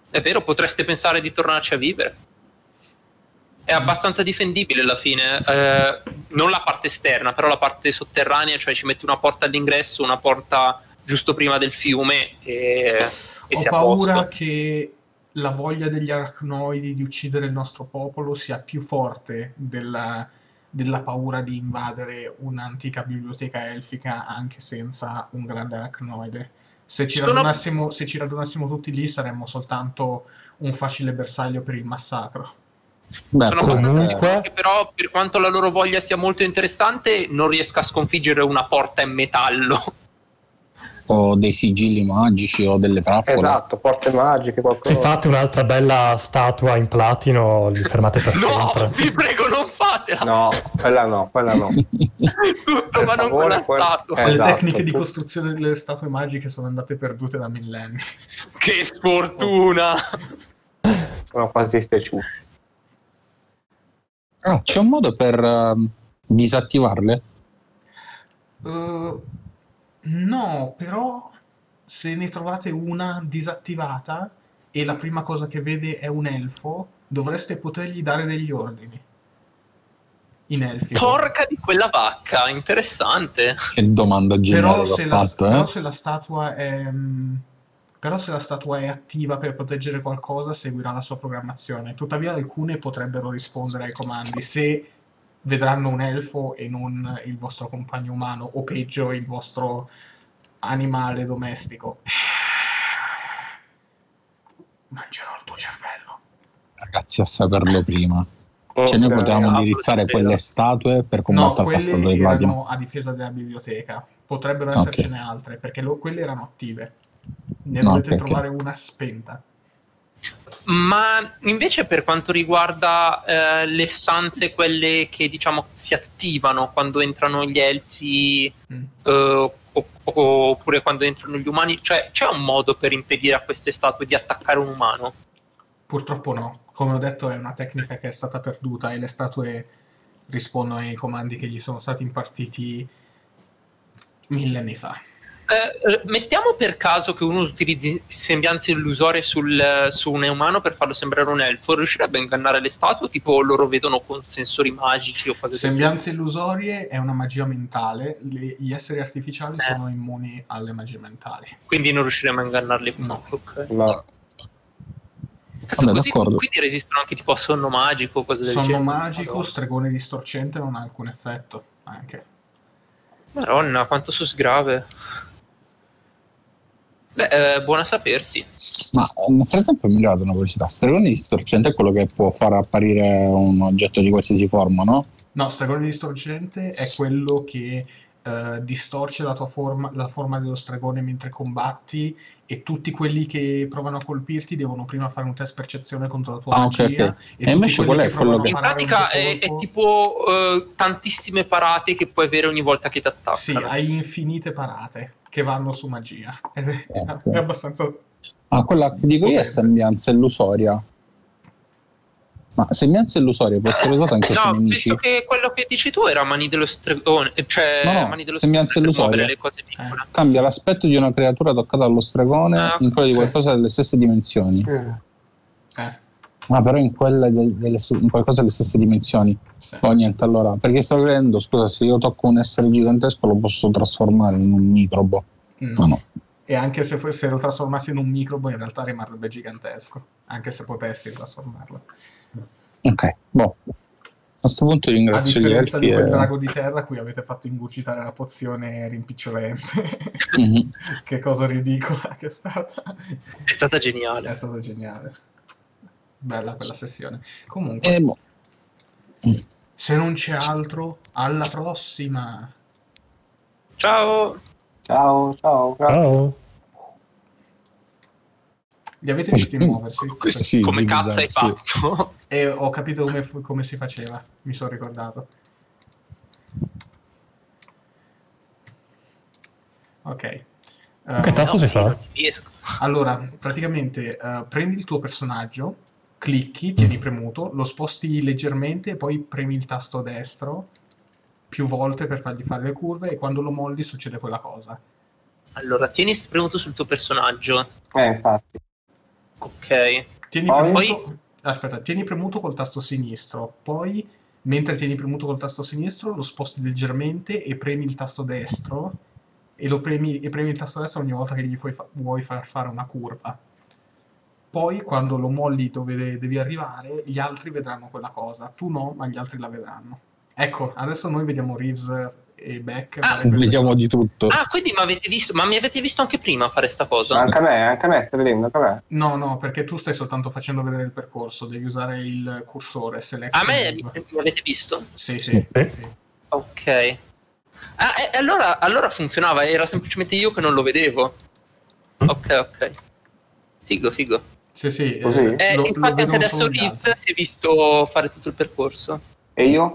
È vero, potreste pensare di tornarci a vivere. È abbastanza difendibile alla fine, eh, non la parte esterna, però la parte sotterranea, cioè ci metti una porta all'ingresso, una porta giusto prima del fiume e, e Ho paura che la voglia degli arachnoidi di uccidere il nostro popolo sia più forte della, della paura di invadere un'antica biblioteca elfica anche senza un grande arachnoide. Se ci, Sono- se ci radunassimo tutti lì saremmo soltanto un facile bersaglio per il massacro. Beh, Sono abbastanza comunque- sicuro che però, per quanto la loro voglia sia molto interessante, non riesca a sconfiggere una porta in metallo. o dei sigilli magici o delle trappole. Esatto, porte magiche, Se qualcosa. fate un'altra bella statua in platino, li fermate per No, sempre. vi prego, non fatela! No, quella no, quella no. Tutto, Per ma non favore, quella quel- statua. Eh, Le esatto, tecniche di tu- costruzione delle statue magiche sono andate perdute da millenni. Che sfortuna! Sono quasi dispiaciuto. Ah, c'è un modo per ehm, disattivarle? Uh, no, però se ne trovate una disattivata e la prima cosa che vede è un elfo, dovreste potergli dare degli ordini. In elfico. Porca di quella vacca, interessante. Che domanda geniale Però se, la, fatto, però eh? se la statua è... mm, Però se la statua è attiva per proteggere qualcosa, seguirà la sua programmazione. Tuttavia alcune potrebbero rispondere ai comandi se vedranno un elfo e non il vostro compagno umano, o peggio il vostro animale domestico. Mangerò il tuo cervello. Ragazzi, a saperlo prima. Cioè, noi potevamo indirizzare quelle statue per No, combattere la statua di erano a difesa della biblioteca. Potrebbero essercene altre, perché lo- quelle erano attive. Ne No, dovete ok. trovare una spenta. Ma invece per quanto riguarda eh, le stanze, quelle che diciamo si attivano quando entrano gli elfi Mm. eh, oppure quando entrano gli umani, cioè c'è un modo per impedire a queste statue di attaccare un umano? Purtroppo no, come ho detto è una tecnica che è stata perduta e le statue rispondono ai comandi che gli sono stati impartiti millenni fa. Eh, mettiamo per caso che uno utilizzi sembianze illusorie sul, su un umano per farlo sembrare un elfo, riuscirebbe a ingannare le statue? Tipo loro vedono con sensori magici o cose del Sembianze illusorie è una magia mentale, le- gli esseri artificiali Eh. sono immuni alle magie mentali. Quindi non riusciremo a ingannarli. No. Ok. No. Cazzo, Vabbè, così, d'accordo. quindi resistono anche tipo a sonno magico, cose del Sonno genere. magico, Madonna. stregone distorcente non ha alcun effetto, anche. Maronna, quanto su sgrave. Beh, eh, buona sapersi. Ma nel frattempo è migliorata una velocità. Stregone distorcente è quello che può far apparire un oggetto di qualsiasi forma, no? No, stregone distorcente è quello che eh, distorce la tua forma, la forma dello stregone mentre combatti e tutti quelli che provano a colpirti devono prima fare un test percezione contro la tua Ah, magia ok, ok. e, E tutti invece quelli qual è che quello che- In pratica è, è tipo eh, tantissime parate che puoi avere ogni volta che ti attaccano. Sì, hai infinite parate che vanno su magia. Ed è, Ok. è abbastanza... Ah, quella che dico io è sembianza illusoria. Ma sembianza illusoria può essere usata anche sui No, nemici? visto che quello che dici tu era mani dello stregone, cioè No, no, mani dello sembianza illusoria. le cose piccole. Cambia l'aspetto di una creatura toccata dallo stregone Ah, in quella di qualcosa delle stesse dimensioni. Eh, Eh, Ah, però in, quella de- delle, in qualcosa delle stesse dimensioni. Sì. Oh, niente, allora, perché sto credendo, scusa, se io tocco un essere gigantesco lo posso trasformare in un microbo. Mm. No, no. E anche se, se lo trasformassi in un microbo in realtà rimarrebbe gigantesco, anche se potessi trasformarlo. Ok, boh. A questo punto A ringrazio gli differenza elfi. di quel e- drago di terra a cui avete fatto ingurgitare la pozione rimpicciolente. Mhm. che cosa ridicola che è stata. È stata geniale. È stata geniale. Bella quella sessione. Comunque, E boh. Se non c'è altro, alla prossima. Ciao. Ciao, ciao. Ciao. Li avete visti muoversi? Questo Sì, come sì, cazzo hai sì. fatto? E ho capito come, come si faceva, mi sono ricordato. Ok. Eh, Che tasto si No, fa? Allora, praticamente eh, prendi il tuo personaggio, clicchi, tieni premuto, lo sposti leggermente e poi premi il tasto destro più volte per fargli fare le curve e quando lo molli succede quella cosa. Allora, tieni premuto sul tuo personaggio. Eh, infatti. Ok. Tieni Poi? premuto, aspetta, tieni premuto col tasto sinistro, poi mentre tieni premuto col tasto sinistro lo sposti leggermente e premi il tasto destro e, lo premi, e premi il tasto destro ogni volta che gli fa- vuoi far fare una curva. Poi quando lo molli dove de- devi arrivare, gli altri vedranno quella cosa, tu no, ma gli altri la vedranno. Ecco, adesso noi vediamo Reeves e Beck. Ah, fare queste Vediamo cose. di tutto. Ah, quindi mi avete visto, ma mi avete visto anche prima fare sta cosa? Anche a me, anche a me, stai vedendo, anche a me. No, no, perché tu stai soltanto facendo vedere il percorso, devi usare il cursore, select A me move. mi avete visto? Sì, sì. Sì. sì. Ok. Ah, e allora, allora funzionava, era semplicemente io che non lo vedevo. Ok, ok. Figo, figo. Sì, sì, Così? Eh, lo- lo infatti anche vedono adesso Reeves si è visto fare tutto il percorso. E io?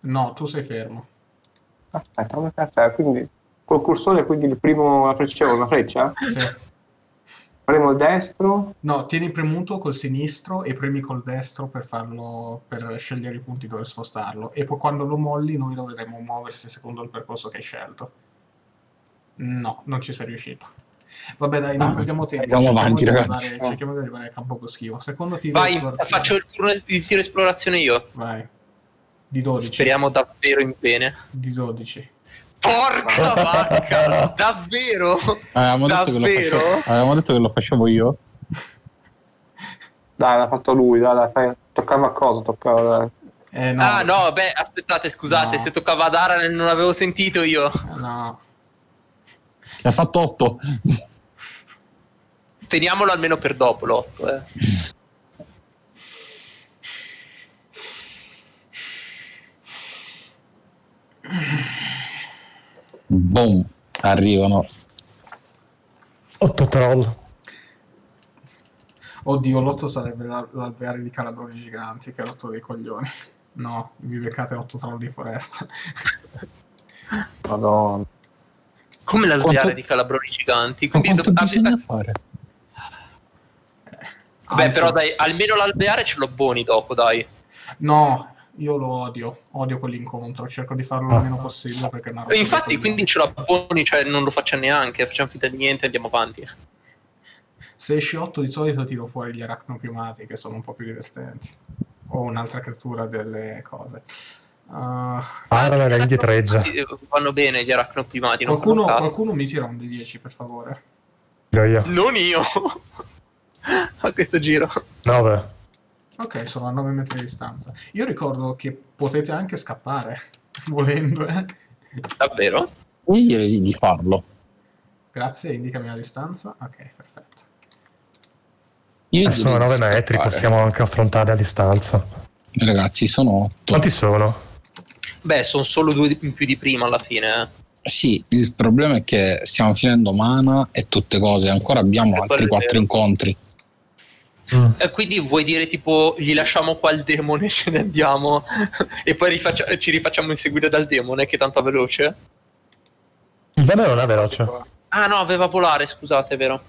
No, tu sei fermo. Aspetta, come cazzo è? Quindi col cursore, quindi il primo la freccia, una freccia? Sì. Premo il destro, No, tieni premuto col sinistro e premi col destro per farlo, per scegliere i punti dove spostarlo. E poi quando lo molli noi lo vedremo muoversi secondo il percorso che hai scelto. No, non ci sei riuscito. Vabbè, dai, non Ah, perdiamo tempo. andiamo cerchiamo avanti, di ragazzi. arrivare- cerchiamo di arrivare al campo boschivo. Secondo tiro Vai, faccio il turno di tiro esplorazione io. Vai. Di 12. Speriamo davvero in bene. Di 12. Porca vacca! Davvero? Avevamo detto, che lo Davvero? facevo, avevamo detto che lo facevo io. dai, l'ha fatto lui, dai, dai, fai- toccava a cosa? Toccava, dai. Eh, no. Ah no, beh, aspettate, scusate, No. se toccava ad Aran non avevo sentito io. No. Ha fatto 8. Teniamolo almeno per dopo l'otto, eh. Boom. Arrivano. 8 troll. Oddio, l'otto sarebbe la- l'alveare di calabroni giganti, che è l'otto dei coglioni. No, vi beccate 8 troll di foresta. Madonna. Come l'alveare Quanto- di calabroni giganti. Quindi dov- bisogna ah, fare? Beh, però dai, almeno l'alveare ce l'ho buoni dopo, dai. No, io lo odio. Odio quell'incontro. Cerco di farlo il meno possibile perché è una roba E infatti, quindi ce l'ho buoni, cioè non lo facciamo neanche, facciamo finta di niente e andiamo avanti. Se esci 8 di solito tiro fuori gli arachnoprimati che sono un po' più divertenti. O un'altra creatura delle cose. Uh, Aran la indietreggia. Vanno bene gli arachnoprimati, non qualcuno, qualcuno mi tira un D10 per favore. Io, io. Non io. A questo giro. 9. Ok, sono a 9 metri di distanza. Io ricordo che potete anche scappare, volendo, eh. Davvero? Io direi di farlo. Grazie, indicami la distanza. Ok, perfetto. Io Eh, sono direi 9 di metri, scappare. possiamo anche affrontarli a distanza. Ragazzi, sono 8. Quanti sono? Beh, sono solo due di- in più di prima alla fine. eh. Sì, il problema è che stiamo finendo mana e tutte cose, ancora abbiamo altri quattro incontri. Mm. E quindi vuoi dire tipo gli lasciamo qua il demone e ce ne andiamo e poi rifaccia- ci rifacciamo inseguire dal demone che è tanto veloce? Il demone non è veloce. Ah no, aveva volare, scusate, è vero.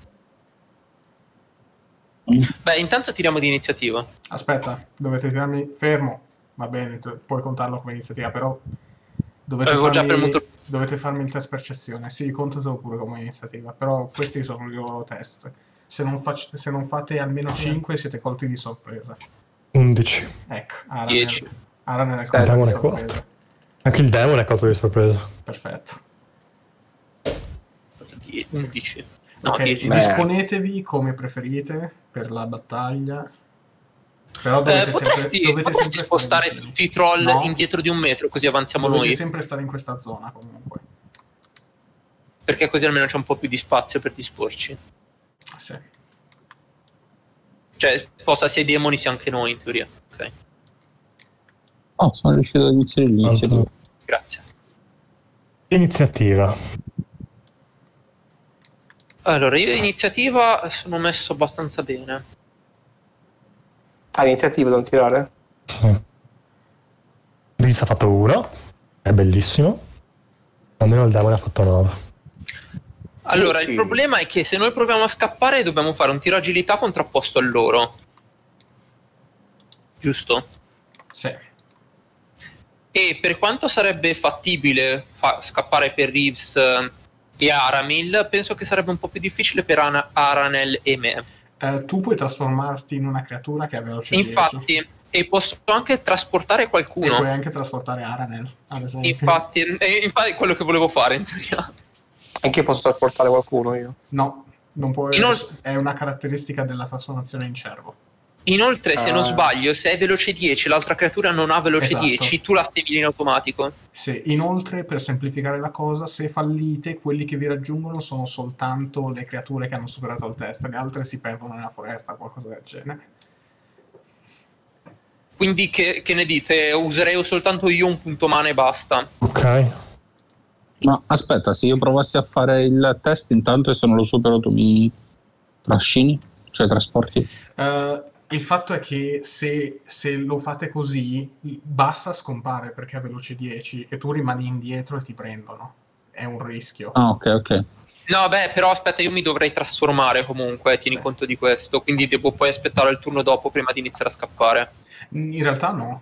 Mm. Beh, intanto tiriamo di iniziativa. Aspetta, dovete tirarmi fermo. Va bene, t- puoi contarlo come iniziativa, però dovete farmi, premuto- dovete farmi il test percezione. Sì, contatelo pure come iniziativa, però questi sono i loro test. Se non, fac- se non fate almeno 5 siete colti di sorpresa. 11. Ecco, Aranel, 10. Aranel è Sì, colto di demone è sorpresa. Anche il demone è colto di sorpresa. Perfetto. Die- 11. No, ok, 10. Beh. disponetevi come preferite per la battaglia. Però Eh, dovete potresti, sempre, dovete potresti sempre spostare tutti i troll No. indietro di un metro così avanziamo Dovete noi. sempre stare in questa zona comunque. Perché così almeno c'è un po' più di spazio per disporci. Sì. Cioè, possa sia i demoni sia anche noi in teoria. Ok, Oh, sono riuscito ad iniziare l'iniziativa. grazie. Iniziativa. Allora, io iniziativa sono messo abbastanza bene. Ah, l'iniziativa non tirare? Sì. Riz ha fatto 1. È bellissimo. Almeno il demone ha fatto 9. Allora, il problema è che se noi proviamo a scappare dobbiamo fare un tiro agilità contrapposto a loro. Giusto? Sì. E per quanto sarebbe fattibile fa- scappare per Reeves eh, e Aramil, penso che sarebbe un po' più difficile per Ana- Aranel e me. Eh, tu puoi trasformarti in una creatura che ha veloce 10. Infatti, e posso anche trasportare E puoi qualcuno. anche trasportare Aranel, ad esempio. Infatti, e infatti è quello che volevo fare in teoria. Anche io posso trasportare qualcuno io. No, non puoi. Inol- È una caratteristica della trasformazione in cervo. Inoltre, se non Ah. sbaglio, se è veloce 10 l'altra creatura non ha veloce Esatto. 10, tu la stabili in automatico. Sì, inoltre, per semplificare la cosa, se fallite, quelli che vi raggiungono sono soltanto le creature che hanno superato il test, le altre si perdono nella foresta, qualcosa del genere. Quindi, che, che ne dite? Userei soltanto io un punto mana e basta. Ok. Ma aspetta, se io provassi a fare il test intanto e se non lo supero tu mi trascini? Cioè trasporti? Eh, il fatto è che se, se lo fate così, Bassa scompare perché ha veloce 10 e tu rimani indietro e ti prendono. È un rischio. Ah, ok, ok. No, beh, però aspetta, io mi dovrei trasformare comunque, tieni Sì. conto di questo. Quindi devo poi aspettare il turno dopo prima di iniziare a scappare. In realtà no.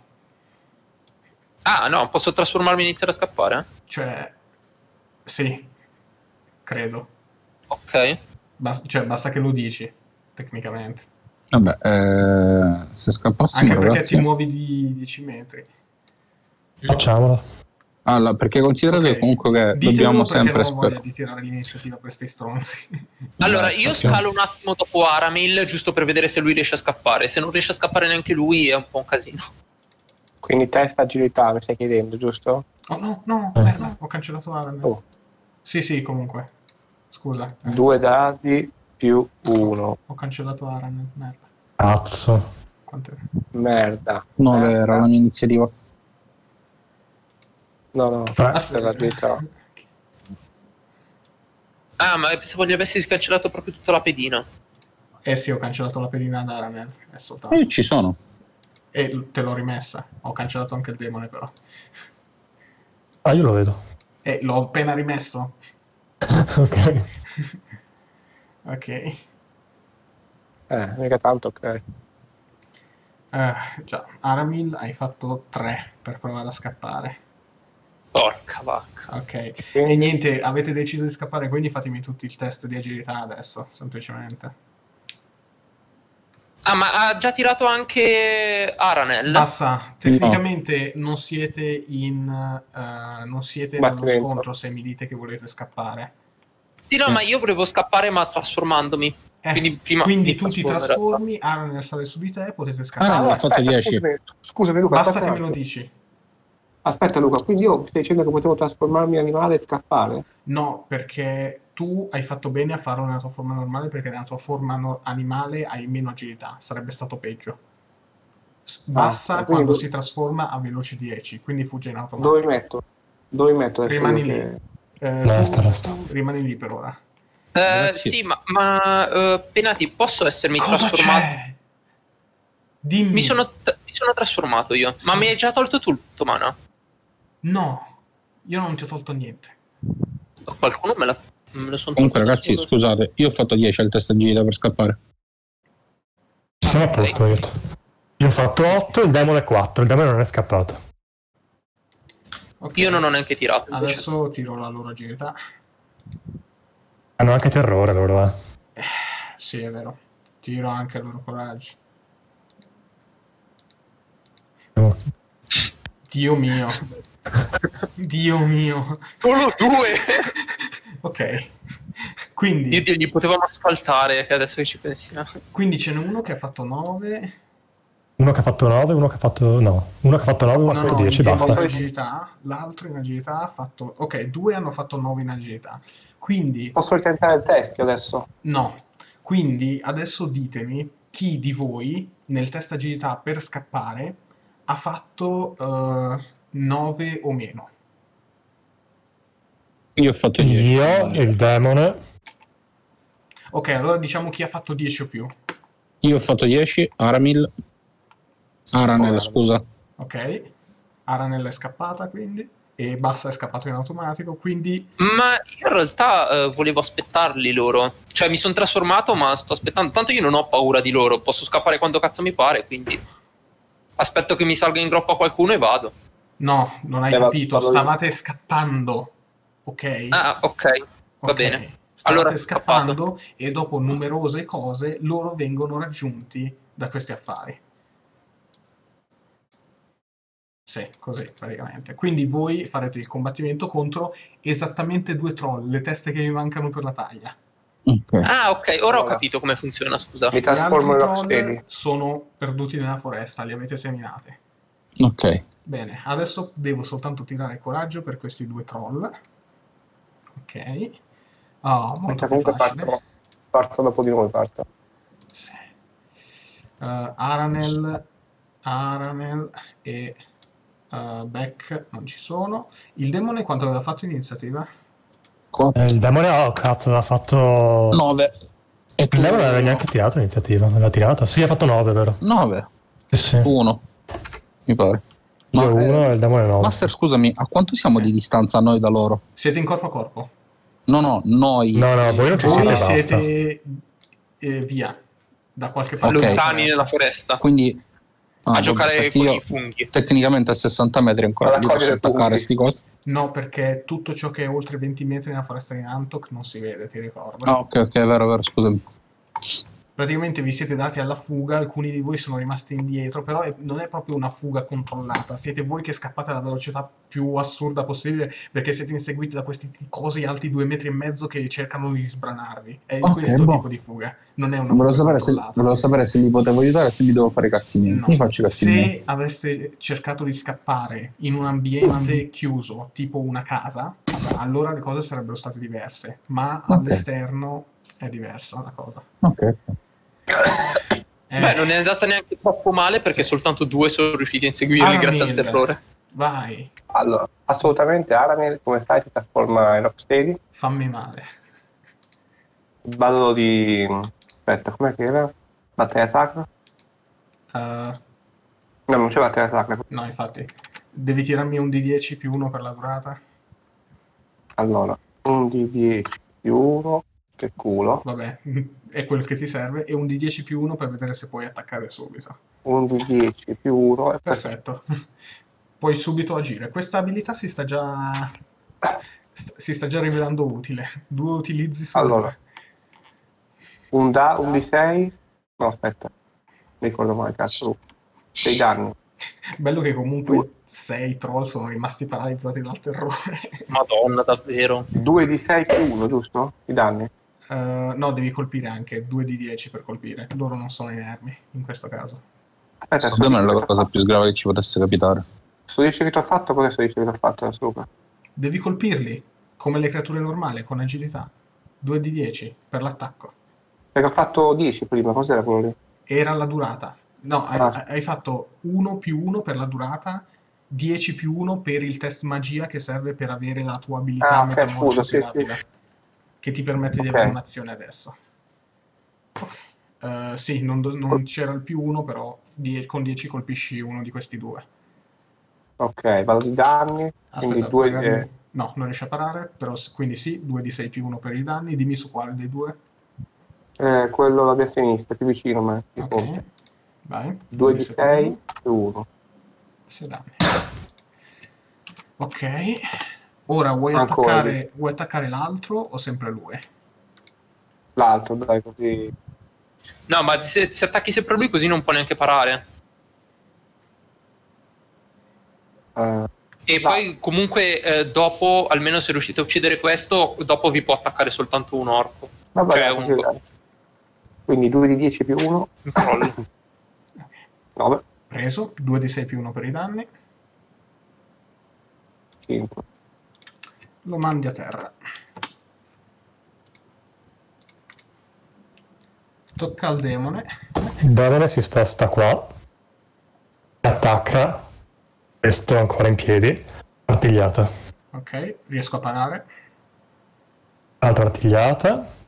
Ah, no, posso trasformarmi e iniziare a scappare? Cioè, sì, credo. Ok. Bas- cioè, basta che lo dici, tecnicamente. Vabbè, eh, se scappassimo Anche perché ragazzi... ti muovi di 10 metri. Facciamolo. Allora, perché considerate Ok. comunque che Ditemelo dobbiamo perché sempre sperare. di tirare l'iniziativa questi stronzi. Allora, io scalo un attimo dopo Aramil, giusto per vedere se lui riesce a scappare. Se non riesce a scappare neanche lui, è un po' un casino. Quindi test agilità mi stai chiedendo, giusto? Oh no, no, Eh. merda, ho cancellato Alan. Oh. Sì, sì, comunque. Scusa, eh, Due dadi più uno. ho cancellato Aran, merda. Cazzo. Quante... Merda. No, Merda. era la mia iniziativa. No, no. Per l'agilità. Ah, ma pensavo gli avessi cancellato proprio tutta la pedina. Eh sì, ho cancellato la pedina ad Aranel, è soltanto. E ci sono. E te l'ho rimessa. Ho cancellato anche il demone però. Ah, io lo vedo. E l'ho appena rimesso. ok. Ok. Eh, mica tanto, ok. Eh, già, Aramil hai fatto 3 per provare a scappare. Porca vacca. Ok. E Quindi niente, avete deciso di scappare, quindi fatemi tutti il test di agilità adesso, semplicemente. Ah, ma ha già tirato anche Aranel? Basta, tecnicamente non siete in eh, non siete nello Battimento. scontro se mi dite che volete scappare. Sì, no, ma io volevo scappare, ma trasformandomi. Eh, Quindi prima quindi tu ti trasformi, Aranel sale su di te, potete Ah, scappare. no, ha fatto aspetta, 10. Scusami, Luca, Basta che me lo dici. Aspetta Luca, quindi io stai dicendo che potevo trasformarmi in animale e scappare? No, perché tu hai fatto bene a farlo nella tua forma normale perché nella tua forma no- animale hai meno agilità, sarebbe stato peggio. Bassa Ah, quando do- si trasforma a veloci 10, quindi fugge in automatico. Dove metto? Dove metto adesso? Rimani lì. che- Eh, Resta, resta. Rimani lì per ora. Grazie. sì, ma, ma eh, Penati, posso essermi Cosa trasformato? c'è? Dimmi. Mi sono, mi sono trasformato io. Ma Sì. mi hai già tolto tutto, mana? No, io non ti ho tolto niente. Qualcuno me, sono Comunque, ragazzi, solo. scusate, io ho fatto 10 al test agilità per scappare. Siamo a posto, io. Io ho fatto 8, il demone è 4, il demone non è scappato. Ok. Io non ho neanche tirato. invece. Adesso tiro la loro agilità. Hanno anche terrore loro, eh. Eh, sì, è vero. Tiro anche il loro coraggio. Dio mio. Dio mio. Solo due! ok. Quindi, Io Dio, gli potevamo asfaltare, che adesso che ci pensiamo. quindi ce n'è uno che ha fatto 9. Uno che ha fatto 9, uno che ha fatto... no. Uno che ha fatto 9, uno che ha fatto no, 10, in basta. agilità. L'altro in agilità ha fatto... Ok, due hanno fatto 9 in agilità. Quindi, Posso tentare il test adesso? no. Quindi, adesso ditemi chi di voi nel test agilità per scappare ha fatto 9 o meno. Io ho fatto 10. Io, il demone... Ok, allora diciamo chi ha fatto 10 o più. Io ho fatto 10, Aramil. Aranel, scusa. Ok. Aranella è scappata quindi. E Bassa è scappato in automatico. Quindi Ma io in realtà eh, volevo aspettarli loro. Cioè, mi sono trasformato, ma sto aspettando. Tanto io non ho paura di loro. Posso scappare quando cazzo mi pare, quindi. Aspetto che mi salga in groppa qualcuno e vado. no, non hai Eh, capito. vado io. Stavate scappando. Ok? Ah, ok. va Ok. bene. Stavate Allora, scappando e dopo numerose cose loro vengono raggiunti da questi affari. Sì, così praticamente. Quindi voi farete il combattimento contro esattamente due troll, le teste che vi mancano per la taglia. Ok. Ah, ok. Ora ho Allora. capito come funziona. Scusa. Mi trasformo in troll sono perduti nella foresta, li avete seminati. Ok. Bene, adesso devo soltanto tirare coraggio per questi due troll. Ok. Oh, molto comunque facile. parto, parto dopo di noi, parto. Sì. Eh, Aranel, Aranel e eh, Beck non ci sono. Il demone quanto aveva fatto in iniziativa? Eh, il demone, oh cazzo, aveva fatto... 9. E tu? Il demone non aveva neanche tirato l'iniziativa, l'aveva tirata. Sì, ha fatto 9, vero? 9. Sì, sì. 1. Mi pare. Io Ma, eh, 1 e il demone 9. Master, scusami, a quanto siamo di distanza noi da loro? Siete in corpo a corpo. No, no, noi. No, no, voi non ci Voi siete, basta. siete eh, via da qualche parte. Ok. della Lontani nella foresta. Quindi... ah, a giocare con io i funghi. Tecnicamente a 60 metri ancora li posso attaccare sti cosi. No, perché tutto ciò che è oltre 20 metri nella foresta di Nantok non si vede, ti ricordo. Ah, ok, ok, è vero, è vero, scusami. Praticamente vi siete dati alla fuga, alcuni di voi sono rimasti indietro, però è- non è proprio una fuga controllata, siete voi che scappate alla velocità più assurda possibile perché siete inseguiti da questi cosi alti due metri e mezzo che cercano di sbranarvi. È Ok, questo boh. tipo di fuga, non è una Volevo fuga sapere, se, volevo sapere se li potevo aiutare o se li devo fare i cazzi miei. No. Mi faccio i cazzi miei. Se aveste cercato di scappare in un ambiente chiuso, tipo una casa, allora le cose sarebbero state diverse, ma Ok. all'esterno è diversa la cosa. Ok. Eh, Beh, non è andata neanche troppo male perché Sì. soltanto due sono riusciti a inseguirli Aramil. grazie al terrore. Vai, Allora, assolutamente Aranel, come stai, si trasforma in Rocksteady. fammi male. Ballo di... Aspetta, com'è che era? Batteria sacra? Eh, No, non c'è batteria sacra. no, infatti, devi tirarmi un D10 più 1 per la durata. Allora, un di 10 più 1, che culo. Vabbè, è quel che ti serve. E un D10 più 1 per vedere se puoi attaccare subito. Un di 10 più 1 e poi Perfetto. Puoi subito agire. Questa abilità si sta già. st- si sta già rivelando utile. Due utilizzi solo. Allora. un, da, un di 6. No, aspetta. Mi ricordo male, cazzo. 6 danni. Bello che comunque sei troll sono rimasti paralizzati dal terrore. Madonna, davvero. 2 di 6 più 1, giusto? I danni. Eh, no, devi colpire anche 2 di 10 per colpire. Loro non sono inermi in questo caso. Aspetta, Secondo me è la cosa più sgrava che ci potesse capitare. Sto 10 che ti ho fatto, sto 10 che ti ho fatto, Luca? Devi colpirli, come le creature normali, con agilità. 2 di 10 per l'attacco. Perché ho fatto 10 prima, cos'era quello lì? Era la durata. No, hai, Ah. hai fatto 1 più 1 per la durata, 10 più 1 per il test magia che serve per avere la tua abilità Ah, ok, metamorfosi scusa, sì, rapida, che ti permette di Ok. avere un'azione adesso. Eh, sì, non, do- non c'era il più 1, però die- con 10 colpisci uno di questi due. Ok, vado di danni, quindi Aspetta, due magari- eh, No, non riesce a parare, però quindi sì, 2 di 6 più 1 per i danni. Dimmi su quale dei due. eh, quello là di sinistra, più vicino a me. Ok, vai. 2 di Due 6 più 1. 6 danni. Ok. Ora vuoi attaccare, vuoi attaccare l'altro o sempre lui? L'altro, dai, così. No, ma se, se attacchi sempre lui così non può neanche parare. eh, E Va. poi comunque eh, dopo, almeno se riuscite a uccidere questo, dopo vi può attaccare soltanto un orco. vabbè, Cioè, un- dai. Quindi 2 di 10 più 1, Un troll. 9, Preso, 2 di 6 più 1 per i danni. 5. Lo mandi a terra. Tocca al demone. Il demone si sposta qua, attacca, questo ancora in piedi, artigliata. Ok, riesco a parare. Altra artigliata,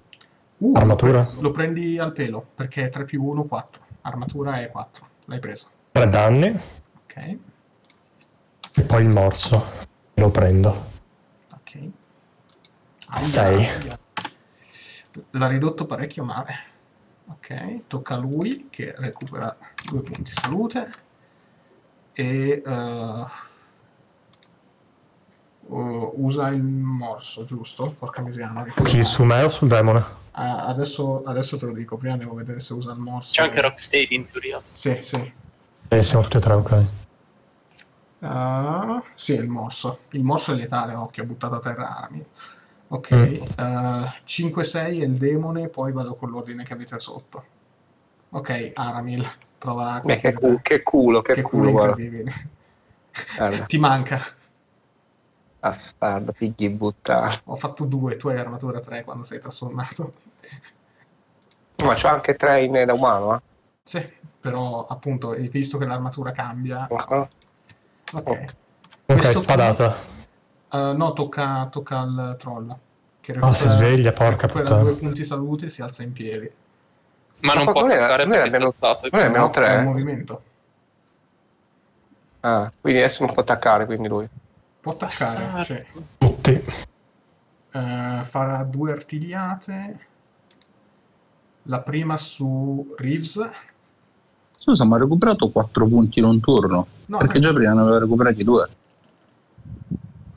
Uh, Armatura? Lo, pre- lo prendi al pelo perché 3 più 1, 4. Armatura è 4. L'hai preso. 3 danni Ok, e poi il morso. Lo prendo. Ok. Aia, Sei. aia. L'ha ridotto parecchio male. Ok, tocca a lui che recupera due punti salute. E uh, usa il morso, giusto? Porca miseria. Chi su me o sul demone? Ah, adesso, adesso te lo dico, prima devo vedere se usa il morso. C'è anche Rocksteady in teoria. Sì, sì. Eh, siamo tutti e tre, ok. Ah, sì, il morso. Il morso è letale, occhio, ha buttato a terra Arami. Ok, eh, 5-6 è il demone, poi vado con l'ordine che avete sotto. Ok, Aramil, prova a Beh, che, cu- che culo, che, Che culo, culo Ti manca. bastardo, figli buttati. Ho fatto due, tu hai armatura 3 quando sei trasformato. Ma c'ho anche 3 in da umano, eh. Sì, però appunto visto che l'armatura cambia. Ah, Ok. Ok. Ok, Questo spadata. Eh, no, tocca, tocca al troll. Che Ah, si sveglia, porca puttana. due punti salute e si alza in piedi. Ma non Ma può non attaccare non era perché è almeno- saltato. non è No, tre, è un movimento. Ah, quindi adesso non può attaccare, quindi lui. Può attaccare, sì. Tutti. Eh, farà due artigliate. La prima su Reeves. Scusa, ma ha recuperato 4 punti in un turno. No, perché no. già prima ne aveva recuperati 2.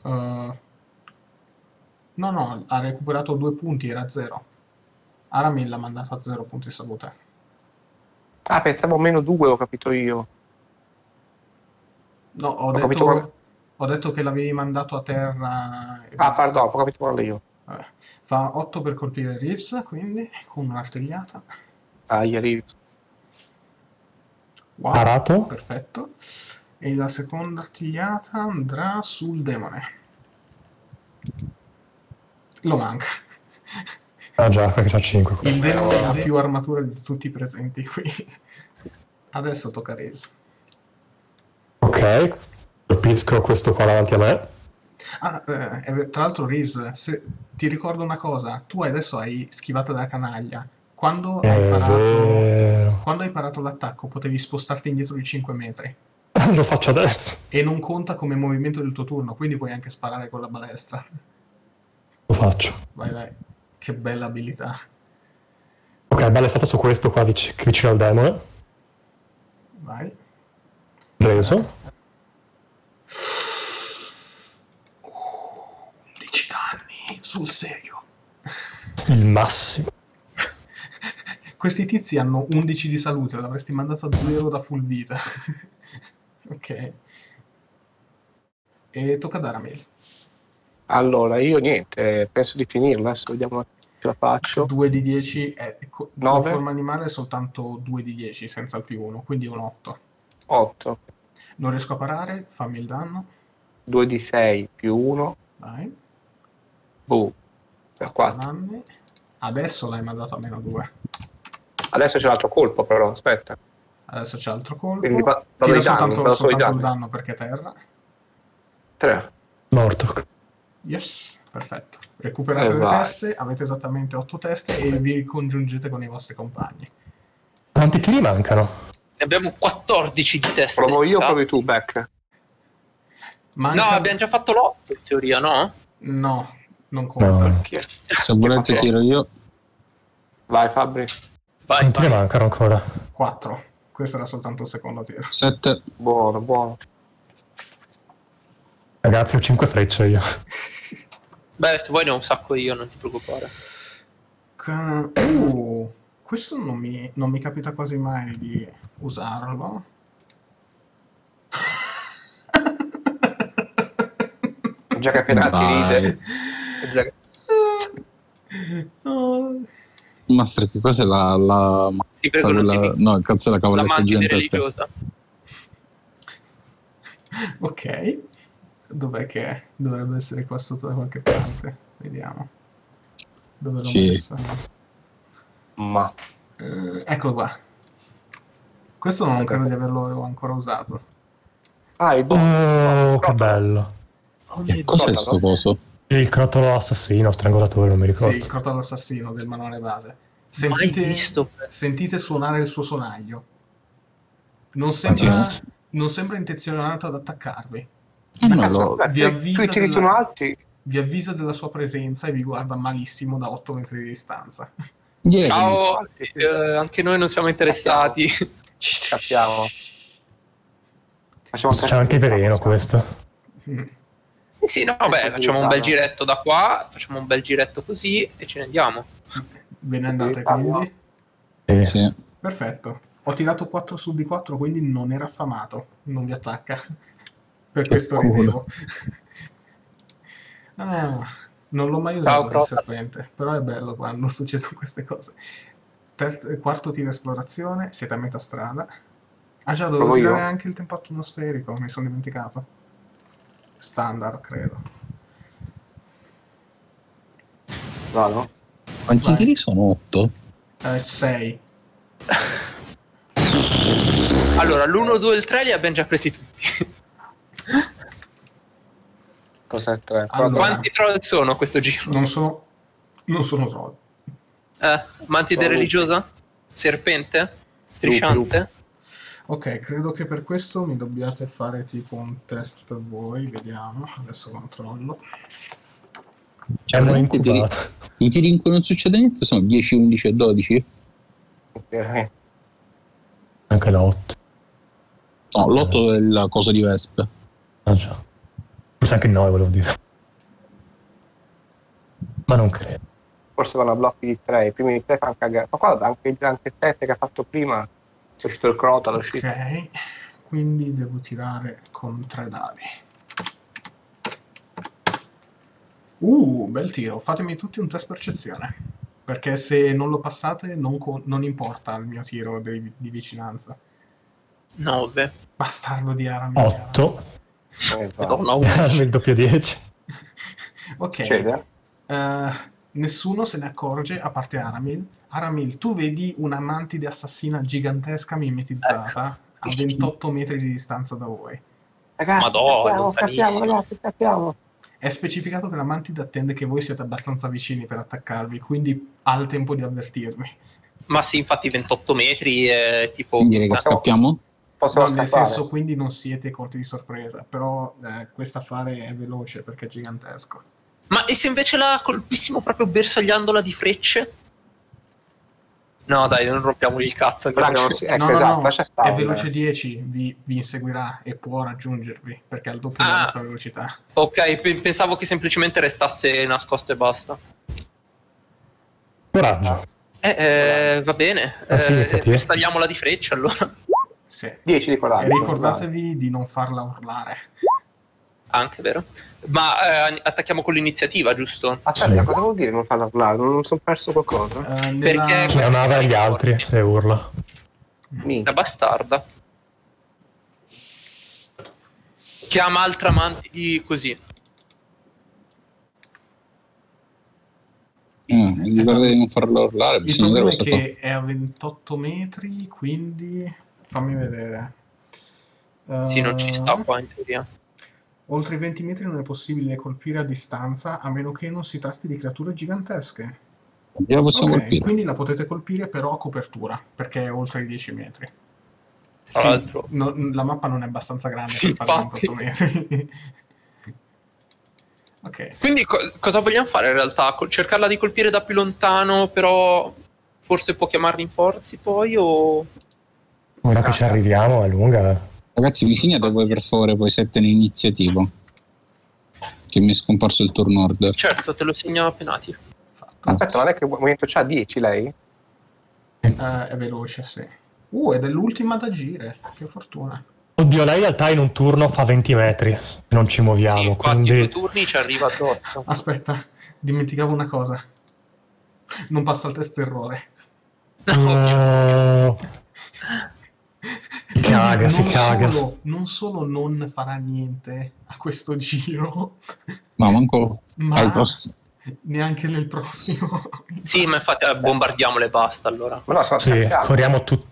Eh, no, no, ha recuperato due punti, era zero. Aramil l'ha mandato a zero punti salute. Ah, pensavo meno 2, ho capito io. No, ho, Ho capito detto, ho detto che l'avevi mandato a terra. Ah, basta. pardon, ho capito male io. Vabbè. Fa 8 per colpire Reeves, quindi con un'artigliata. Ah, ieri. Wow, Parato. perfetto. E la seconda artigliata andrà sul demone. Lo manca. Ah già, perché c'ha 5. Il demone ha più armatura di tutti i presenti qui. Adesso tocca a Reeves. Ok, colpisco questo qua davanti a me. Ah, eh, tra l'altro Reeves, se ti ricordo una cosa, tu adesso hai schivato da canaglia. Quando hai parato, quando hai parato l'attacco potevi spostarti indietro di 5 metri. Lo faccio adesso. E non conta come movimento del tuo turno, quindi puoi anche sparare con la balestra. Lo faccio. Vai, vai. Che bella abilità. Ok, stata su questo qua vic- vicino al demone. Vai. Preso. 11 danni, sul serio. Il massimo. Questi tizi hanno 11 di salute, l'avresti mandato a 0 da full vita. ok. E tocca ad Aramil. Allora, io niente, penso di finirla, adesso vediamo se la faccio. 2 di 10 è co- con Nove. forma animale è soltanto 2 di 10 senza il più 1, quindi un 8. 8. Non riesco a parare, fammi il danno. 2 di 6 più 1. Vai. Boh. Per 4. Danni. Adesso l'hai mandato a meno 2. Adesso c'è l'altro colpo però, aspetta. Adesso c'è altro colpo. Quindi i danni, soltanto, soltanto il danno perché terra. 3. Morto. Yes, perfetto. Recuperate Eh, le vai. teste, avete esattamente 8 teste e vi congiungete con i vostri compagni. Quanti tiri mancano? Ne abbiamo 14 di testa. Provo io o provi tu, Beck? Manca- No, abbiamo già fatto l'8 in teoria, no? No, non conta. No. È? Se volete tiro io. Vai Fabri. Vai, Quanti ne mancano ancora? 4. Questo era soltanto il secondo tiro. 7. Buono, buono. Ragazzi, ho 5 frecce io. Beh, se vuoi ne ho un sacco io, non ti preoccupare. Uh, questo non mi, non mi capita quasi mai di usarlo. Già che appena ti ride. Già che- Oh. Master, che cos'è la. la Ti prego, non quella- no, cazzo è la cavoletta gigantesca. Ok. Dov'è che è? Dovrebbe essere qua sotto da qualche parte. Vediamo. Dove l'ho Sì. messa? Ma. Eh, eccolo qua. Questo non credo di averlo ancora usato. Ah, il Oh, che bello. Eh, Cos'è sto no? coso? Il crotolo assassino, strangolatore, non mi ricordo. Sì, il crotalo assassino del manuale base. Mai Sentite, visto. sentite suonare il suo sonaglio. Non sembra, Yes. non sembra intenzionato ad attaccarvi. Eh, Ma no, cazzo, lo- vi avvisa della- sono alti. Vi avvisa della sua presenza e vi guarda malissimo da 8 metri di distanza. Ieri- Ciao, eh, anche noi non siamo interessati. Scappiamo. Facciamo C'è anche veleno questo. Mm. Sì, sì, no, vabbè, Questa facciamo un bel giretto da qua, facciamo un bel giretto così e ce ne andiamo. Ve ne andate quindi? Eh, Sì. Perfetto. Ho tirato 4 su di 4, quindi non era affamato. Non vi attacca. Per Che questo culo. ridevo. Ah, non l'ho mai Ciao, usato il Crota. serpente, però è bello quando succedono queste cose. Terzo, quarto tiro esplorazione, siete a metà strada. Ah già, dovevo Provo io? tirare anche il tempo atmosferico, mi sono dimenticato. Standard, credo. Vado? Quanti Vai. tiri sono? 8? 6. Allora, l'1, 2 e il 3 li abbiamo già presi tutti. Cos'è 3? Allora. Quanti troll sono questo giro? Non sono... Non sono troll. Eh, mantide Sono religiosa? Serpente? Strisciante? Ok, credo che per questo mi dobbiate fare tipo un test voi, vediamo, adesso controllo. Tiri- incubato. I tiri in cui non succede niente sono 10, 11 e 12? Ok. Anche la 8. No, l'8 è la cosa di Vespe. Ah, già. Forse anche il 9, volevo dire. Ma non credo. Forse vanno a blocchi di 3. I primi 3 fanno cagare. Ma guarda, anche il grande 7 che ha fatto prima. È uscito il crota. Ok, quindi devo tirare con tre dadi. Uh, bel tiro. Fatemi tutti un test percezione. Perché se non lo passate non, co- non importa il mio tiro di, di vicinanza. 9. Bastardo di Aramir. 8. Eh, va. Madonna, 11. il doppio 10. Ok. Succede? Eh, nessuno se ne accorge a parte Aramil. Aramil, tu vedi una mantide assassina gigantesca mimetizzata a 28 metri di distanza da voi. Ragazzi, Madonna, scappiamo, ragazzi, scappiamo. È specificato che la mantide attende che voi siate abbastanza vicini per attaccarvi, quindi ha il tempo di avvertirvi. Ma sì, infatti 28 metri è tipo... Quindi, raga, scappiamo? Posso No, nel senso, quindi non siete colti di sorpresa, però eh, quest'affare è veloce perché è gigantesco. Ma e se invece la colpissimo proprio bersagliandola di frecce? No, dai, non rompiamogli il cazzo. Raga, non si- ecco, no, no, esatto, no, è veloce 10, vi, vi inseguirà e può raggiungervi perché ha il doppio Ah. della vostra velocità. Ok, pe- pensavo che semplicemente restasse nascosto e basta. Coraggio. Eh, eh, va bene. Sì, Eh, iniziativa. bersagliamola di frecce allora. Sì. 10 di E coraggio. ricordatevi di non farla urlare. Anche, vero? Ma eh, attacchiamo con l'iniziativa, giusto? Aspetta, Sì. cosa vuol dire non farla urlare? Non, non sono perso qualcosa? Eh, nella- Perché- Chiamava agli altri se urla. La bastarda. Chiama Altramanti di così. Mm, ricordate di non farlo urlare, Il bisogna vedere problema è questa qua. che è a 28 metri, quindi fammi vedere. Sì, non ci sta Eh, qua in teoria. Oltre i 20 metri non è possibile colpire a distanza a meno che non si tratti di creature gigantesche. Gliela possiamo Ok, colpire. quindi la potete colpire però a copertura, perché è oltre i 10 metri. Tra Sì, l'altro. no- la mappa non è abbastanza grande Sì, per fare infatti. 28 metri. ok. Quindi co- cosa vogliamo fare in realtà? Cercarla di colpire da più lontano, però forse può chiamare rinforzi poi o... Ora che ci arriviamo è lunga. Ragazzi, mi segnate voi per favore poi 7 in iniziativa. Che mi è scomparso il turn order. Certo, te lo segno a penati. Fatto. Aspetta, non è che il movimento c'ha 10 lei? Eh, è veloce, sì. Uh, ed è l'ultima da agire. Che fortuna. Oddio, lei in realtà in un turno fa 20 metri. Non ci sì, muoviamo. infatti quindi... due turni ci arriva addosso. Aspetta, dimenticavo una cosa. Non passa il test errore. Oh. Si caga, non si caga. Solo, non solo non farà niente a questo giro, Ma manco ma ai prossimi. neanche nel prossimo. Sì, ma infatti eh, bombardiamole e basta allora. Ma no, Sì, corriamo tutti.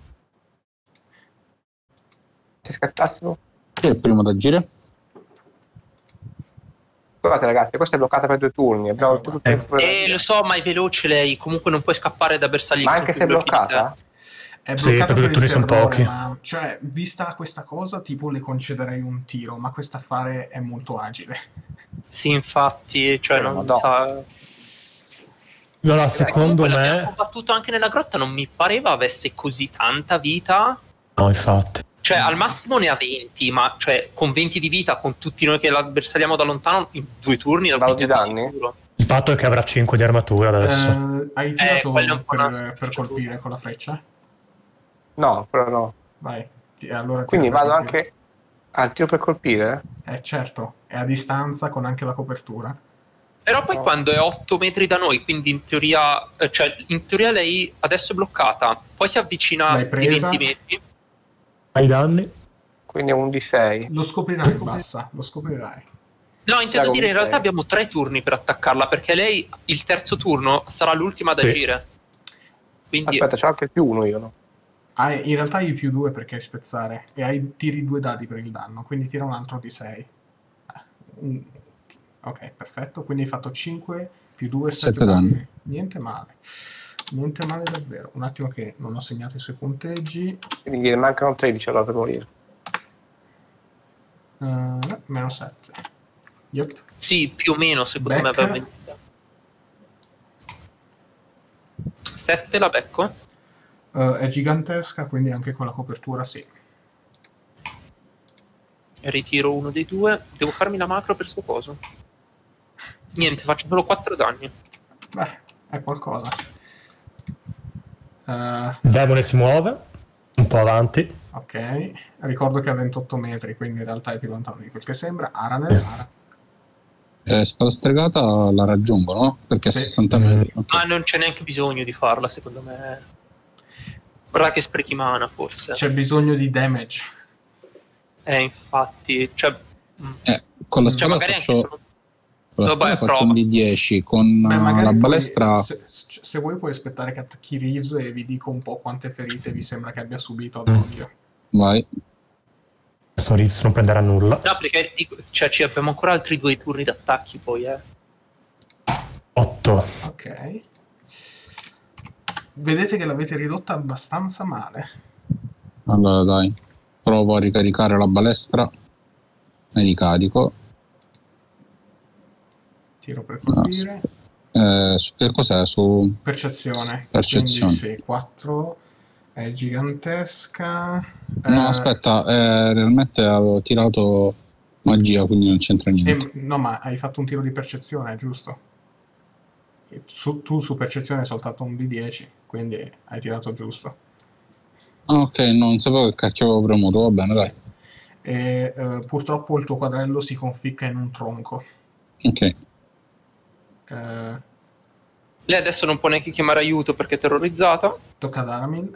Se scattassimo... Chi è il primo da agire? Scusate ragazzi, questa è bloccata per due turni. Abbiamo tutto il Eh. tempo per- Eh, lo so, ma è veloce lei. Comunque non puoi scappare da bersagli Ma che anche se è bloccata? È Sì, perché per i turni sono pochi. ma- cioè, vista questa cosa, tipo le concederei un tiro, ma questa affare è molto agile. Sì, infatti, cioè Eh, non Madonna. sa... Allora, secondo Comunque l'abbiamo me... combattuto anche nella grotta, non mi pareva avesse così tanta vita. No, infatti. Cioè, al massimo ne ha 20, ma cioè, con 20 di vita, con tutti noi che l'avversariamo da lontano, in due turni la Vado di danni? sicuro. Il fatto è che avrà 5 di armatura adesso. Eh, hai tirato po' per, per colpire con la freccia? No, però no. Vai. Ti- allora Quindi vado colpire. anche al tiro per colpire? Eh, certo, è a distanza con anche la copertura. Però poi No. quando è 8 metri da noi, quindi in teoria, eh, cioè, in teoria lei adesso è bloccata, poi si avvicina di presa? 20 metri. Ai danni? Quindi è un D6. Lo scoprirai, basta, lo scoprirai. No, intendo dire, in realtà abbiamo tre turni per attaccarla, perché lei il terzo turno sarà l'ultima da Sì. agire. Quindi Aspetta, c'ho anche più uno io, no? Hai- in realtà hai più due perché hai spezzare e hai tiri due dadi per il danno, quindi tira un altro di 6. Ok, perfetto, quindi hai fatto 5 più 2, 7 Sette danni. danni. Niente male. Niente male davvero. Un attimo che non ho segnato i suoi punteggi. Quindi ne mancano 13 allora per morire. Eh, meno 7. Yep. sì, più o meno, secondo Becca. me aveva 20. 7 la becco? Eh, è gigantesca, quindi anche con la copertura sì. Ritiro uno dei due. Devo farmi la macro per sto coso. Niente, faccio solo 4 danni. Beh, è qualcosa. Il demone si muove. Un po' avanti. ok, ricordo che è a 28 metri, quindi in realtà è più lontano di quel che sembra. Aranel, Ara- Eh, spada stregata la raggiungo, no? Perché Sì. a 60 metri. Ma non c'è neanche bisogno di farla, secondo me. Guarda che sprechi mana, forse. c'è bisogno di damage. Eh, infatti, cioè... mm. Eh, con la Cioè, spada magari anche faccio, con la Vabbè, spada faccio prova. un D10, con Beh, magari la balestra se, se vuoi puoi aspettare che attacchi Reeves e vi dico un po' quante ferite vi sembra che abbia subito ad Mm. occhio. vai. Questo Reeves non prenderà nulla. No, perché dico, cioè, ci abbiamo ancora altri due turni d'attacchi poi, eh. 8. Ok. Vedete che l'avete ridotta abbastanza male. Allora dai, provo a ricaricare la balestra e ricarico. Tiro per colpire. Eh, su che cos'è? Su Percezione. Percezione. Quindi sì, 4 è gigantesca. No, Eh, aspetta, eh, realmente avevo tirato magia, quindi non c'entra niente. eh, no, ma hai fatto un tiro di percezione, giusto? Su- tu su percezione hai soltanto un D10, quindi hai tirato giusto. Ah, ok, no, non sapevo che cacchio avevo premuto, va bene, dai. E eh, purtroppo il tuo quadrello si conficca in un tronco. Ok, Eh, Lei adesso non può neanche chiamare aiuto perché è terrorizzata. tocca ad Aramin.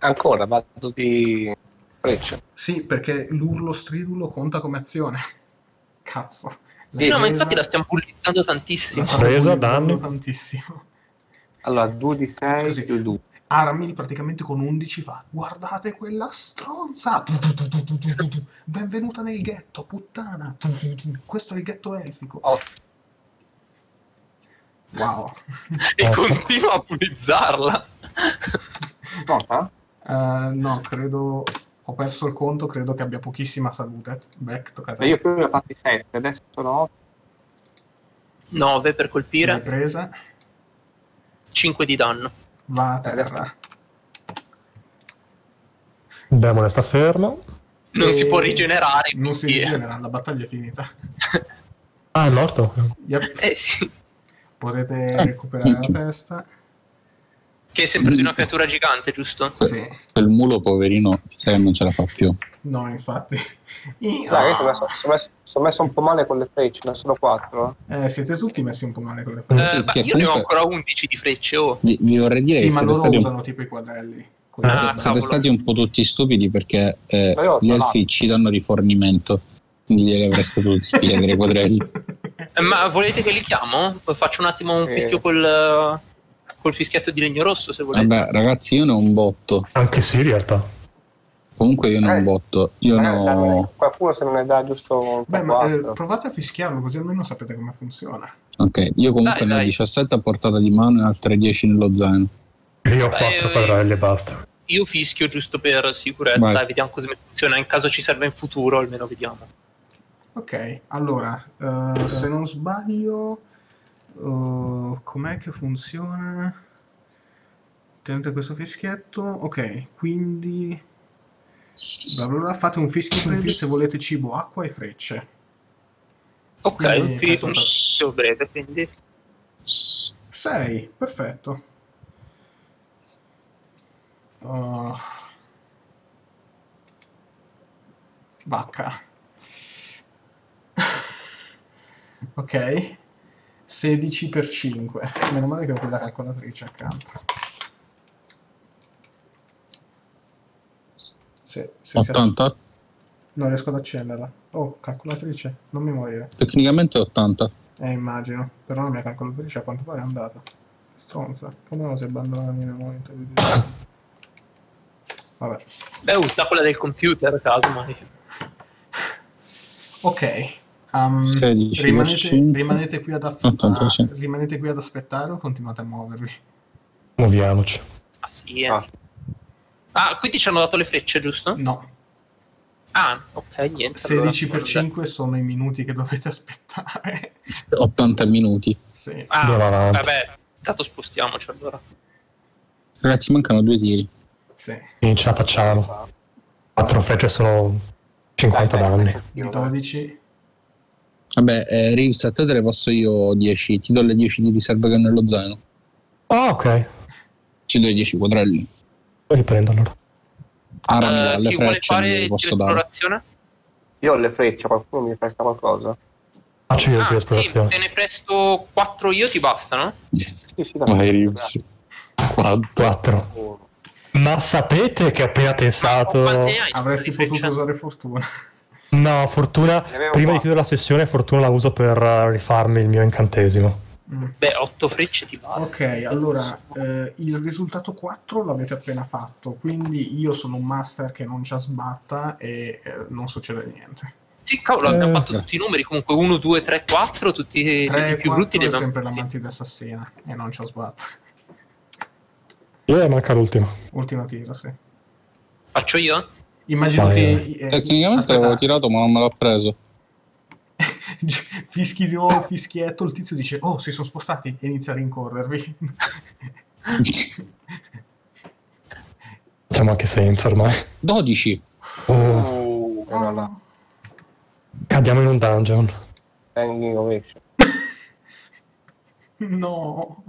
Ancora, vado di... Freccia. Sì, perché l'urlo stridulo conta come azione. Cazzo. Sì, no, ma infatti la stiamo bullizzando tantissimo. Presa, danni. tantissimo. Allora, 2 di 6 Così. più 2. Aramil praticamente con 11 fa guardate quella stronza benvenuta nel ghetto puttana questo è il ghetto elfico Oh. wow E continua a bullizzarla. Nota? Eh, no credo ho perso il conto credo che abbia pochissima salute Beck tocca a te Io prima ne ho fatti 7, adesso sono 8. 9 per L'hai colpire, presa 5 di danno. va a Eh, adesso- terra Il demone sta fermo. Non si E- può rigenerare. non si rigenera la battaglia è finita Ah, è morto? Yep. Eh sì, potete recuperare la testa che è sempre di una creatura gigante, giusto? sì Quel mulo poverino sai che non ce la fa più. no infatti Dai, io sono messo, sono messo- sono messo un po' male con le frecce, ne sono 4. Eh, siete tutti messi un po' male con le Eh, frecce. ma che io ne ho comunque- ancora 11 di frecce, oh. Vi, vi vorrei dire sì, che ma loro stati, un, usano tipo i quadelli. Quelli Ah, siete cavolo. stati un po' tutti stupidi perché eh, gli elfi ci danno rifornimento. Quindi glieli avreste dovuti spiegare ai quadrelli. Eh, Ma volete che li chiamo? Faccio un attimo un Eh. fischio col, col fischietto di legno rosso, se volete. Vabbè, ragazzi, io ne ho un botto. Anche sì, in realtà. Comunque io ne ho un Eh. botto. Io Eh, ho... dammi- Qualcuno se non ne dà giusto Beh, ma eh, 4. provate a fischiarlo così almeno sapete come funziona. Ok, io comunque Dai, ne ho dai. 17 a portata di mano e altre 10 nello zaino. Io ho Beh, 4 eh, quadrelli e basta. Io fischio giusto per sicurezza, Vai. dai, vediamo come funziona. In caso ci serve in futuro, almeno vediamo. Ok, allora, eh, se non sbaglio, eh, com'è che funziona? Tenete questo fischietto, ok, quindi bla bla bla, fate un fischio brevi se volete cibo, acqua e frecce. Ok, Quindi un fischio breve, quindi... 6, perfetto. Uh, vacca. ok. 16 per 5. Meno male che ho quella calcolatrice accanto. Se, se si 80? non riesco ad accenderla. Oh, calcolatrice, non mi morire. Tecnicamente 80. Eh, immagino. Però la mia calcolatrice a quanto pare è andata. Stronza. Come osi abbandonarmi nel momento di Vabbè. Beh, usa quella del computer, caso mai. Ok. Um, 16 rimanete, per 5. rimanete, qui ad aff- 85. ah, rimanete qui ad aspettare o continuate a muovervi? Muoviamoci. Ah, sì, eh. Ah. Ah, quindi ci hanno dato le frecce, giusto? No. Ah, ok, niente. 16 allora- per 5 sono i minuti che dovete aspettare. 80 minuti. sì. Ah, vabbè, intanto spostiamoci allora. Ragazzi, mancano due tiri. Sì. Quindi ce la facciamo. 4 frecce sono 50 Dai, dai, danni. dai, Di dai. 12. Vabbè, eh, Reeves, a te te le posso io 10. Ti do le 10 di riserva che ho nello zaino. Ah, ok. Ci do i 10 quadrelli. Riprendo allora. Ara mi Eh, dà le chi vuole frecce, posso dare. Io ho le frecce, qualcuno mi presta qualcosa? Faccio io Ah, di sì, esplorazione. te ne presto 4 io, ti bastano? Sì, sì, Vai, Reeves. 4. 4. Oh, Ma sapete che appena pensato... Avresti potuto usare fortuna. No, fortuna... Prima di quattro. chiudere la sessione, fortuna la uso per eh, rifarmi il mio incantesimo. Mm. Beh, 8 frecce ti basta. Ok, allora eh, il risultato 4 l'avete appena fatto, quindi io sono un master che non ci sbatta e eh, non succede niente. Sì, cavolo, abbiamo Eh, fatto tutti i numeri. Comunque 1, 2, 3, 4. Tutti i 3 i e più 4 brutti li abbiamo. sempre la sì. mantide assassina e non ci sbatta. Io e manca l'ultimo. Ultimo tiro, sì. Faccio io? Immagino Vai, che... eh, Tecnicamente aspetta, l'avevo tirato, ma non me l'ha preso. fischi di nuovo fischietto, il tizio dice oh si sono spostati e inizia a rincorrervi. Facciamo anche senza ormai. 12. Oh, Oh. no, no. cadiamo in un dungeon. Standing ovation. No.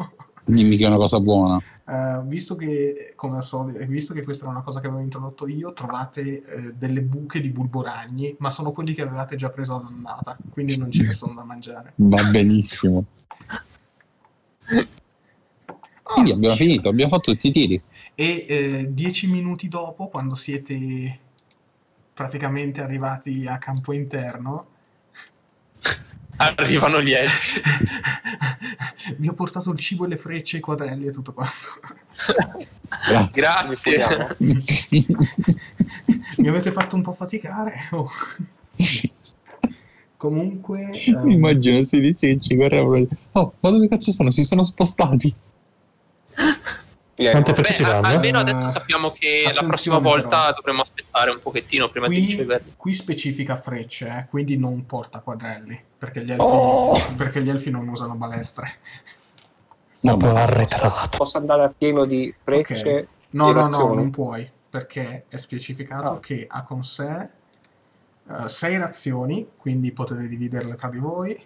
Dimmi che è una cosa buona. Eh, visto che, come al solito, visto che questa era una cosa che avevo introdotto io, trovate eh, delle buche di bulboragni, ma sono quelli che avevate già preso all'andata, quindi non ce ne sono da mangiare. Va benissimo. Quindi abbiamo finito, abbiamo fatto tutti i tiri. E eh, dieci minuti dopo, quando siete praticamente arrivati a campo interno, Arrivano gli elfi. vi ho portato il cibo e le frecce, i quadrelli e tutto quanto. Grazie. Mi avete fatto un po' faticare. oh. Comunque, Mi ehm, immagino questi tizi che ci correvano. Oh, ma dove cazzo sono? Si sono spostati. Quante no? Beh, almeno adesso sappiamo che la attenzione, prossima volta però. dovremo aspettare un pochettino prima di qui, riceverli. qui specifica frecce, eh, quindi non porta quadrelli, perché gli elfi, Oh! perché gli elfi non usano balestre. Po' Vabbè. arretrato. Posso andare a pieno di frecce? No, no, no, Razioni? non puoi, perché è specificato Ah. che ha con sé eh, sei razioni, quindi potete dividerle tra di voi.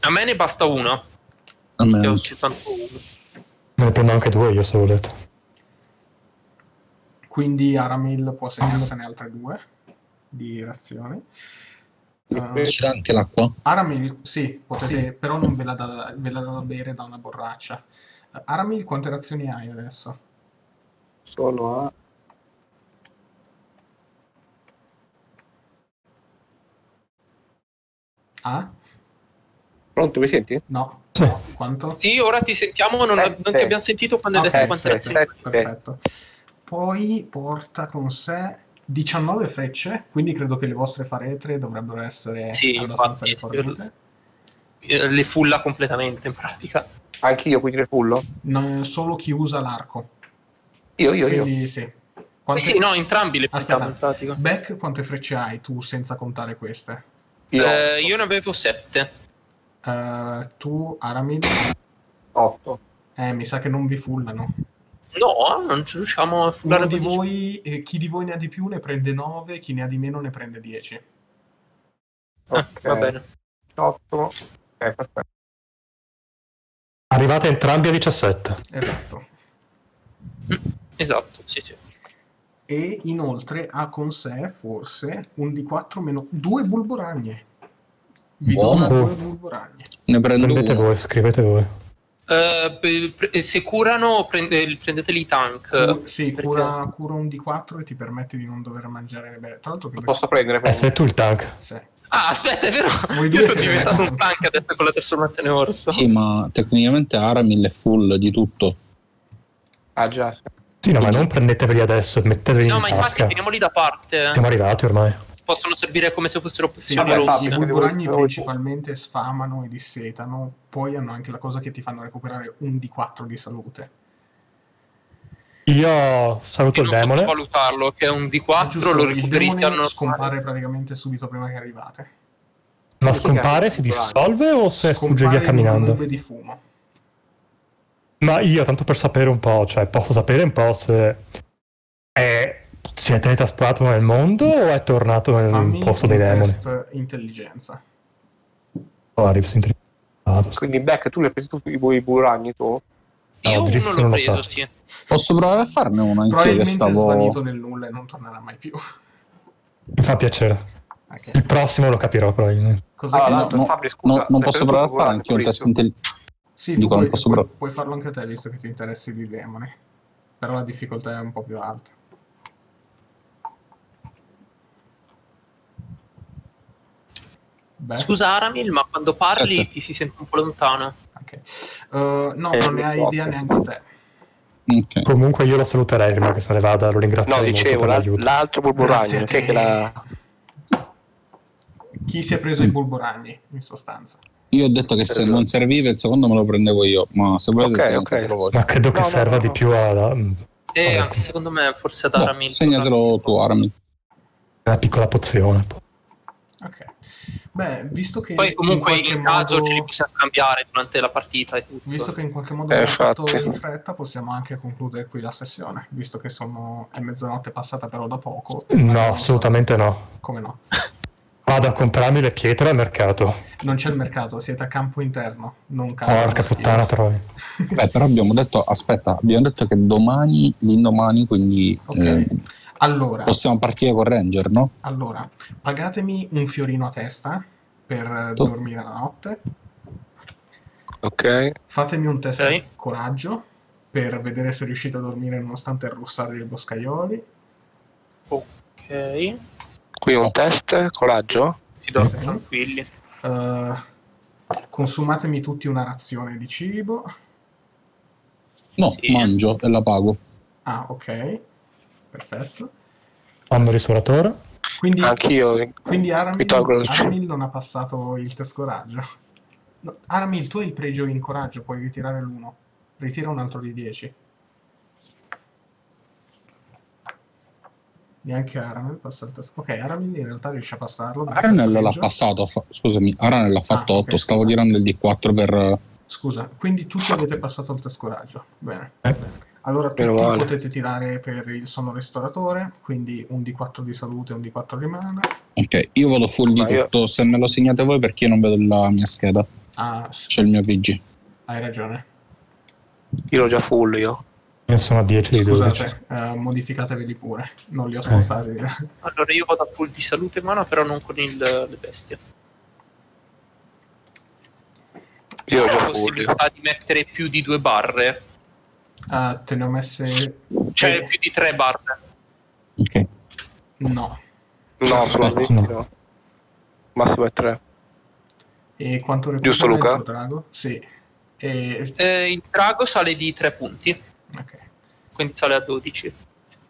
A me ne basta una, A me che ho non- soltanto uno. Me ne prendo anche due io se volete. Quindi Aramil può segnarsene altre due di razioni. Eh, C'è anche l'acqua? Aramil, sì, potete, però non ve la, dà, ve la da bere da una borraccia. Aramil, quante razioni hai adesso? Sono a... Ah? Pronto, mi senti? No. no. Quanto? Sì, ora ti sentiamo, non, non ti abbiamo sentito quando okay, hai detto quante frecce. Perfetto. Poi porta con sé 19 frecce, quindi credo che le vostre faretre dovrebbero essere sì, abbastanza infatti. Le fulla completamente, in pratica. Anche io, quindi le fullo? No, solo chi usa l'arco. Io, io, quindi, io. Sì. Quante... sì, no, entrambi le portiamo in pratica. Beck, quante frecce hai tu senza contare queste? Io, eh, io ne avevo 7. Uh, tu, Aramid? 8. Eh, mi sa che non vi fullano. No, non ci riusciamo a fullare. Di voi, eh, chi di voi ne ha di più ne prende 9, chi ne ha di meno ne prende 10. Ah, ok, eh, va bene. 8. Ok, perfetto. Arrivate entrambi a 17. Esatto. Mm, esatto, sì, sì. E inoltre ha con sé forse un D4 meno 2 bulboragne. Vi do. Ne prendo Prendete uno. voi, scrivete voi. Eh, pre- se curano, prende- prendeteli i tank. Cu- sì, perché- cura, cura un di 4 e ti permette di non dover mangiare bene. Tra l'altro, posso prendere? Eh, sei tu il tank. sì. Ah, aspetta, è vero? Voi Io sono diventato un tank adesso con la trasformazione orso. Sì, ma tecnicamente Aramil è full di tutto. Ah, già. sì. No, ma non prendeteveli adesso e metteteveli No, in ma infatti tasca. teniamoli da parte. Siamo arrivati ormai. Possono servire come se fossero Sì, pozioni I rosse. Bulboragni Devo- principalmente sfamano e dissetano, poi hanno anche la cosa che ti fanno recuperare un di 4 di salute. Io saluto Io il non demone. valutarlo, che è un È D4, giusto, lo demone al scompare praticamente subito prima che arrivate. Ma scompare, si dissolve o se sfugge Scompare via in camminando? nube di fumo. Ma io, tanto per sapere un po', cioè, posso sapere un po' se è... si è teletrasportato nel mondo o è tornato nel Fammi posto dei demoni? test intelligenza. Oh, arrivo su intelligenza. Quindi, Beck, tu li hai presi tutti i buoi buragni tu? No, Io l'ho non lo preso, so. sì. Posso provare a farne uno anch'io che stavo... svanito nel nulla e non tornerà mai più. Mi fa piacere. Ok. Il prossimo lo capirò probabilmente. Cos'è che- l'altro no, Fabri, scusa, No, non l'hai posso preso provare a fare anche un test intelligenza. Sì, Dico, tu non puoi, posso puoi- puoi farlo anche te visto che ti interessi di demoni. Però la difficoltà è un po' più alta. Beh, Scusa Aramil, ma quando parli Sette. ti si sente un po' lontano. ok. Uh, no, Eh, non ne hai ok. idea neanche te. Ok. Comunque io lo saluterei prima che se ne vada, lo No, ringrazierei molto dicevo, per l'al- l'aiuto. l'altro a chi l'ha... Chi si è preso i bulboragni, in sostanza? Io ho detto che se non serviva il secondo me lo prendevo io, ma se volete Ok, segnatelo ok. voi. Ma credo che No, no, serva no, di no. più a, E Vabbè. anche secondo me forse ad Aramil. segnatelo tu, Aramil. una piccola pozione. Ok. Beh, visto che Poi comunque in, in, caso modo, ce li possiamo scambiare durante la partita e tutto. visto che in qualche modo Eh, abbiamo fatto in fretta, possiamo anche concludere qui la sessione, visto che sono, è mezzanotte passata però da poco. No, assolutamente no. Come no? Vado a comprarmi le pietre al mercato. Non c'è il mercato, siete a campo interno, non campo Porca puttana, Troy. Beh, però abbiamo detto, aspetta, abbiamo detto che domani, l'indomani, quindi Ok. eh, Allora, possiamo partire con Ranger, no? allora, pagatemi un fiorino a testa per eh, Tu. dormire la notte. Ok. Fatemi un test Ok. coraggio per vedere se riuscite a dormire nonostante il russare dei boscaioli. Ok. Qui un test, coraggio? Si dorme Sì. tranquilli. Eh, consumatemi tutti una razione di cibo. No, Sì. mangio e la pago. Ah, ok. Perfetto. Fanno il ristoratore. Quindi, Anch'io. quindi Aramil. Aramil non ha passato il test coraggio. No, Aramil, tu hai il pregio in coraggio, puoi ritirare l'uno. Ritira un altro di 10. Neanche Aramil passa il test. Ok, Aramil in realtà riesce a passarlo. Aranel l'ha passato, fa- scusami, Aranel ha fatto Ah, 8, ok, stavo scusa. tirando il D4 per... Scusa, quindi tutti avete passato il test coraggio. Bene. Eh. Allora tutti male. potete tirare per il sonno ristoratore, quindi un D4 di salute e un D4 di mana. Ok, io vado full di Ma io- tutto, se me lo segnate voi perché io non vedo la mia scheda, Ah, s- c'è il mio PG. hai ragione. Io l'ho già full io. Io sono a 10 di 12. Scusate, eh, modificateveli pure. Non li ho spostati. Allora io vado a full di salute e mana, però non con il, le bestie. Io ho la possibilità di mettere più di due barre, Ah, te ne ho messe... cioè Eh, più di tre barre. Ok, No. No, solo No. 20 no. Massimo è 3. E quanto recupera Giusto, il Luca? tuo drago? Sì. E... Eh, il drago sale di tre punti, Ok, quindi sale a 12.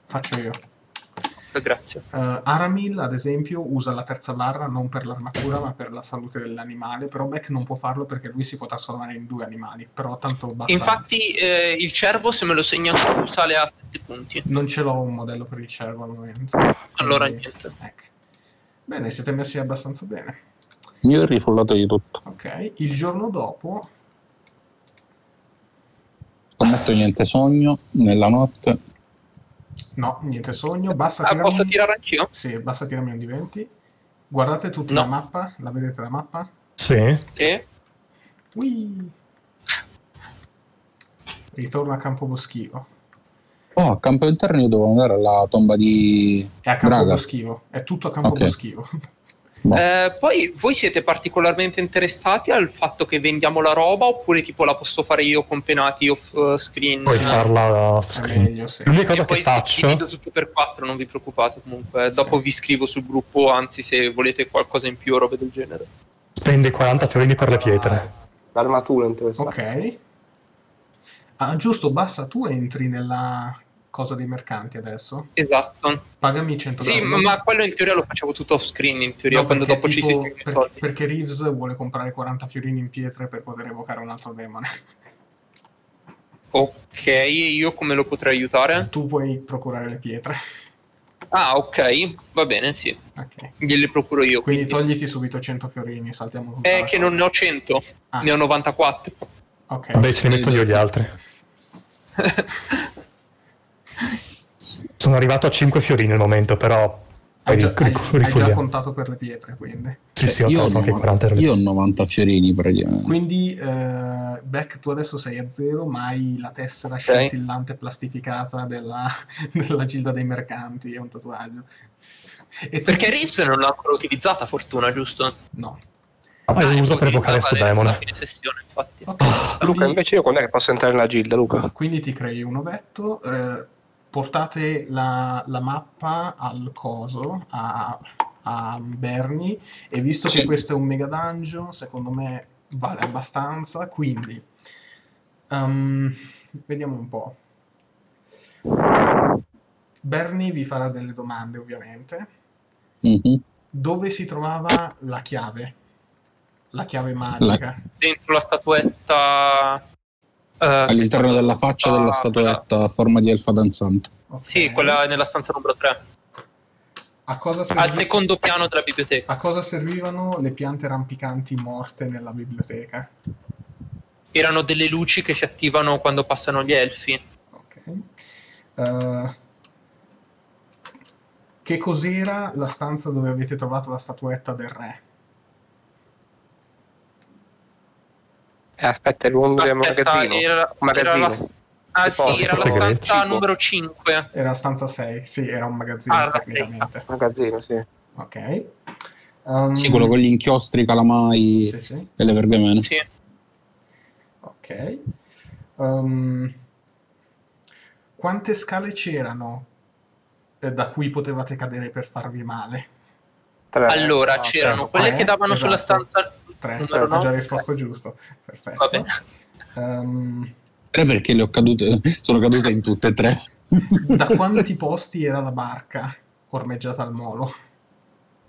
faccio io. Grazie. Eh, Aramil, ad esempio, usa la terza barra non per l'armatura ma per la salute dell'animale, però Beck non può farlo perché lui si può trasformare in due animali, però tanto basta... Infatti eh, il cervo, se me lo segna tu, sale a 7 punti. Non ce l'ho un modello per il cervo al momento. Allora Quindi- niente. ecco. Bene, siete messi abbastanza bene. io ho rifollato di tutto, Ok, il giorno dopo scommetto niente sogno, nella notte, No, niente sogno, basta Ah, tirarmi... posso tirare anch'io? Sì, basta tirarmi un di 20. Guardate tutta No. la mappa, la vedete la mappa? Sì. Sì. Ui! Ritorno a campo boschivo. Oh, a campo interno io devo andare alla tomba di È a campo Draga. boschivo, è tutto a campo Ok. boschivo. Eh, poi voi siete particolarmente interessati al fatto che vendiamo la roba oppure tipo la posso fare io con penati off eh, screen? Puoi Eh, farla off È screen. meglio, sì. L'unica e cosa poi che faccio... divido tutto per quattro, non vi preoccupate comunque. Dopo vi scrivo sul gruppo, anzi se volete qualcosa in più o robe del genere. Spendi 40 fiorini per le pietre. L'armatura è interessante. Ok. Ah, giusto, basta, tu entri nella cosa dei mercanti adesso. Esatto. Pagami 100 Sì, ma, ma quello in teoria lo facevo tutto off screen, in teoria, No, quando dopo ci si tipo- i per- soldi. Perché Reeves vuole comprare 40 fiorini in pietre per poter evocare un altro demone. Ok, io come lo potrei aiutare? tu puoi procurare le pietre. Ah, ok, va bene, sì. Ok. Gliele procuro io. Quindi quindi. togliti subito 100 fiorini, saltiamo È la che cosa. non ne ho 100, Ah. ne ho 94. Ok. Vabbè, ce metto io gli altri. Sono arrivato a 5 fiorini al momento, però... Hai già, hai- hai già contato per le pietre, quindi. Sì, sì, ho io, ho tolto anche nova- 40 euro. io ho 90 fiorini praticamente. Quindi, eh, Beck, tu adesso sei a zero, ma hai la tessera scintillante plastificata della, della Gilda dei Mercanti, è un tatuaggio. E tu- Perché Reeves non l'ha ancora utilizzata, fortuna, giusto? No. Ah, Ah, uso per evocare sto demone. alla fine sessione, infatti. Ok, Luca, invece io quando è che posso entrare nella gilda, Luca? quindi ti crei un ovetto, eh, portate la, la mappa al coso, a, a Bernie, e visto che Sì. questo è un mega dungeon, secondo me vale abbastanza, quindi ehm, vediamo un po'. Bernie vi farà delle domande, ovviamente. Mhm. Dove si trovava la chiave? La chiave magica. Dentro la statuetta... eh, All'interno della faccia ah, della quella- statuetta a forma di elfa danzante. Ok. Sì, quella nella stanza numero 3. A cosa, Al secondo piano della biblioteca. a cosa servivano le piante rampicanti morte nella biblioteca? Erano delle luci che si attivano quando passano gli elfi. Ok. Eh, che cos'era la stanza dove avete trovato la statuetta del re? Eh, aspetta, è l'uomo del Aspetta, magazzino. era, Magazzino. era la, ah, sì, era la stanza Cibo. numero 5. Era stanza 6, sì, era un magazzino Ah, era tecnicamente. sei, Magazzino, sì. Ok. Um, Sì, quello con gli inchiostri, i calamai Sì, sì. e le vergamene. Sì. Ok. Um, quante scale c'erano eh, da cui potevate cadere per farvi male? Tre. Allora, Ah, c'erano tre, quelle che davano sulla esatto. stanza. Tre, Numero ho già risposto giusto. Perfetto. Va bene. Tre perché le ho cadute, sono cadute in tutte e tre. da quanti posti era la barca ormeggiata al molo?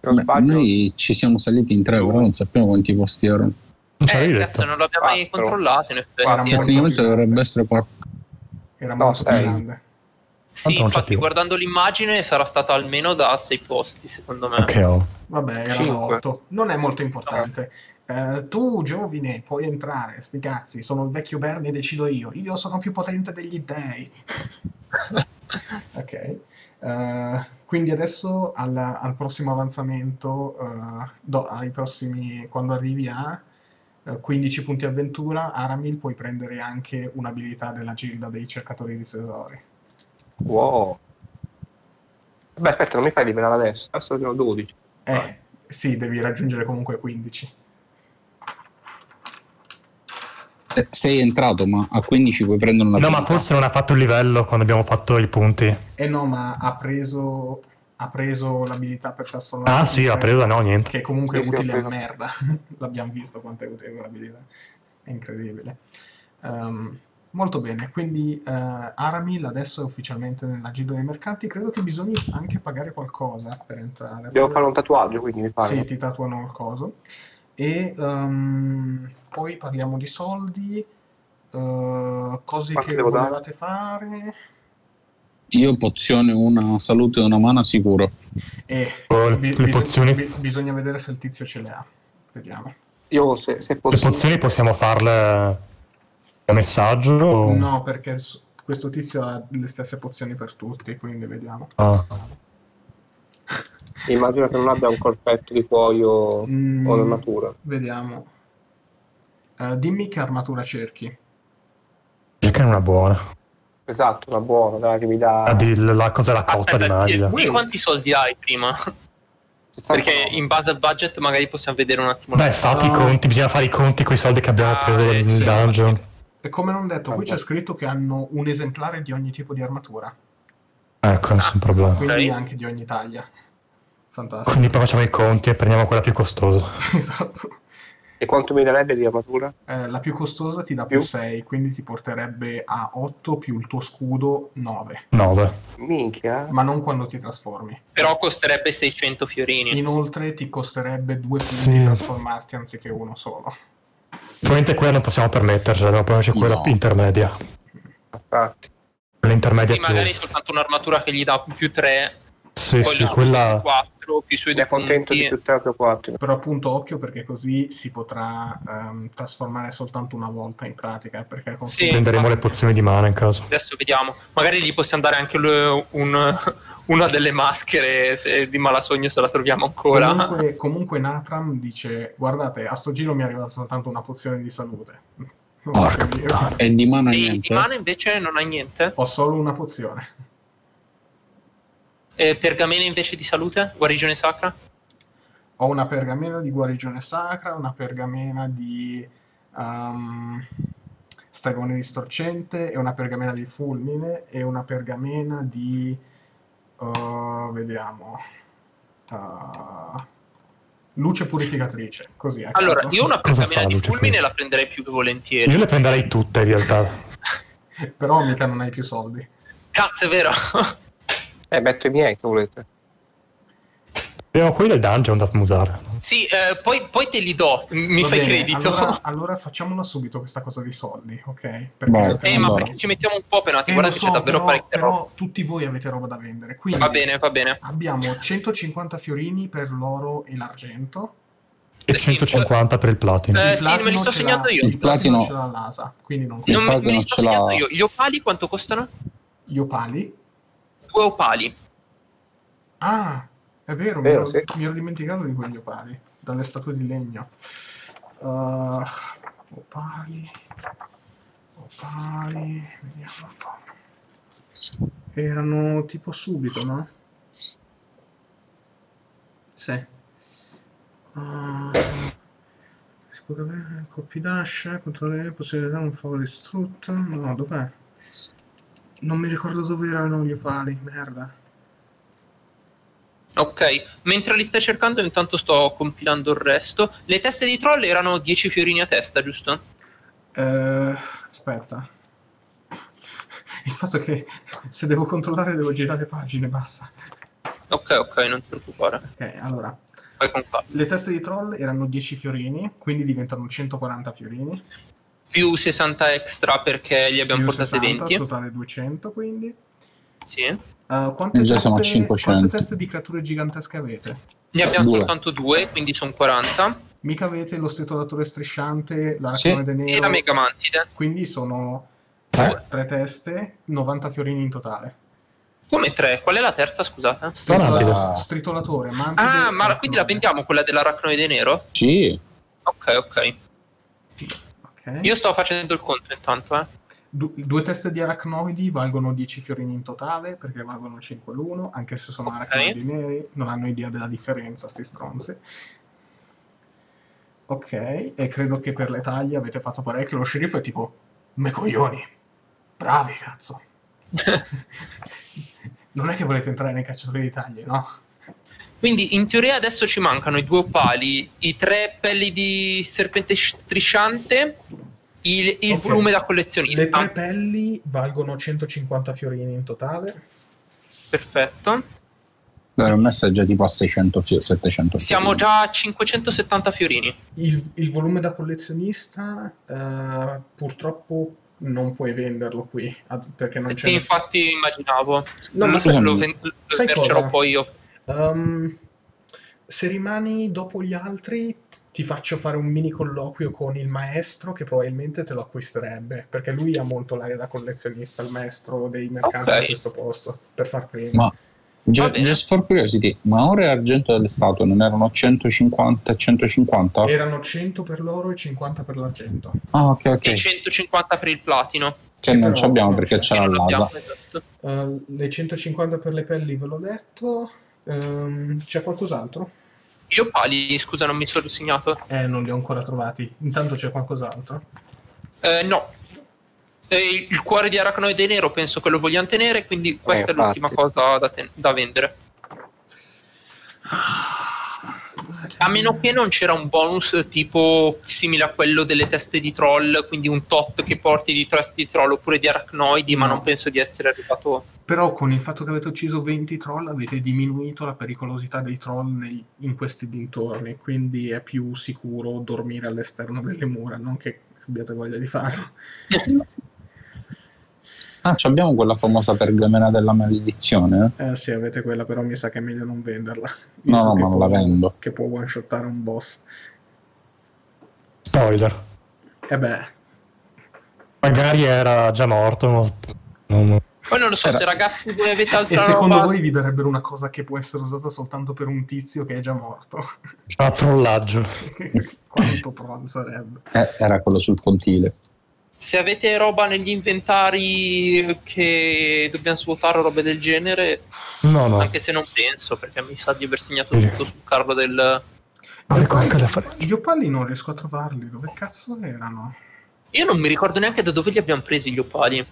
Beh, noi ci siamo saliti in tre, però non sappiamo quanti posti erano. Eh, cazzo, non l'abbiamo mai controllato in effetti. Era molto Tecnicamente dovrebbe grande. essere qua. Era No, molto grande. Sì, infatti, guardando l'immagine sarà stata almeno da sei posti, secondo me. Ok, oh. Vabbè, era Cinque. 8. Non è molto importante. Eh, tu, giovine, puoi entrare, sti cazzi, sono il vecchio Bernie, decido io. Io sono più potente degli dei. ok. Eh, quindi adesso al, al prossimo avanzamento, eh, do- ai prossimi, quando arrivi a eh, 15 punti avventura, Aramil puoi prendere anche un'abilità della gilda dei cercatori di tesori. wow. Beh, aspetta, non mi fai liberare adesso. Adesso sono 12. Eh, sì, devi raggiungere comunque 15. Eh, Sei entrato, ma a 15 puoi prendere una No, ma abilità. forse non ha fatto il livello quando abbiamo fatto i punti. Eh no, ma ha preso, ha preso l'abilità per trasformarsi. Ah, sì, ha preso, no, niente. Che comunque Sì, è utile a merda. L'abbiamo visto quanto è utile quell'abilità. È incredibile. Ehm, molto bene, quindi eh, Aramil adesso è ufficialmente nella gilda dei mercanti. Credo che bisogni anche pagare qualcosa per entrare. Devo fare un tatuaggio, quindi mi pare. Sì, ti tatuano il coso. E ehm, poi parliamo di soldi, eh, cose Quanto che devo dare? volevate fare. Io pozione una salute e una mana sicuro. E Oh, le- le pozioni? bi- bisogna vedere se il tizio ce le ha. Vediamo. Io, se, se Le possibile, pozioni possiamo farle a messaggio? o- No, perché questo tizio ha le stesse pozioni per tutti, quindi vediamo. Ah. Immagino che non abbia un colpetto di cuoio Mm, o un'armatura. Vediamo. Eh, dimmi che armatura cerchi. Perché non è buona. Esatto, una buona, dai, che mi dà... Ah, di- la cosa della cotta di maglia. di quanti soldi hai prima? 69. Perché in base al budget magari possiamo vedere un attimo. Beh, fatti i No. conti, bisogna fare i conti con i soldi che abbiamo Ah, preso eh, nel sì. dungeon. E come non detto, qui c'è scritto che hanno un esemplare di ogni tipo di armatura, Ecco, nessun problema. quindi anche di ogni taglia. Fantastico. Quindi poi facciamo i conti e prendiamo quella più costosa. esatto. E quanto mi darebbe di armatura? Eh, la più costosa ti dà più Più? 6, quindi ti porterebbe a 8 più il tuo scudo 9, 9. Minchia. ma non quando ti trasformi. Però costerebbe 600 fiorini. Inoltre ti costerebbe 2 punti Sì. trasformarti anziché uno solo. Probabilmente quella non possiamo permettercela, dobbiamo prenderci quella No. intermedia. Infatti. Quella intermedia Sì, più... magari soltanto un'armatura che gli dà più 3, Sì, poi sì, la quella... 4 più i suoi Ed è due contento di più 3 più 4. Però appunto occhio perché così si potrà ehm, trasformare soltanto una volta in pratica. Perché Sì. Prenderemo le pozioni di mana in caso. Adesso vediamo. Magari gli possiamo dare anche le- un- una delle maschere se di malasogno se la troviamo ancora. Comunque, comunque Natram dice: Guardate, a sto giro mi è arrivata soltanto una pozione di salute. Porca puttana. E di mana E di niente. mana invece non hai niente? Ho solo una pozione. E pergamene invece di salute? Guarigione sacra? Ho una pergamena di guarigione sacra, una pergamena di um, stagone distorcente e una pergamena di fulmine e una pergamena di uh, vediamo uh, luce purificatrice. Così Allora, caso. io una Cosa pergamena di fulmine la prenderei più che volentieri. Io le prenderei tutte in realtà. Però mica non hai più soldi. Cazzo, è vero. Eh, metto i miei se volete. Abbiamo qui del dungeon da usare. sì, eh, poi, poi te li do. Mi Va fai bene, credito. Allora, allora facciamola subito questa cosa di soldi, ok? Perché Vai. già Eh, ma perché ci mettiamo un po' penati? Eh, Guarda lo che so, c'è davvero però, parecchia roba. però tutti voi avete roba da vendere. Quindi Va bene, va bene. abbiamo 150 fiorini per l'oro e l'argento. E Eh, sì, 150 per il platino. Eh, Il sì, me li platino sto segnando io. Il platino platino- ce l'ha l'asa, quindi non Non, me- me platino li sto ce l'ha- segnando io. Gli opali quanto costano? Gli opali? Due opali. Ah, è vero, mi, Vero, ero, sì. mi ero dimenticato di quegli opali, dalle statue di legno. Uh, opali, opali, vediamo un po'. Erano tipo subito, no? Sì. Uh, si può capire colpi dash, controllare possibilità un favore distrutto. No, dov'è? Non mi ricordo dove erano gli opali, merda. Ok, mentre li stai cercando intanto sto compilando il resto. Le teste di troll erano 10 fiorini a testa, giusto? Eh, aspetta. Il fatto è che se devo controllare devo girare pagine, basta. Ok, ok, non ti preoccupare. Ok, allora. Le teste di troll erano 10 fiorini, quindi diventano 140 fiorini. Più 60 extra perché li abbiamo più portate 60, 20. totale 200, quindi. Sì. Uh, quante, Già siamo a teste, 500. quante teste di creature gigantesche avete? Ne abbiamo Due. soltanto due, quindi sono 40. Mica avete lo stritolatore strisciante, Sì. l'arachnide E nero, la mega mantide. quindi sono Eh? tre teste, 90 fiorini in totale. Come tre? Qual è la terza, scusate? Stritola- stritolatore, mantide, Ah, ma arachnide. quindi la vendiamo quella dell'aracnoide nero? Sì, Ok, ok. Ok. Io sto facendo il conto intanto, eh. Du- due teste di arachnoidi valgono 10 fiorini in totale perché valgono 5 l'uno, anche se sono Ok. arachnoidi neri, non hanno idea della differenza, sti stronzi. Ok, e credo che per le taglie avete fatto parecchio. Lo sceriffo è tipo, me coglioni, bravi cazzo. non è che volete entrare nei cacciatori di taglie, no? Quindi in teoria adesso ci mancano i due opali, i tre pelli di serpente strisciante, il, il Ok. volume da Le collezionista. tre pelli valgono 150 fiorini in totale. Perfetto. l'ho messa già tipo a 600 fio- 700 Siamo fiorini. già a 570 fiorini. Il, il volume da collezionista eh, purtroppo non puoi venderlo qui ad- perché non c'è Sì, infatti immaginavo. No, ma lo, ven- lo cosa? poi io. Um, se rimani dopo gli altri ti faccio fare un mini colloquio con il maestro che probabilmente te lo acquisterebbe perché lui ha molto l'aria da collezionista il maestro dei mercanti Ok. a questo posto per far prima Ma bene. just for curiosity, ma ora e argento delle statue non erano 150 e 150? erano 100 per l'oro e 50 per l'argento Ah, ok, E ok. 150 per il platino. Che Sì, non ci abbiamo non perché c'è. non l'asa. abbiamo, esatto. Uh, le 150 per le pelli ve l'ho detto Ehm, c'è qualcos'altro? Gli opali, scusa, non mi sono segnato. eh non li ho ancora trovati intanto c'è qualcos'altro Eh, no. Eh, il cuore di aracnoide nero penso che lo vogliamo tenere, quindi questa è l'ultima cosa da, ten- da vendere. A meno che non c'era un bonus tipo simile a quello delle teste di troll, quindi un tot che porti di teste di troll oppure di aracnoidi, ma No. non penso di essere arrivato. Però con il fatto che avete ucciso 20 troll avete diminuito la pericolosità dei troll nei- in questi dintorni, quindi è più sicuro dormire all'esterno delle mura, non che abbiate voglia di farlo. Ah, ci abbiamo quella famosa pergamena della maledizione? eh? Eh sì, avete quella, però mi sa che è meglio non venderla. No, no, ma non la vendo. Che può one-shottare un boss. Spoiler. E beh, Magari era già morto. ma- non- Poi non lo so Era- se ragazzi voi avete e altra secondo roba. voi vi darebbero una cosa che può essere usata soltanto per un tizio che è già morto? C'era trollaggio. Quanto troll sarebbe? Eh, era quello sul pontile. Se avete roba negli inventari che dobbiamo svuotare o robe del genere, No, no. anche se non penso, perché mi sa di aver segnato Sì. tutto sul carro del. Gli opalli non riesco a trovarli, dove cazzo erano? Io non mi ricordo neanche da dove li abbiamo presi gli opali.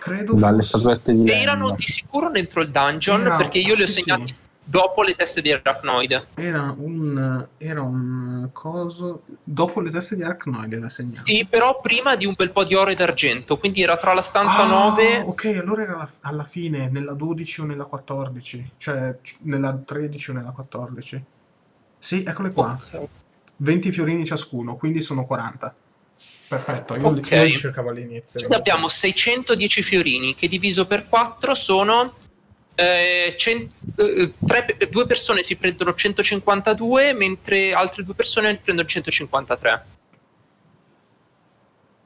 Credo Dalle statuette di erano di sicuro dentro il dungeon, Era- perché io li ho sì, segnati sì. Dopo le teste di arachnoide. Era un, era un coso. Dopo le teste di Arachnoide le segnato. Sì, però prima di un bel po' di oro ed argento, quindi era tra la stanza Ah, 9. Ok, allora era alla, fine, nella 12 o nella 14. Cioè, nella 13 o nella 14. Sì, eccole qua. Ok. 20 fiorini ciascuno, quindi sono 40. Perfetto, io, li- Ok. io li cercavo all'inizio. Quindi abbiamo 610 fiorini che diviso per 4 sono. Eh, cen- eh, tre due persone si prendono 152, mentre altre due persone ne prendono 153.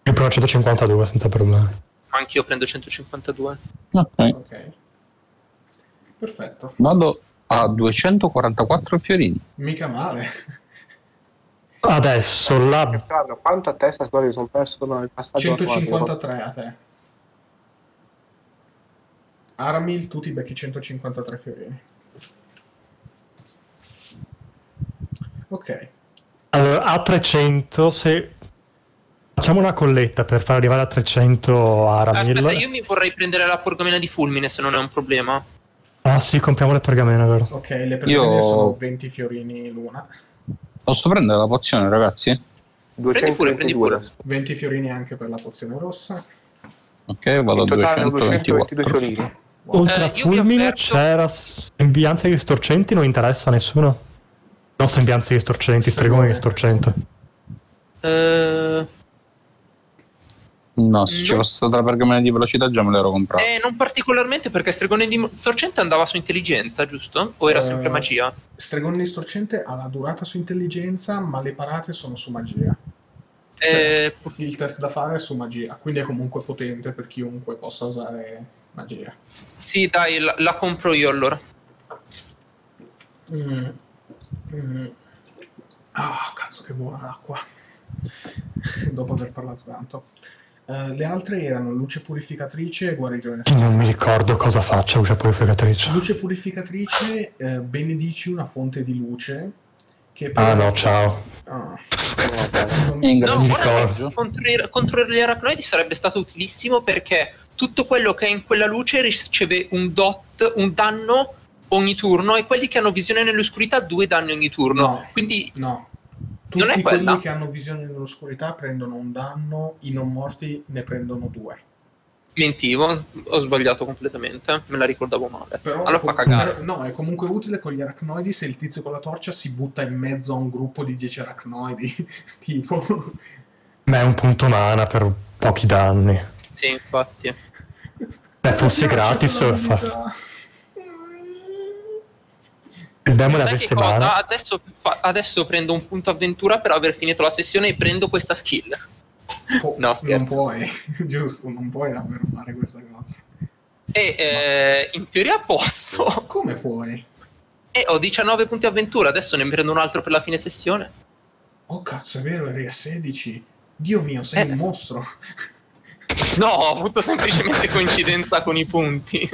Io provo 152 senza problemi. Anch'io prendo 152. Ok. Ok. Perfetto. Vado a 244 fiorini. Mica male. Adesso la quanto a mi sono perso nel passaggio automatico. 153 a te. Aramil, tu ti becchi 153 fiorini. Ok. allora, a 300 se facciamo una colletta per far arrivare a 300 Aramil. Aspetta, io mi vorrei prendere la porgamena di fulmine se non è un problema. Ah sì, compriamo le pergamene, vero? Ok, le pergamene Io- sono 20 fiorini l'una. Posso prendere la pozione, ragazzi? Prendi pure, prendi 222 pure. adesso. 20 fiorini anche per la pozione rossa. Ok, vado a In totale 222 224. fiorini. Oltre Eh, a fulmine offerto- c'era sembianze di storcenti, non interessa a nessuno. Non sembianze di storcenti, stregoni di storcente. Eh, No, se ci No. fosse stata la pergamena di velocità già me l'ero comprata. eh, non particolarmente perché Stregone di Torcente andava su intelligenza, giusto? O era Eh, sempre magia? Stregone di storcente ha la durata su intelligenza, ma le parate sono su magia. Eh, Il test da fare è su magia, quindi è comunque potente per chiunque possa usare magia. sì, dai, la, la compro io allora. Mm. Mm. Ah, cazzo, che buona l'acqua. Dopo aver parlato tanto. Eh, le altre erano luce purificatrice e guarigione. Non mi ricordo cosa faccia luce purificatrice. Luce purificatrice, eh, benedici una fonte di luce. Che per- Ah no, ciao. Ah. Ingram, No, mi ricordo. contro, i- contro gli arachnoidi sarebbe stato utilissimo perché tutto quello che è in quella luce riceve un dot, un danno ogni turno e quelli che hanno visione nell'oscurità due danni ogni turno. No. Quindi No. Non è Tutti quella? quelli che hanno visione nell'oscurità prendono un danno, i non morti ne prendono due. mentivo, ho sbagliato completamente, me la ricordavo male. Però allora fa cagare. No, è comunque utile con gli arachnoidi se il tizio con la torcia si butta in mezzo a un gruppo di 10 arachnoidi. tipo. Ma è un punto mana per pochi danni. Sì, infatti. Se fosse gratis, la fa- il che avesse cosa? mana. Adesso, fa- adesso prendo un punto avventura per aver finito la sessione e prendo questa skill. Po- No, scherzo. Non puoi, giusto, non puoi davvero fare questa cosa. E eh, in teoria posso. Come puoi? E ho 19 punti avventura, adesso ne prendo un altro per la fine sessione. Oh cazzo, è vero, eri a 16. Dio mio, sei Eh. un mostro. No, ho avuto semplicemente coincidenza con i punti.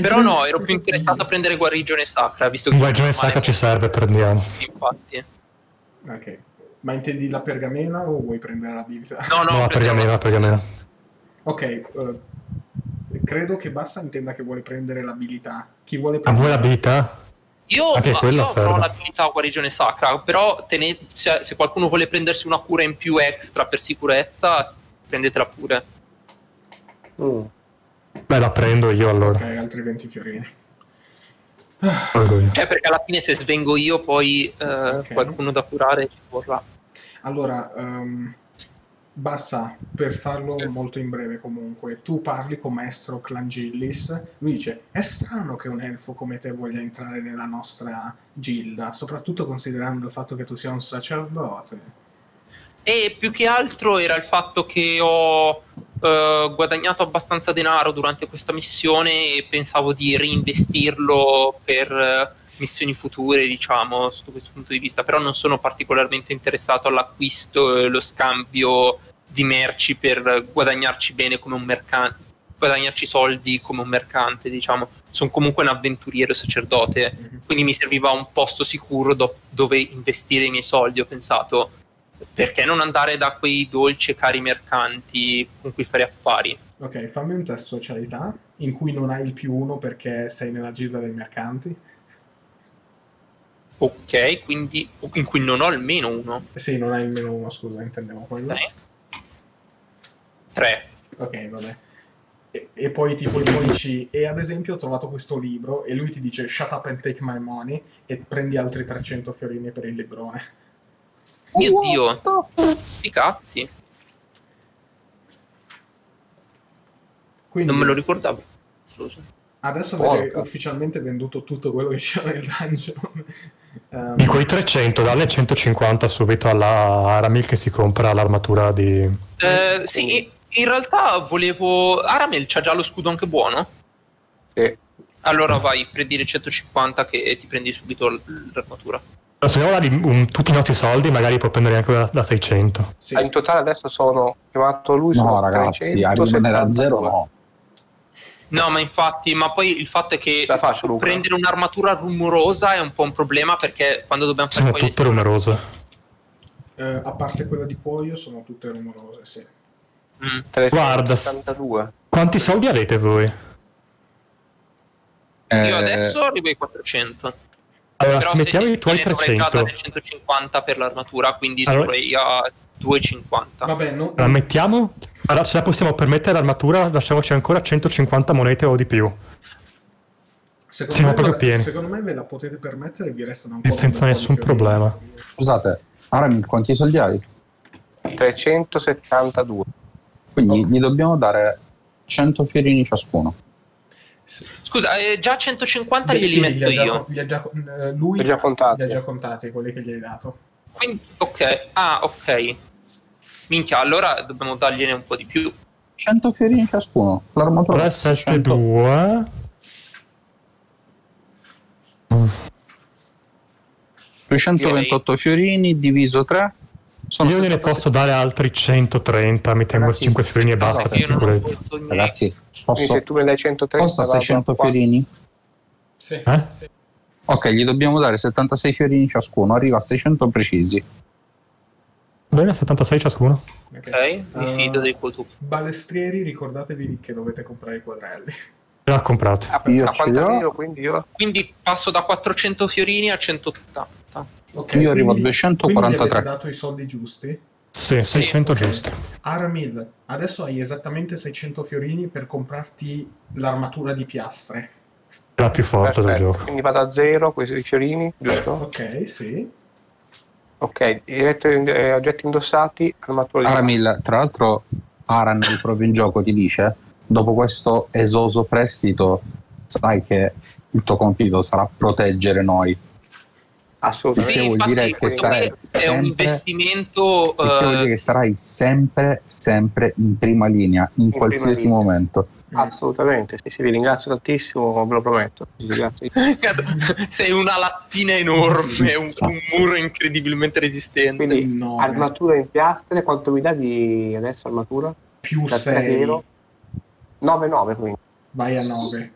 Però no, ero più interessato a prendere guarigione sacra, visto che... Un guardione sacra ci serve, prendiamo. Infatti. Ok. Ma intendi la pergamena o vuoi prendere l'abilità? No, no, No, la pergamena, la pergamena. Ok, eh, credo che Bassa intenda che vuole prendere l'abilità. Chi vuole A prendere voi l'abilità? Io, Anche io quella avrò serve. l'abilità guarigione sacra, però tene- se, se qualcuno vuole prendersi una cura in più extra per sicurezza, prendetela pure. Mm. Beh, la prendo io allora. Ok, altri 20 fiorini. Cioè, perché alla fine se svengo io, poi eh, Ok. qualcuno da curare ci vorrà. Allora, ehm, Bassa, per farlo molto in breve comunque, tu parli con maestro Clangillis, lui dice, è strano che un elfo come te voglia entrare nella nostra gilda, soprattutto considerando il fatto che tu sia un sacerdote. E più che altro era il fatto che ho eh, guadagnato abbastanza denaro durante questa missione e pensavo di reinvestirlo per eh, missioni future, diciamo, sotto questo punto di vista. Però non sono particolarmente interessato all'acquisto e lo scambio di merci per guadagnarci bene come un mercante, guadagnarci soldi come un mercante, diciamo. Sono comunque un avventuriero sacerdote, quindi mi serviva un posto sicuro do- dove investire i miei soldi. Ho pensato, perché non andare da quei dolci e cari mercanti con cui fare affari? Ok, fammi un test socialità in cui non hai il più uno perché sei nella gilda dei mercanti. Ok, quindi in cui non ho almeno uno. Eh Sì, non hai il meno uno, scusa, intendevo quello. Ok. Tre. Ok, vabbè. E, e poi tipo dici, e ad esempio ho trovato questo libro e lui ti dice shut up and take my money e prendi altri 300 fiorini per il librone. Mio dio, sti cazzi, Quindi non me lo ricordavo. Scusa. Adesso avete ufficialmente venduto tutto quello che c'era nel dungeon. Ehm, Di quei 300, dalle 150 subito alla Aramil che si compra l'armatura di... Eh, sì, in- realtà volevo... Aramel c'ha già lo scudo anche buono? Sì. Allora vai, prendi le 150 che ti prendi subito l'armatura. Se vogliamo dargli un- tutti i nostri soldi, magari può prendere anche da, da 600. sì. Ah, In totale adesso sono chiamato lui sono No, ragazzi, a rimanere a zero no. No, ma infatti, ma poi il fatto è che faccio prendere un'armatura rumorosa è un po' un problema perché quando dobbiamo fare Sono tutte numerose. Eh, a parte quella di cuoio sono tutte rumorose, sì. Mm. Guarda, s- 72. Quanti soldi avete voi? Eh, Io adesso arrivo ai 400. Allora, Però se mettiamo se i tuoi ne dovrei già 300, dare 150 per l'armatura, quindi Allora- a 250. Vabbè, no, la mettiamo? Allora, se la possiamo permettere l'armatura, lasciamoci ancora 150 monete o di più. secondo, siamo me, proprio pieni. secondo me ve la potete permettere e vi restano E senza un po' di nessun problema. Scusate, Aramil, quanti soldi hai? 372. Quindi Oh. gli dobbiamo dare 100 fiorini ciascuno. Scusa, eh, già 150 Beh, glieli sì, metto li ha già- io. li ha già- eh, lui Li ha già contati. li ha già contati quelli che gli hai dato. Quindi, ok. Ah, ok. Minchia, allora dobbiamo dargliene un po' di più. 100 fiorini ciascuno. L'armatura 3, costa 7, 100. 2. Mm. 228 fiorini diviso 3. Sono Io gliene 76. posso dare altri 130, mi tengo Ragazzi, 5 fiorini e basta scusate, per sicurezza. Ragazzi, posso... se tu me ne dai 130 costa vado a 600 qua. fiorini? Sì. Eh? sì. Ok, gli dobbiamo dare 76 fiorini ciascuno. Arriva a 600 precisi. Bene, 76 ciascuno. Ok. Ok, mi Uh, fido dei tuoi Balestrieri, ricordatevi che dovete comprare i quadrelli. L'ha comprate. Ah, A, Io a ce li quindi io Quindi passo da 400 fiorini a 180. Ok, Io arrivo a quindi- 243. Quindi dato i soldi giusti. Sì, 600 Ok. giusti. Aramil, adesso hai esattamente 600 fiorini per comprarti l'armatura di piastre. È la più forte del perfetto. gioco. Quindi vado a zero, questi fiorini, giusto? Ok, sì. Ok, diretto in- eh, oggetti indossati, armatura di Aramil, tra l'altro, Aran, il proprio in gioco, ti dice: dopo questo esoso prestito, sai che il tuo compito sarà proteggere noi. Assolutamente. che Sì, vuol dire che questo sarai è un sempre- investimento che vuol eh, dire che sarai sempre, sempre in prima linea, in, prima qualsiasi linea. momento. Assolutamente, sì, sì, vi ringrazio tantissimo, ve lo prometto. Sei una lattina enorme, un, un muro incredibilmente resistente. Quindi No, armatura in piastre, quanto mi dà di adesso armatura? più Da 6. 3 9-9 quindi. Vai a 9.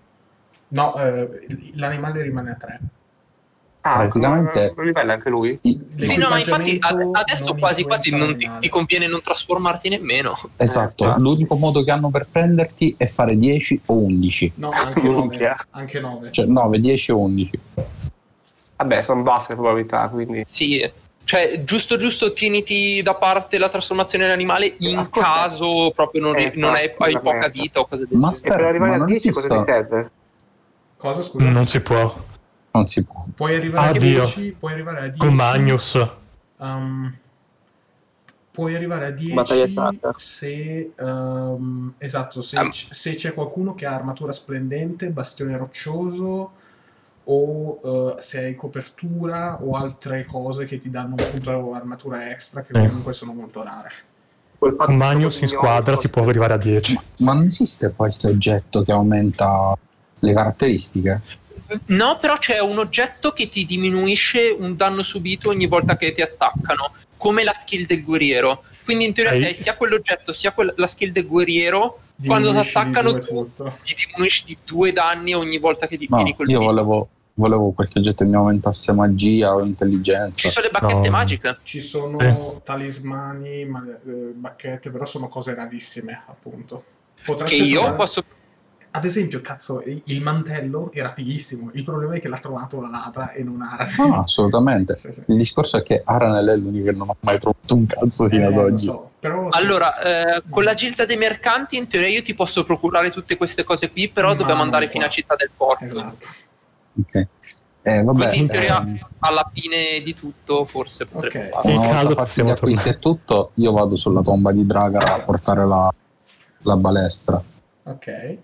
No, eh, l'animale rimane a 3. Ah, Praticamente- lo livella anche lui? I- Sì, no, ma infatti adesso non quasi quasi non ti, ti conviene non trasformarti nemmeno. Esatto, Ah. l'unico modo che hanno per prenderti è fare 10 o 11. No, anche 9. Minchia. Anche 9. Cioè 9, 10 o 11. Vabbè, sono basse le probabilità, quindi... Sì, cioè giusto giusto tieniti da parte la trasformazione dell'animale in Ascolta. caso proprio non, Eh, non hai, hai poca vita o cose del Ma genere. E per Ma arrivare a non 10 cosa ti serve? Cosa scusa? Non si può. Non si può. Puoi arrivare a Addio. 10, puoi arrivare a 10. Con Magnus. Um, puoi arrivare a 10 Battaglia fatta. se um, esatto, se, Ah. c- se c'è qualcuno che ha armatura splendente, bastione roccioso o uh, se hai copertura o altre cose che ti danno un punto armatura extra che Eh. comunque sono molto rare. Con Magnus in squadra si può arrivare a 10. Ma non esiste poi questo oggetto che aumenta le caratteristiche? No, però c'è un oggetto che ti diminuisce un danno subito ogni volta che ti attaccano, come la skill del guerriero. Quindi in teoria Ehi. se hai sia quell'oggetto sia quel- la skill del guerriero, quando ti Diminuisci attaccano tu ti diminuisci di due danni ogni volta che ti No, vieni colpito. io volevo, volevo qualche oggetto che mi aumentasse magia o intelligenza. Ci sono le bacchette No. magiche. Ci sono Eh. talismani, ma- eh, bacchette, però sono cose rarissime, appunto. Potreste Che io trovare- posso. Ad esempio, cazzo, il mantello era fighissimo. Il problema è che l'ha trovato la ladra e non Ara. No, assolutamente. Sì, sì. Il discorso è che Aranel è l'unico che non ha mai trovato un cazzo fino Eh, ad lo oggi. so, però sì. Allora, eh, con la gilda dei mercanti, in teoria io ti posso procurare tutte queste cose qui, però Ma dobbiamo andare non fino a qua. Città del Porto. Esatto. Ok. Eh, vabbè, Quindi in teoria ehm, alla fine di tutto forse potremmo Ok. farlo. In una volta caldo fatti gli possiamo acquisti e tutto, io vado sulla tomba di Dragara a portare la, la balestra. Ok.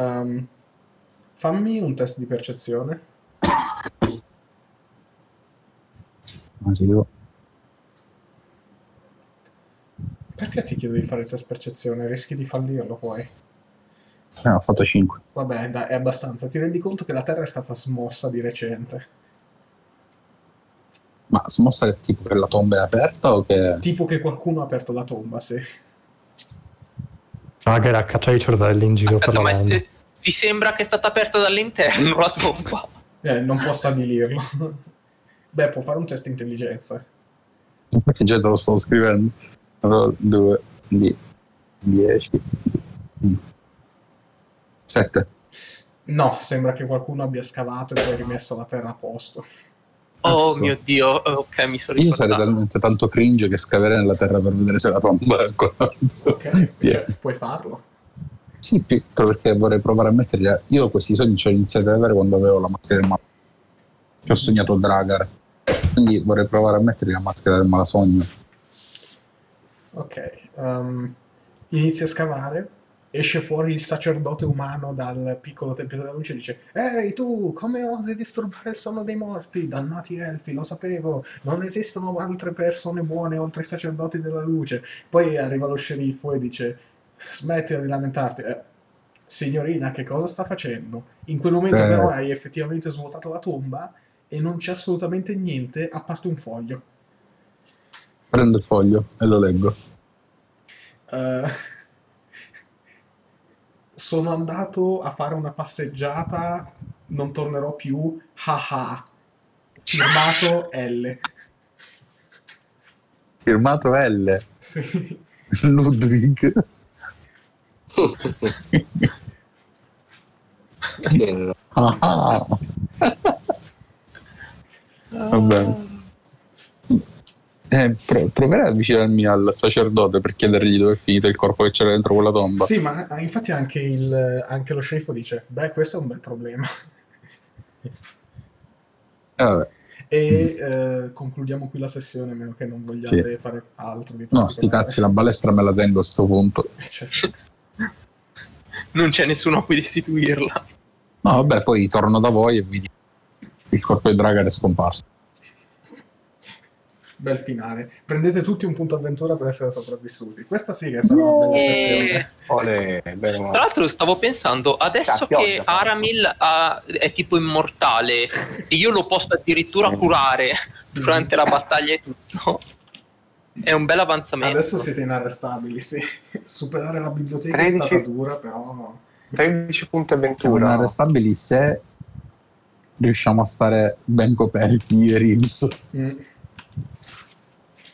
Ehm, fammi un test di percezione. Arrivo. Perché ti chiedo di fare il test percezione? Rischi di fallirlo poi. Eh, ho fatto 5. Vabbè, dai, è abbastanza. Ti rendi conto che la Terra è stata smossa di recente. Ma smossa è tipo che la tomba è aperta o che... Tipo che qualcuno ha aperto la tomba, sì. Magari a caccia i cervelli in giro per Aspetta, la ma ti sembra che è stata aperta dall'interno la tomba? Eh, non può stabilirlo. Beh, può fare un test intelligenza. Infatti già te lo stavo scrivendo. 2, 10, 7. No, sembra che qualcuno abbia scavato e poi rimesso la terra a posto. Oh Cazzo. mio dio, ok, mi sono Io sarei ricordato. talmente tanto cringe che scaverei nella terra per vedere se la tomba è ancora. Ok, cioè, puoi farlo. Sì, perché vorrei provare a metterli. a- Io questi sogni ci ho iniziato ad avere quando avevo la maschera del malato. Ci ho sognato Dragar. Quindi vorrei provare a metterli la maschera del malasogno. Ok, um, inizi a scavare, esce fuori il sacerdote umano dal piccolo tempio della luce e dice Ehi tu, come osi disturbare il sonno dei morti? Dannati elfi, lo sapevo, non esistono altre persone buone oltre i sacerdoti della luce. Poi arriva lo sceriffo e dice Smettila di lamentarti. "Eh, signorina, che cosa sta facendo? In quel momento Eh. però hai effettivamente svuotato la tomba e non c'è assolutamente niente a parte un foglio. Prendo il foglio e lo leggo. Eh, sono andato a fare una passeggiata, non tornerò più. Haha. Firmato L. Firmato L. Sì. Ludwig. Ah, ah. Va bene. Eh, pro- proverei ad avvicinarmi al sacerdote per chiedergli dove è finito il corpo che c'era dentro quella tomba. Sì, ma ah, infatti anche, il, anche lo sceriffo dice: Beh, questo è un bel problema. Eh, vabbè. E eh, concludiamo qui la sessione, a meno che non vogliate fare altro di No, sti cazzi, la balestra me la tengo a sto punto. Cioè, Non c'è nessuno a cui restituirla. No, vabbè, poi torno da voi e vi dico. Il corpo di Dragar è scomparso. Bel finale. Prendete tutti un punto avventura per essere sopravvissuti. Questa sì che sarà una bella sessione. Bene. Tra l'altro stavo pensando, adesso pioggia, che. Aramil ha- è tipo immortale e io lo posso addirittura curare durante la battaglia e tutto, è un bel avanzamento. Adesso siete inarrestabili, sì. Superare la biblioteca è 13. stata dura, però... 13 punti Siamo avventura. inarrestabili se riusciamo a stare ben coperti e Reeves. Mm.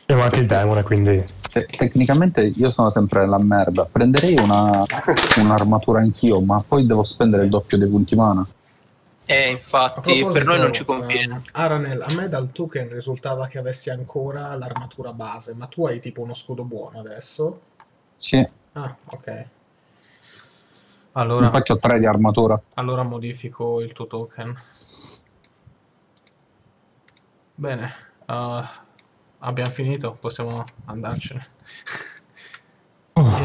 Abbiamo anche il demone, quindi... Te- tecnicamente io sono sempre nella merda. Prenderei una- un'armatura anch'io, ma poi devo spendere il doppio dei punti mana. Eh, infatti, per noi non ci conviene. ehm, Aranel, a me dal token risultava che avessi ancora l'armatura base, ma tu hai tipo uno scudo buono adesso? Sì, Ah, ok. Allora, infatti ho tre di armatura. allora modifico il tuo token. Bene, eh, abbiamo finito, possiamo andarcene. Oh.